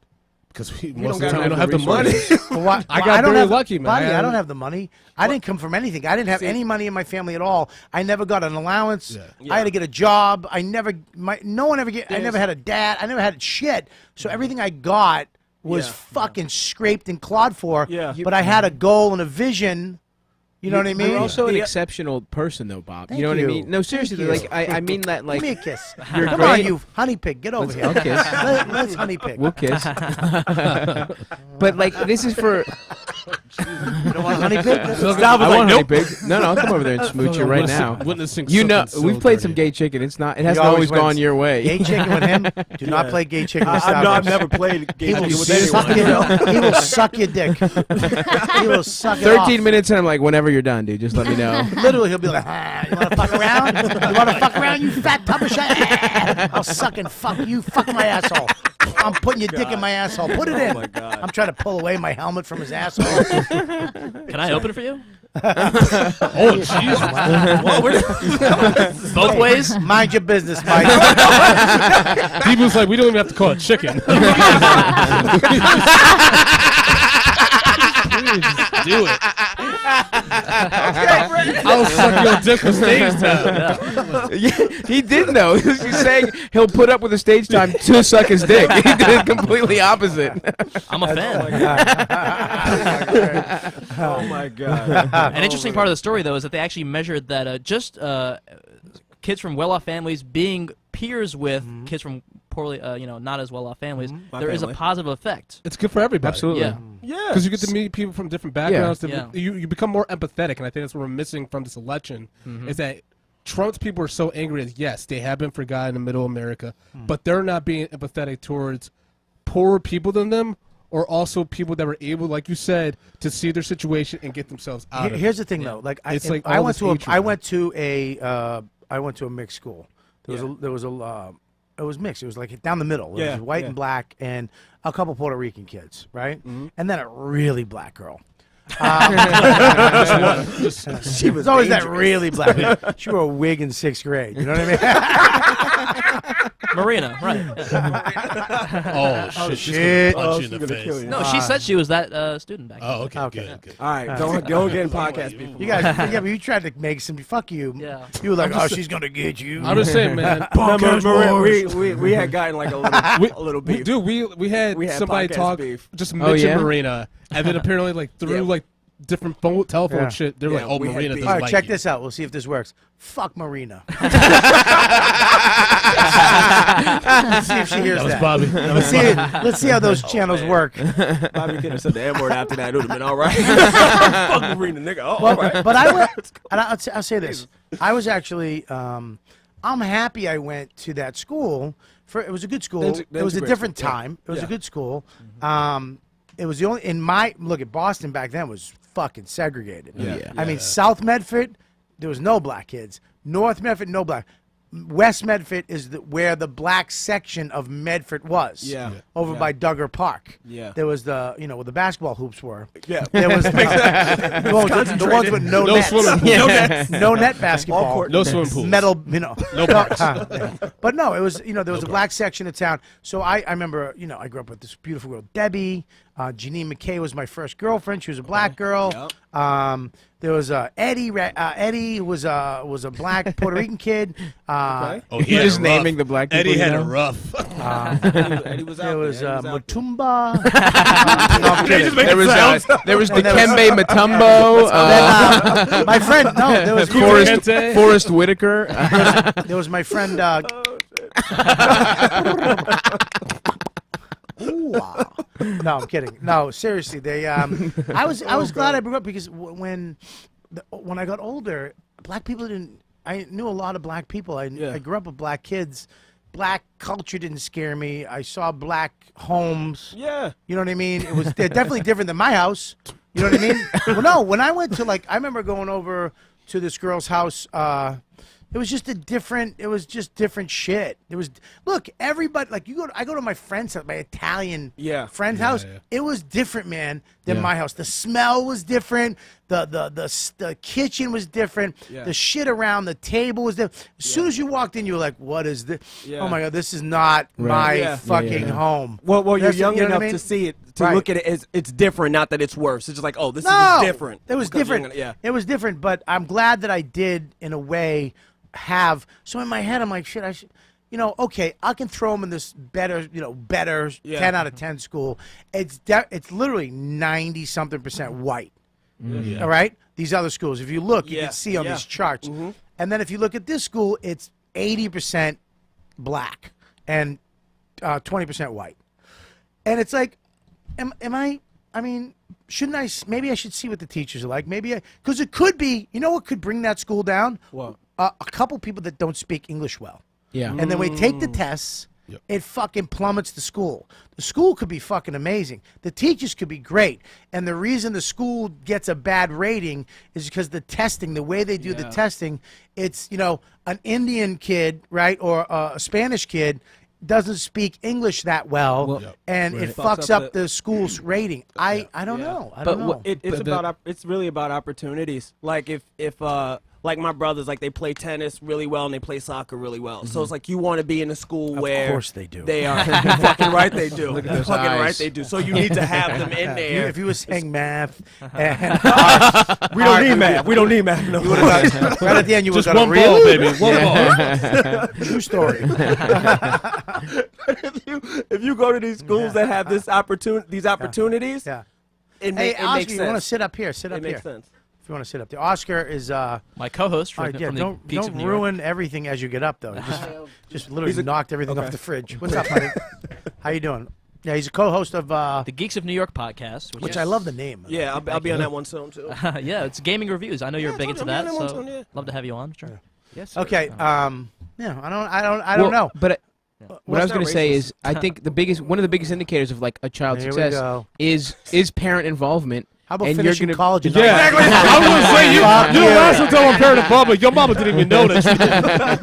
Because we, don't most of the time we don't have have the the money. resources. Well, I why- got don't very have, lucky, man. buddy, I- I don't have the money. I didn't come from anything. I didn't have any money in my family at all. I never got an allowance. Yeah. I had to get a job. I never. My no one ever get. I never had a dad. I never had shit. So everything I got was Yeah. fucking scraped and clawed for. Yeah. But I had a goal and a vision. You know what I mean? You're also an The- uh, exceptional person, though, Bob. Thank you know what you. I mean? No, seriously, Thank like I, I mean that like Give me a kiss. You're Come on, you honey pig. Get over Let's- here. I'll kiss. Let, let's honey pig. we'll kiss. but like this is for You don't want honey pig? I want honey pig. No, no, I'll come over there and smooch you right now. Witnessing You know, so we've played some gay chicken. It's not. It hasn't always wins. gone your way. Gay chicken with him. Do not play gay chicken with I, I've, no, I've never played He gay will, chicken with suck anyone. your, he will suck your dick. he will suck it off. Thirteen minutes, and I'm like, whenever you're done, dude, just let me know. Literally, he'll be like, ah, "You want to fuck around? You want to fuck around? You fat tub of shit? Ah, I'll suck and fuck you. Fuck my asshole. I'm putting your dick in my asshole. Put it in. my God. I'm trying to pull away my helmet from his asshole. Can I open it for you? Oh, Jesus. Well, we're- Both ways? Mind your business, Mike. People's like, we don't even have to call it chicken. Please, just do it. I'll suck your dick for stage time. Yeah, he did know. He was saying he'll put up with the stage time to suck his dick. He did it completely opposite. I'm a fan. Oh my god. An interesting part of the story, though, is that they actually measured that uh, just uh, kids from well-off families being peers with kids from poorly, uh, you know, not as well-off families, My there is a family. positive effect. It's good for everybody. Absolutely. Yeah. Yeah. Because you get to meet people from different backgrounds. different- Yeah. You, you become more empathetic, and I think that's what we're missing from this election is that Trump's people are so angry as yes, they have been forgotten in middle America, but they're not being empathetic towards poorer people than them or also people that were able, like you said, to see their situation and get themselves out Here- of Here's it. the thing, though. Like, I, It's like I all went to a, I went to a, uh, I went to a mixed school. There was a, there was a, uh, it was mixed. It was like down the middle. It Yeah, was white yeah. and black, and a couple Puerto Rican kids, right? Mm-hmm. And then a really black girl. Just- She was always that really black. she wore a wig in sixth grade. You know what I mean? Marina, right. oh, shit. Oh, she's shit. gonna punch Oh, you in the face. you. No, she said she was that uh, student back then. Oh, okay, Okay. good, good. All right, don't don't get in podcast beef. You guys, yeah, but you tried to make some. Fuck you. Yeah. You were like, oh, she's gonna get you. I'm just saying, man. No, Podcast Maria, we, we, we had gotten like a little, we, a little we, beef. dude, we we had, We had somebody podcast talk, beef. just Oh, mention yeah? Marina, and then apparently like through Yeah. like different phone telephone Yeah. shit, they're Yeah, like, oh, Marina doesn't All right, like check you. this out. We'll see if this works. Fuck Marina. let's see if she hears That was that. Bobby. That was Let's see, let's see how those channels work. Bobby could have said the N word after that. It would have been all right. Fuck Marina, nigga. Oh, all Well, right. but I went, and I- I'll, say- I'll say this: I was actually, um, I'm happy I went to that school. For it was a good school. That's a- it was a a different school, yeah. time. It was a good school. Um, it was the only in my look at Boston back then was fucking segregated. Yeah. I mean, South Medford, there was no black kids. North Medford, no black. West Medford is the, where the black section of Medford was. Yeah. Yeah. Over Yeah. by Dugger Park. Yeah. There was the you know where the basketball hoops were. Yeah. There was the, the ones with- the ones with no, No nets. swimming pool. No nets. No net basketball. court. No swimming pools. Metal, you know. No parks. uh, yeah. But no, it was you know there was a black section of town. So I, I remember you know I grew up with this beautiful girl Debbie. Uh, Janine McKay was my first girlfriend. She was a black girl. Um, there was uh, Eddie. Ra- Uh, Eddie who was uh, was a black Puerto Rican kid. Uh, Oh, You're just it rough. naming the black people Eddie had know? it rough. Eddie was out There was there. uh, Eddie out there. Mutumba. No, There was uh, there was And there was- Dikembe Mutombo, uh, Then, uh, my friend, no, there was Forrest Kente. Forest Whitaker. There was my friend. Wow. no, I'm kidding. No, seriously, they. Um, I was I was glad I grew up because w- when the, when I got older, black people didn't. I knew a lot of black people. I, Yeah. I grew up with black kids. Black culture didn't scare me. I saw black homes. Yeah. You know what I mean? It was they're definitely different than my house. You know what I mean? well, no, when I went to like, I remember going over to this girl's house. Uh, it was just a different. It was just different shit. It was look everybody like you go. To, I go to my friend's house, my Italian Yeah. friend's Yeah, house. yeah. It was different, man, than Yeah. my house. The smell was different. The the the the kitchen was different. Yeah. The shit around the table was different. As soon as you walked in, you were like, "What is this? Yeah. Oh my god, this is not my Yeah. fucking Yeah. home." Well, well, you're That's- young you know what I enough mean? to see it, to Right. look at it as it's different, not that it's worse. It's just like, oh, this No, is different. It was different. gonna- yeah. it was different. But I'm glad that I did, in a way, have. So in my head, I'm like, shit. I should, you know, okay, I can throw them in this better, you know, better Yeah. ten out of ten school. It's de- it's literally ninety something percent white. All right, these other schools. If you look, you can see on yeah. these charts. And then if you look at this school, it's eighty percent black and uh, twenty percent white. And it's like, am, am I? I mean, shouldn't I? Maybe I should see what the teachers are like. Maybe I, because it could be. You know what could bring that school down? What? Uh, a couple people that don't speak English well. yeah. And then we take the tests. It fucking plummets the school. The school could be fucking amazing. The teachers could be great. And the reason the school gets a bad rating is because the testing, the way they do the testing, it's, you know, an Indian kid, right, or uh, a Spanish kid doesn't speak English that well, Well, and it Fucks fucks up up the- the school's rating. I, I don't Yeah. know. I But don't know. It, it's But the- about op- it's really about opportunities. Like if if uh like my brothers like they play tennis really well and they play soccer really well. So mm-hmm. it's like you want to be in a school where of course they do. They are fucking right they do. Look at You're those fucking right they do. So you need to have them in If you- there. if you were saying math and we don't need math. We don't need math. No. right at the end, you would Just have got one ball, really baby. One ball. true story. if you if you go to these schools that have this opportun these opportunities, Yeah. it, ma- Hey, it Oscar, makes you want to sit up here? Sit It up here. makes sense. If you want to sit up there, Oscar is. uh My co-host from, right, yeah, from don't Geeks don't of ruin everything as you get up though. Just, just literally a- knocked everything okay. off the fridge. What's up, buddy? How you doing? Yeah, he's a co-host of uh, The Geeks of New York podcast, which, which is, I love the name. Yeah, I'll, I'll be on that one soon too. yeah, it's gaming reviews. I know you're Yeah, big into that, on that so one yeah. love to have you on. Sure. Yes. Okay. Um. Yeah. I don't. I don't. I don't Well, know. But uh, what I was going to say is, I think the biggest, one of the biggest indicators of like a child's Here success is is parent involvement. How about and you're finishing gonna- college? Yeah, not- I was gonna say you. Fuck You're the you. last one to tell my parent to ball, but your mama didn't even know that. Fuck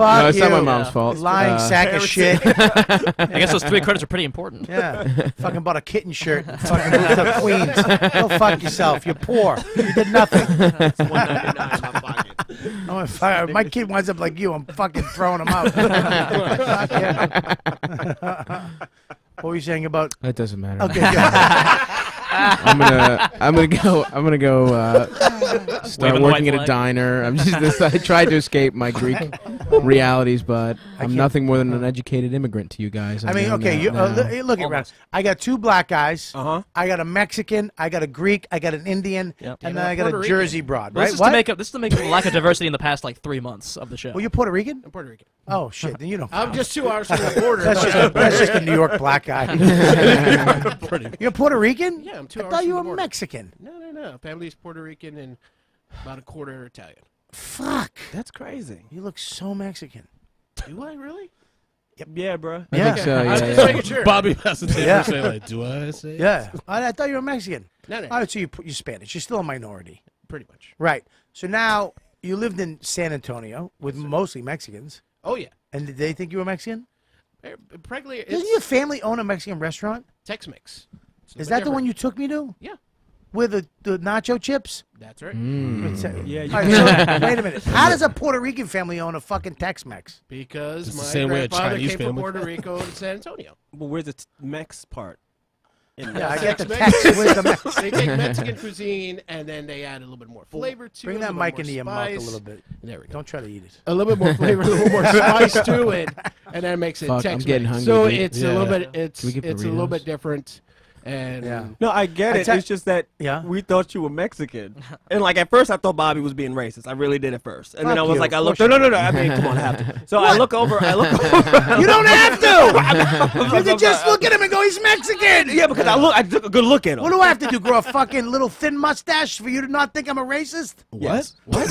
No, it's not my you. mom's fault. Lying Uh, sack of shit. I guess those three credits are pretty important. Yeah. fucking bought a kitten shirt. Fucking moved to Queens. Go fuck yourself. You're poor. You did nothing. I'm gonna fuck- my kid winds up like you. I'm fucking throwing him out. Fuck yeah. what were you saying about? That doesn't matter. Okay, good. I'm gonna I'm gonna go I'm gonna go uh, start Waving the working white at a flag. diner. I'm just I tried to escape my Greek realities, but I'm nothing more than an educated immigrant to you guys. I mean, know okay, now- you, uh, now. look, look at Ralph. I got two black guys. Uh-huh. I got a Mexican. I got a Greek. I got an Indian, Yep. and then I got a Jersey broad. Well, Right? This is What? to make up. This is to make up the lack of diversity in the past like three months of the show. Well, you're Puerto Rican. I'm Puerto Rican. Oh shit! Then you don't. I'm just two hours from the border. That's just, a, that's just a New York black guy. You're Puerto Rican? Yeah, I'm two I hours thought you were. Mexican. No, no, no. Family's Puerto Rican and about a quarter Italian. Fuck. That's crazy. You look so Mexican. Do I really? Yeah, bro. I Yeah. think so. I was Yeah, just yeah. making sure. Bobby has to Yeah. say like, do I say? it? Yeah. I, I thought you were Mexican. No, no. All right, so you, you're Spanish. You're still a minority. Pretty much. Right. So now you lived in San Antonio with mostly Mexicans. Oh yeah. And did they think you were Mexican? Eh, Practically, Doesn't it's your family own a Mexican restaurant? Tex-Mex. It's a Is bit that the one different. you took me to? Yeah. With the, the nacho chips? That's right. Mm. It's a- Yeah, you All right, so, wait a minute. How does a Puerto Rican family own a fucking Tex-Mex? Because It's the my same way a grandfather Chinese came from. Puerto Rico and San Antonio. Well, where's the t- Mex part? In Yeah, I get the Tex-Mex. Where's the Mex? they take Mexican cuisine and then they add a little bit more flavor to Bring it. Bring that mic more into your mouth a little bit. There we go. Don't try to eat it. A little bit more flavor, a little more spice to it, and that makes it Fuck, I'm Tex-Mex. getting hungry, So dude. it's a little bit, it's Can we it's a little bit different, and Yeah. No, I get I it. it's just that Yeah. we thought you were Mexican, and like at first I thought Bobby was being racist. I really did at first, and then I was you. like, I Of looked. No, no, no, no. I mean, come on, I have to. So I look over. I look over. You don't have to. you can just look at him and go, "He's Mexican." yeah, because I look. I took a good look at him. What do I have to do? Grow a fucking little thin mustache for you to not think I'm a racist? What? What?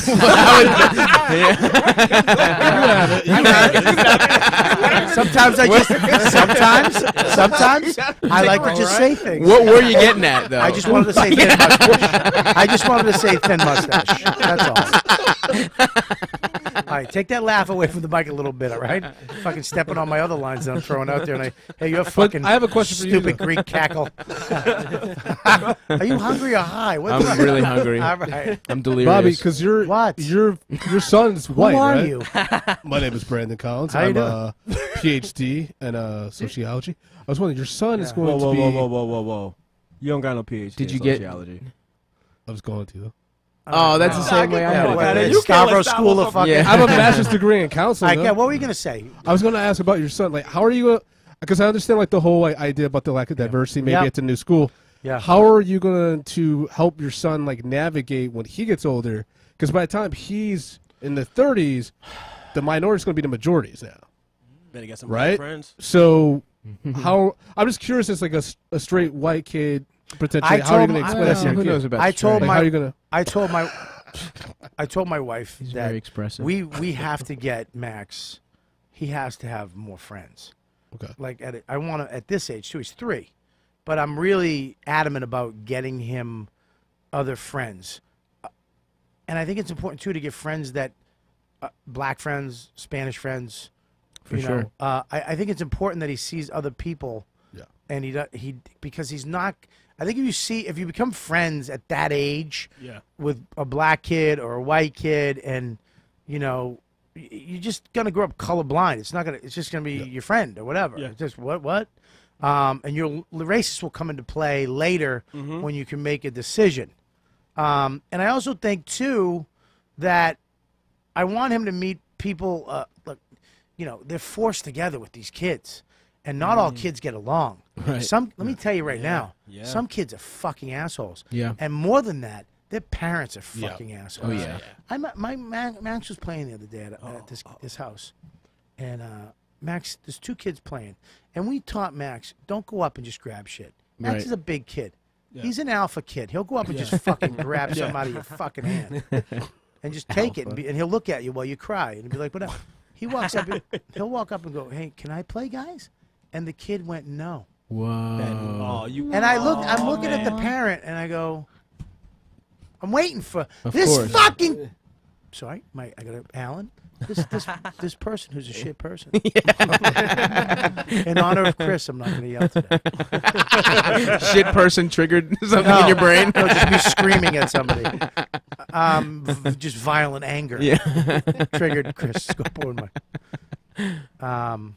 Sometimes I just, sometimes, sometimes I like to just say things. What were you getting at though? I just wanted to say thin mustache. I just wanted to say thin mustache. That's all. All right, take that laugh away from the mic a little bit, all right? Fucking stepping on my other lines that I'm throwing out there, and I, hey, you're fucking. I have a question for you, Stupid. Greek cackle. Are you hungry or high? What's I'm really hungry. All right. I'm delirious. Bobby, because your What? your your son's white, Who are right? you? My name is Brandon Collins. How I'm a PhD in uh, sociology. I was wondering, your son is going Whoa, whoa, to be. whoa, whoa, whoa, whoa, whoa! You don't got no PhD. Did in you get- sociology. I was going to. Though. Oh, that's the Uh, same way I Yeah, had what, it. it. the You can't let Stavros School of fucking. Yeah. I have a master's degree in counseling. I though. get. What were you gonna say? I was going to ask about your son. Like, how are you? going Because I understand like the whole like, idea about the lack of diversity, maybe Yep. at the new school. Yeah. How are you going to help your son like navigate when he gets older? Because by the time he's in the 30s, the minority is going to be the majorities now. Better get some Right? friends. So, how? I'm just curious. As like a, a straight white kid, potentially, I how are you going to him- explain Well, that to your who knows about I straight? told Like, my how are you going to? I told my I told my wife He's that very expressive. we we have to get Max. He has to have more friends. Okay. Like at a, I want to at this age too. He's three, but I'm really adamant about getting him other friends, Uh, and I think it's important too to get friends that uh, black friends, Spanish friends. For you know, uh, I, I think it's important that he sees other people Yeah. and he do- he because he's not. I think if you see if you become friends at that age, Yeah. with a black kid or a white kid, and you know, you're just gonna grow up colorblind. It's not gonna. It's just gonna be your friend or whatever. Yeah. It's just what what, um, and your racist will come into play later when you can make a decision. Um, and I also think too that I want him to meet people. Uh, look, you know, they're forced together with these kids, and not all kids get along. Right. Some, let me tell you right now, yeah. some kids are fucking assholes. Yeah. And more than that, their parents are Yeah. fucking assholes. Oh yeah. I my Ma- Max was playing the other day at, at this this house, and uh, Max, there's two kids playing, and we taught Max don't go up and just grab shit. Max Right. is a big kid. Yeah. He's an alpha kid. He'll go up and just fucking grab something out of your fucking hand and just take it, and, be, and he'll look at you while you cry and be like, "Whatever." He walks up. and- He'll walk up and go, "Hey, can I play, guys?" And the kid went, "No." Whoa. Oh, you. And I look, I'm looking at the parent, and I go, I'm waiting for Of this course. fucking. Sorry, my I got a Alan. This this this person who's a shit person. In honor of Chris, I'm not going to yell today. Shit person triggered something No. in your brain. No, just me screaming at somebody. Um, v- just violent anger. Yeah. triggered Chris Scopo my. Um,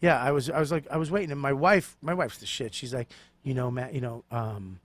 yeah, I was, I was like, I was waiting, and my wife, my wife's the shit. She's like, you know, Matt, you know, um,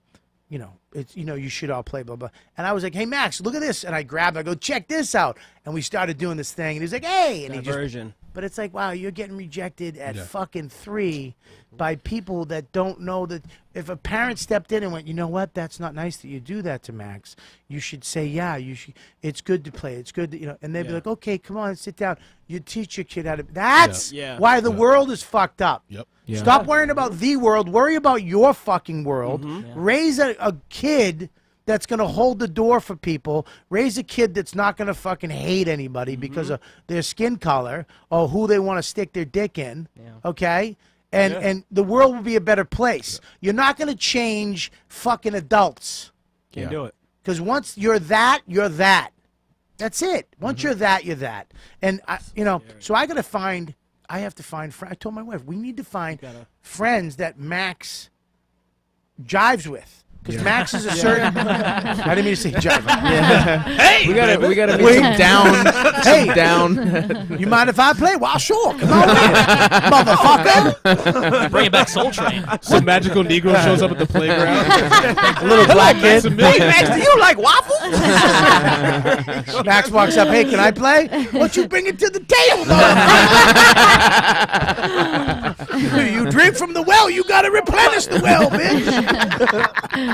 you know, it's, you know, you should all play, blah blah. And I was like, hey Max, look at this, and I grabbed, I go, check this out, and we started doing this thing, and he's like, hey, and he just but it's like, wow, you're getting rejected at Yeah. fucking three by people that don't know that. If a parent stepped in and went, you know what, that's not nice that you do that to Max. You should say, yeah, you should. It's good to play. It's good to, you know. And they'd be like, okay, come on, sit down. You teach your kid how to. That's Yeah. why the Yeah. world is fucked up. Yep. Yeah. Stop worrying about the world. Worry about your fucking world. Mm-hmm. Raise a, a kid that's going to hold the door for people. Raise a kid that's not going to fucking hate anybody mm-hmm. because of their skin color or who they want to stick their dick in. Okay? And and the world will be a better place. You're not going to change fucking adults. Can't Yeah. do it. Cuz once you're that, you're that. That's it. Once mm-hmm. you're that, you're that. And I, you know, so I got to find. I have to find. Fr- I told my wife we need to find friends that Max jives with. Because Max is a certain. I didn't mean to say jive. Hey, we gotta we gotta Wait. meet some down, Hey. some down. You mind if I play? Well, sure. Come on, in, motherfucker. Bringing back Soul Train. Some magical Negro shows up at the playground. A little black kid. Hey, Max, do you like waffles? Max walks up. Hey, can I play? What you bring it to the table, motherfucker? you drink from the well. You gotta replenish the well, bitch.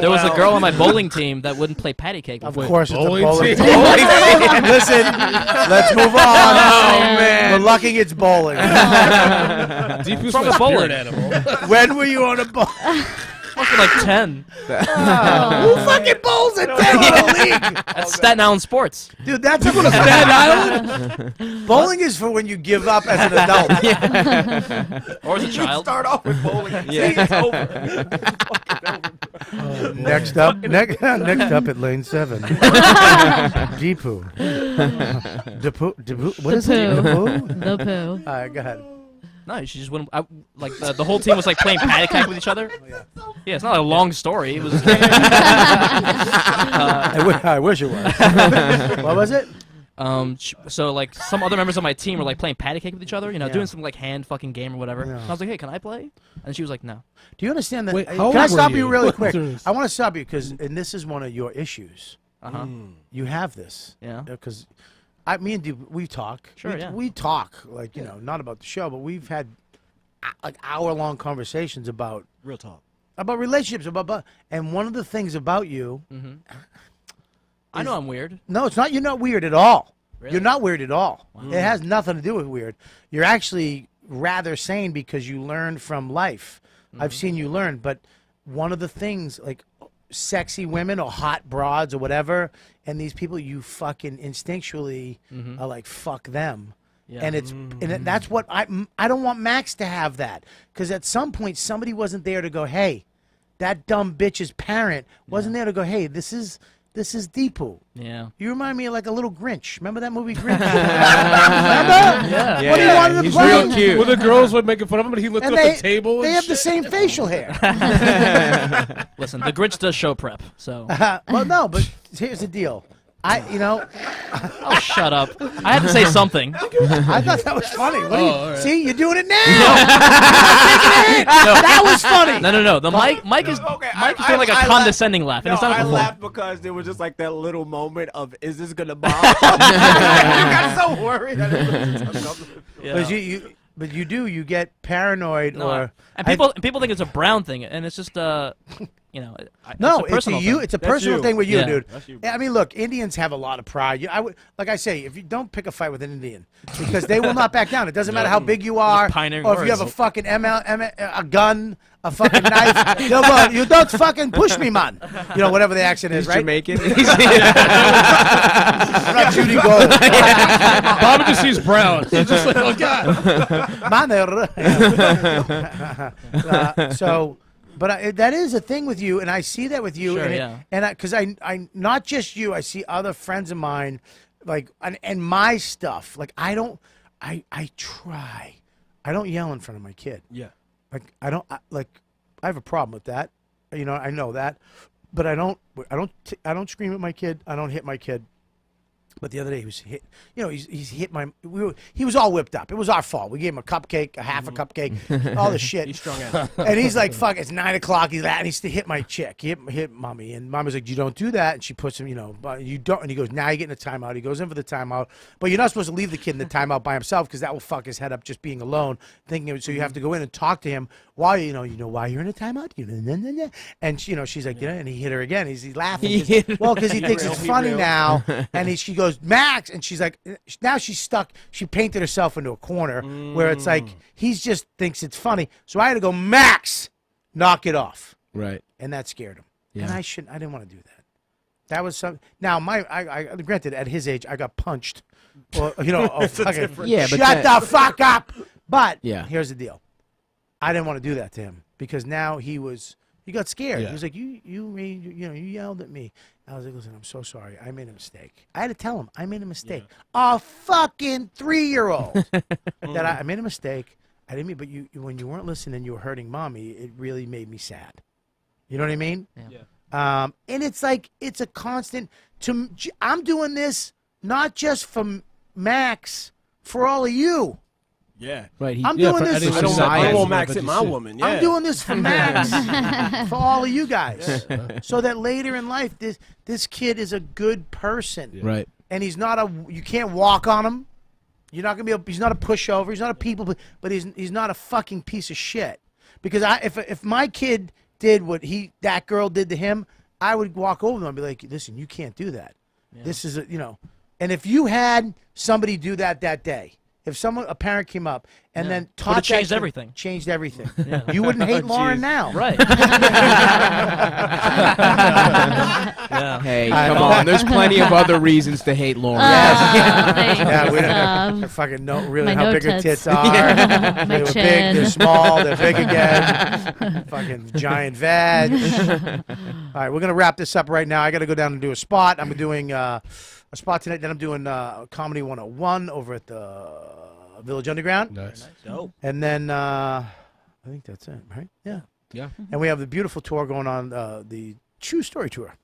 There was a girl on my bowling team that wouldn't play patty cake. Of before. course, it's a bowling bowling team. team. Listen, let's move on. Oh, man. We're lucky it's bowling. Deepu's From my the bowling. animal. when were you on a bowl? Must be like ten. Oh. Who fucking bowls at 10 on a league? That's Staten Island Sports. Dude, that's a Staten Island? Bowling is for when you give up as an adult. Or as a child. Start off with bowling. See, it's over. Next up, next, next up at lane seven, Deepu. Deepu, Deepu, what is it? poo. Deepu? The poo. All right, go ahead. No, she just wouldn't. I, like the, the whole team was like playing patty cake with each other. Yeah, it's not a long story. It was. I, wi- I wish it was. what was it? Um, so like some other members of my team were like playing patty cake with each other, you know, Yeah. doing some like hand fucking game or whatever. Yeah. And I was like, hey, can I play? And she was like, no. Do you understand that? Wait, uh, how can I old were stop you, you? really quick? I want to stop you because, and this is one of your issues. Uh huh. You have this. Yeah. Because I, me and Deep, we talk. Sure, We, yeah. we talk like you know, not about the show, but we've had uh, like hour long conversations about Real talk. about relationships, about, about and one of the things about you. I know I'm weird. No, it's not. You're not weird at all. Really? You're not weird at all. It has nothing to do with weird. You're actually rather sane because you learned from life. I've seen you learn, but one of the things like sexy women or hot broads or whatever, and these people you fucking instinctually mm-hmm. are like fuck them. Yeah. And it's mm-hmm. and that's what I I don't want Max to have that because at some point somebody wasn't there to go hey, that dumb bitch's parent wasn't there to go hey this is this is Deepu. Yeah. You remind me of like a little Grinch. Remember that movie Grinch? Remember? Yeah. What do you want him to he's play? real cute. Well, the girls were making fun of him, and he looked And up they, the table. they and have the same facial hair. Listen, the Grinch does show prep, so. well, no, but here's the deal. I, you know, Oh, shut up. I had to say something. I thought that was funny. What do you, Oh, all right. See, you're doing it now. I'm taking a. That was funny. No, no, no. The Mike, Mike is, Okay, Mike I- is doing like a I- I condescending laugh, and No, it's not. I a laughed because there was just like that little moment of, is this gonna bomb? you got so worried. that it was- Yeah. But you, you, but you do. You get paranoid No, or and I- people and people think it's a brown thing, and it's just uh, you know, I, No, it's a it's a personal you. thing. It's a That's personal you. thing with you, Yeah. dude. You. I mean, look, Indians have a lot of pride. You, I would, like I say, if you don't pick a fight with an Indian, because they will not back down. It doesn't matter how big you are, or if you have a fucking ML, a gun, a fucking knife. They'll go, you don't fucking push me, man. You know, whatever the accent is, He's right? Jamaican. I'm not Judy Gold. Bobby just sees brown. He's just like, oh god. Manner. uh, so, but I, that is a thing with you, and I see that with you. Sure, and it- yeah. And because I, I, not just you, I see other friends of mine, like, and, and my stuff. Like, I don't, I, I try. I don't yell in front of my kid. Yeah. Like, I don't, I, like, I have a problem with that. You know, I know that, but I don't, I don't, t- I don't scream at my kid. I don't hit my kid. But the other day he was hit. You know, he's, he's hit my. We were, he was all whipped up. It was our fault. We gave him a cupcake, a half a mm-hmm. cupcake, all the shit. He's strung out. and he's like, "Fuck!" It's nine o'clock. He's like, and he's to hit my chick. He hit, hit mommy, and mommy's like, "You don't do that." And she puts him, you know, but you don't. And he goes, "Now you're getting a timeout." He goes in for the timeout, but you're not supposed to leave the kid in the timeout by himself because that will fuck his head up just being alone. Thinking Of, so, you have to go in and talk to him while you know, you know, why you're in a timeout. You know, and she, you know, she's like, you know, and he hit her again. He's, he's laughing. He hit well, because he thinks Real, it's he funny real. now, and he, she goes, Max, and she's like, now she's stuck. She painted herself into a corner where it's like mm. he's just thinks it's funny. So I had to go, Max, knock it off, right. and that scared him. yeah. And I shouldn't. I didn't want to do that. That was some. Now my, I, I granted at his age, I got punched, or you know, oh, fucking, Yeah, shut that- the fuck up. But Yeah. here's the deal. I didn't want to do that to him because now he was He got scared. Yeah. He was like, "You, you made, you know, you yelled at me." I was like, "Listen, I'm so sorry. I made a mistake. I had to tell him I made a mistake. A fucking three year old that I, I made a mistake. I didn't mean, but you, you- when you weren't listening, you were hurting mommy. It really made me sad. You know what I mean? Yeah. Um, and it's like it's a constant. To I'm doing this not just for Max, for all of you. Yeah. Right. He, I'm Yeah, doing for this. any I don't, I society, don't Max but hit you my woman. Yeah. I'm doing this for Max, for all of you guys, so that later in life, this this kid is a good person, right. and he's not a. You can't walk on him. You're not gonna be. A, he's not a pushover. He's not a people, but he's he's not a fucking piece of shit. Because I, if if my kid did what he that girl did to him, I would walk over them and be like, "Listen, you can't do that. This is a you know." And if you had somebody do that that day, if someone a parent came up and Yeah. then Would've taught that changed kid- everything. changed everything, you wouldn't hate Lauren now, Right. yeah. Hey, come on. There's plenty of other reasons to hate Lauren. Ah, thanks, Yeah, we don't um, I fucking know really how no big her tits. tits are. My they were big, they're small, they're big again. fucking giant vag. All right, we're gonna wrap this up right now. I gotta go down and do a spot. I'm doing uh, a spot tonight. Then I'm doing uh, comedy 101 over at the Village Underground, Nice. Dope. and then uh, I think that's it, right? Yeah. Yeah. And we have the beautiful tour going on, uh, the True Story Tour.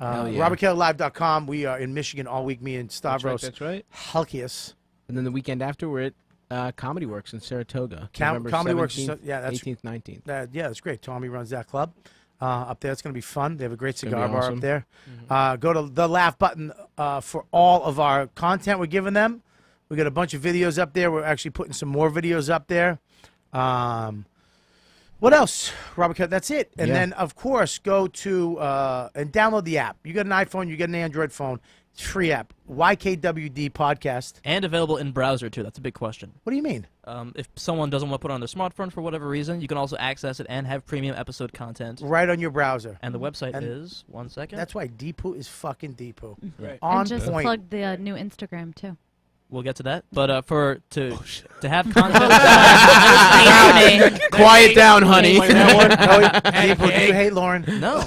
Uh, Hell yeah. RobertKellyLive.com. We are in Michigan all week. Me and That's right. Stavros That's right. Halkias. And then the weekend after, we're at uh, Comedy Works in Saratoga. Com- November Comedy Works yeah, that's- 18th, 19th. Uh, yeah, that's great. Tommy runs that club uh, up there. It's going to be fun. They have a great cigar bar awesome. up there. Uh, go to the laugh button uh, for all of our content we're giving them. We got a bunch of videos up there. We're actually putting some more videos up there. Um, what else, Robert? That's it. And Yeah. then, of course, go to uh, and download the app. You got an iPhone, you got an Android phone. It's free app. YKWd podcast. And available in browser too. That's a big question. What do you mean? Um, if someone doesn't want to put it on their smartphone for whatever reason, you can also access it and have premium episode content. Right on your browser. And the website And is one second. That's why Deepu is fucking Deepu. Right. On and just point. plug the uh, new Instagram too. We'll get to that. But uh, for to Oh, to have content. Quiet down, honey. Wait, that one? No, Deepu, do you hate Lauren? no,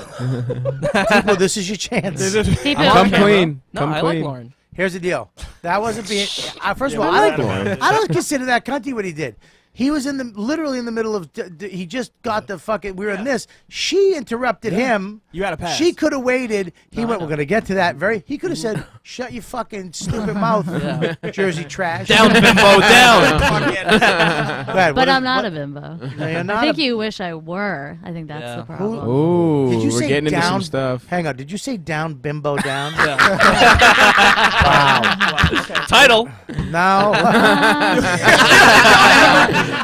people, this is your chance. Deepu, Come okay. clean. no, Come I clean. like Lauren. Here's the deal. That wasn't being. Uh, first of all, I I, like don't, Lauren. I don't consider that cunty what he did. He was in the literally in the middle of. D- d- he just got the fucking. We were in this. She interrupted him. You had a pass. She could have waited. He No, went. We're gonna get to that. Very. He could have said, "Shut your fucking stupid mouth, Yeah. Jersey trash." Down, bimbo, down. Fuck it. Go ahead, But I'm is- not what- a bimbo. No, not I think a- you wish I were. I think that's Yeah. the problem. Ooh, Did you we're say getting into down? some stuff. Hang on. Did you say down, bimbo, down? Yeah. Title. No.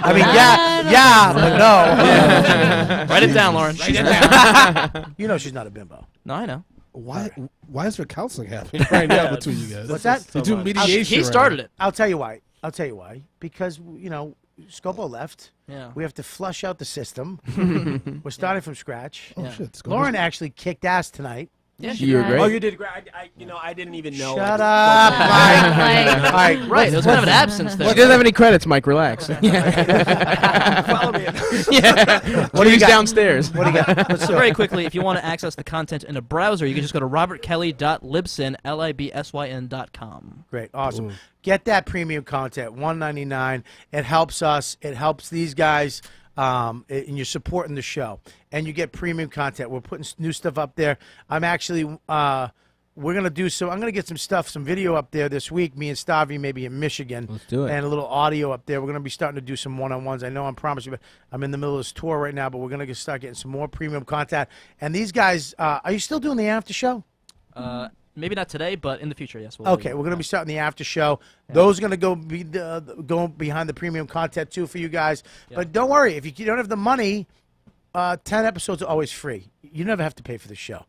I mean, yeah, yeah, but no. Write it down, Lauren. You know she's not a bimbo. No, I know. Why? Why is there counseling happening right now between you guys? What's that? They do mediation. He started now. it. I'll tell you why. I'll tell you why. Because you know, Scopo left. Yeah. We have to flush out the system. We're starting from scratch. Oh Yeah. shit! it's Lauren actually kicked ass tonight. Yeah, You're great. Oh, you did great. I, I, you know, I didn't even know. Shut up, Mike. All right, Right. It was kind of an absence She there. doesn't have any credits, Mike. Relax. Follow me. yeah. What do you He's got? downstairs. What do you got? Let's So very quickly, if you want to access the content in a browser, you can just go to robertkelly.libsyn, L-I-B-S-Y-N dot com. Great, awesome. Get that premium content, one ninety nine. It helps us. It helps these guys. Um, and you're supporting the show, and you get premium content. We're putting new stuff up there. I'm actually. Uh, we're gonna do some. I'm gonna get some stuff, some video up there this week. Me and Stavi, maybe in Michigan. Let's do it. And a little audio up there. We're gonna be starting to do some one-on-ones. I know I'm promising, but I'm in the middle of this tour right now. But we're gonna get, start getting some more premium content. And these guys, uh, are you still doing the after show? Uh, maybe not today, but in the future, yes. We'll Okay, we're gonna be starting the after show. Those are gonna go be the, the- go behind the premium content too for you guys. But don't worry, if you, you don't have the money, uh, ten episodes are always free. You never have to pay for the show,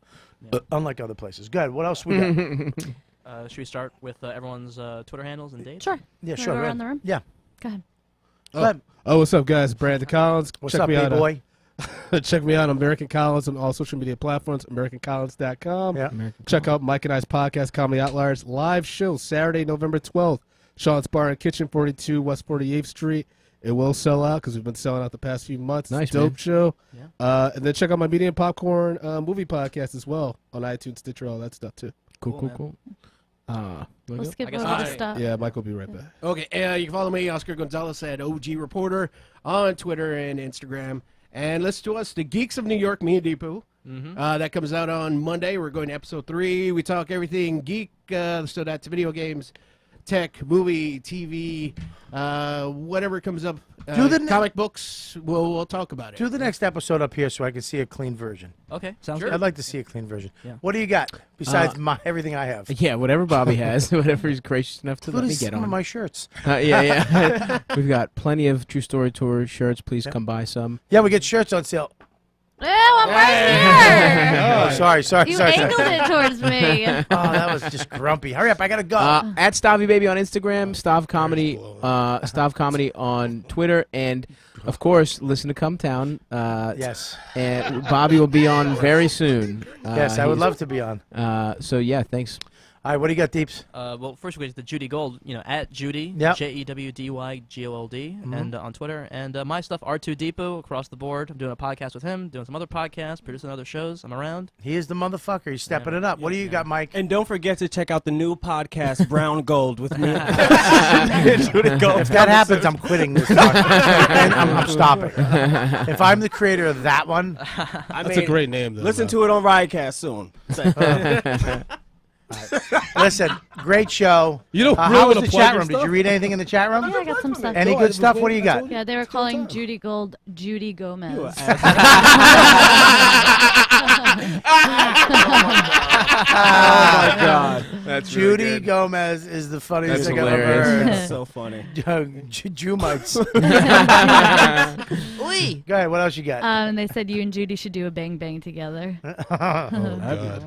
uh, unlike other places. Good. What else we got? Uh, should we start with uh, everyone's uh, Twitter handles and dates? Sure. yeah, Wanna sure. go go around the room? Yeah. Go ahead. Go ahead. Oh, what's up, guys? Brandon Collins. What's Check up, me big out. uh, boy? check me out on American Collins on all social media platforms. AmericanCollins.com. Yeah. Check out Mike and I's podcast, Comedy Outliers, live show Saturday, November 12th. Sean's Bar and Kitchen, 42 West 48th Street. It will sell out because we've been selling out the past few months. Nice, dope man. show. Yeah. Uh, and then check out my Media and Popcorn uh, movie podcast as well on iTunes, Stitcher, all that stuff too. Cool, Cool, cool, man. cool. Uh, We'll skip over I'll- the stuff. Yeah, Mike will be right back. Okay, uh, you can follow me, Oscar Gonzalez, at OG Reporter on Twitter and Instagram. And listen to us, the Geeks of New York Media Depot. Uh, that comes out on Monday. We're going to episode three. We talk everything geek, uh, so that's video games, tech, movie, TV, uh, whatever comes up. Uh, Do the ne- comic books. We'll we'll talk about it. Do the next episode up here so I can see a clean version. Okay, sounds good. I'd like to see a clean version. Yeah. What do you got besides Uh, my everything I have? Yeah, whatever Bobby has, whatever he's gracious enough to What let me is get some of on. my shirts? Uh, yeah, yeah. We've got plenty of True Story Tour shirts. Please Yeah. come buy some. Yeah, we get shirts on sale. Ew, I'm right here. Oh, sorry, sorry, You sorry. sorry. angled it towards me. Oh, that was just grumpy. Hurry up, I gotta go. Uh, at Stavy Baby on Instagram, Stav Comedy, uh, Stav Comedy on Twitter, and of course, listen to Cum Town. Uh, yes, and Bobby will be on very soon. Uh, yes, I would love to be on. Uh, so yeah, thanks. All right, what do you got, Deeps? Uh, well, first we get to the Judy Gold, you know, at Judy, Yep. J E W D Y G O L D, Mhm. and uh, on Twitter. And uh, my stuff, R2 Depot, across the board. I'm doing a podcast with him, doing some other podcasts, producing other shows. I'm around. He is the motherfucker. He's stepping it up. What do you got, Mike? And don't forget to check out the new podcast, Brown Gold, with me. If that happens, I'm quitting this. fucking- I'm, I'm stopping. If I'm the creator of that one, I That's a great name, though. Listen to it on Riotcast soon. Listen, great show. You don't Uh, really how was the chat room? Did you read anything in the chat room? Yeah, I got some stuff. Any good stuff? What do you got? Yeah, they were calling Judy Gold Judy Gomez. Oh my God. That's Judy Gomez is the funniest That's thing I've ever hilarious. heard. so funny. Ju- Jew-mites. Go ahead. What else you got? Um, they said you and Judy should do a bang bang together. oh, God.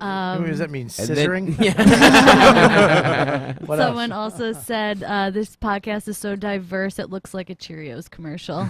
Um, what does that mean? And then- Scissoring? what else? Someone also said uh, this podcast is so diverse it looks like a Cheerios commercial. uh,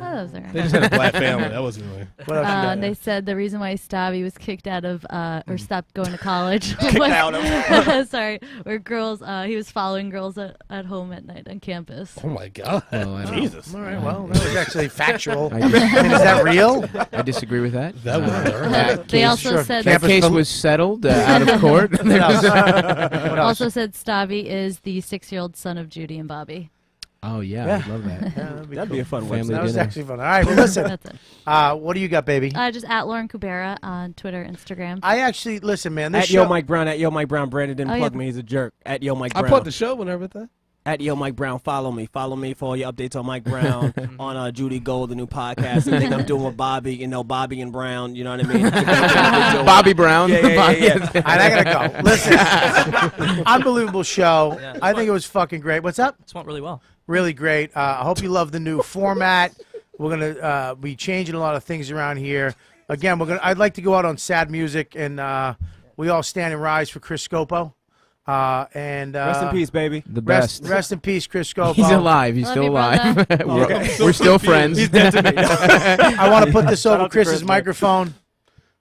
oh, those are They just had a black family. That wasn't really. What else Uh, they said the reason why Stabby was kicked out of uh, or stopped going to college Kicked was, out of. sorry, were girls. Uh, he was following girls at, at home at night on campus. Oh my god. Well, Jesus. All right. Well, that was actually factual. I I mean, is that real? I disagree with that. That would Uh, hurt. that They also sure. said that Campus case pol- was settled uh, out of court. What else? What else? Also said Stabby is the six-year-old son of Judy and Bobby. oh yeah, Yeah. I love that. Yeah, that'd be, That'd cool. be a fun Family website. That was actually fun. All right. Well, listen. That's it. Uh, what do you got, baby? Uh, just at Lauren Kubera on Twitter, Instagram. I actually listen, man. This At show, Yo Mike Brown, at Yo Mike Brown. Brandon didn't Oh, plug yeah. me. He's a jerk. At Yo Mike Brown. I Brown. put the show whenever that. At Yo Mike Brown. Follow me. Follow me for all your updates on Mike Brown, on uh, Judy Gold, the new podcast. Anything I'm doing with Bobby, you know, Bobby and Brown. You know what I mean? Bobby Brown. Yeah, yeah, yeah, Bobby- yeah. All right, I gotta go. Listen, unbelievable show. Yeah. I think it was fucking great. What's up? This went really well. Really great. Uh, I hope you love the new format. We're gonna uh, be changing a lot of things around here. Again, we're gonna. I'd like to go out on sad music, and uh, we all stand and rise for Chris Scopo. Uh, and uh, Rest in peace, baby. The Rest, best. rest in peace, Chris Scopo. He's alive. He's Love still you, alive. we're, Okay. we're still friends. He's dead to me. I want to put this over Chris's Chris, microphone.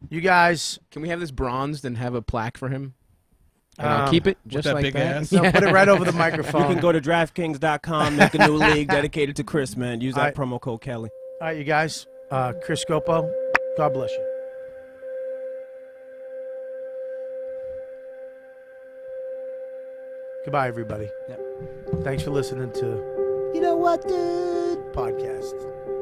You guys, Can we have this bronzed and have a plaque for him? And I'll Um, keep it just that like big that. ass? so put it right over the microphone. You can go to DraftKings.com, make a new league dedicated to Chris, man. Use that Alright. promo code Kelly. All right, you guys. Uh, Chris Scopo, God bless you. Goodbye, everybody. Yep. Thanks for listening to You Know What, Dude podcast.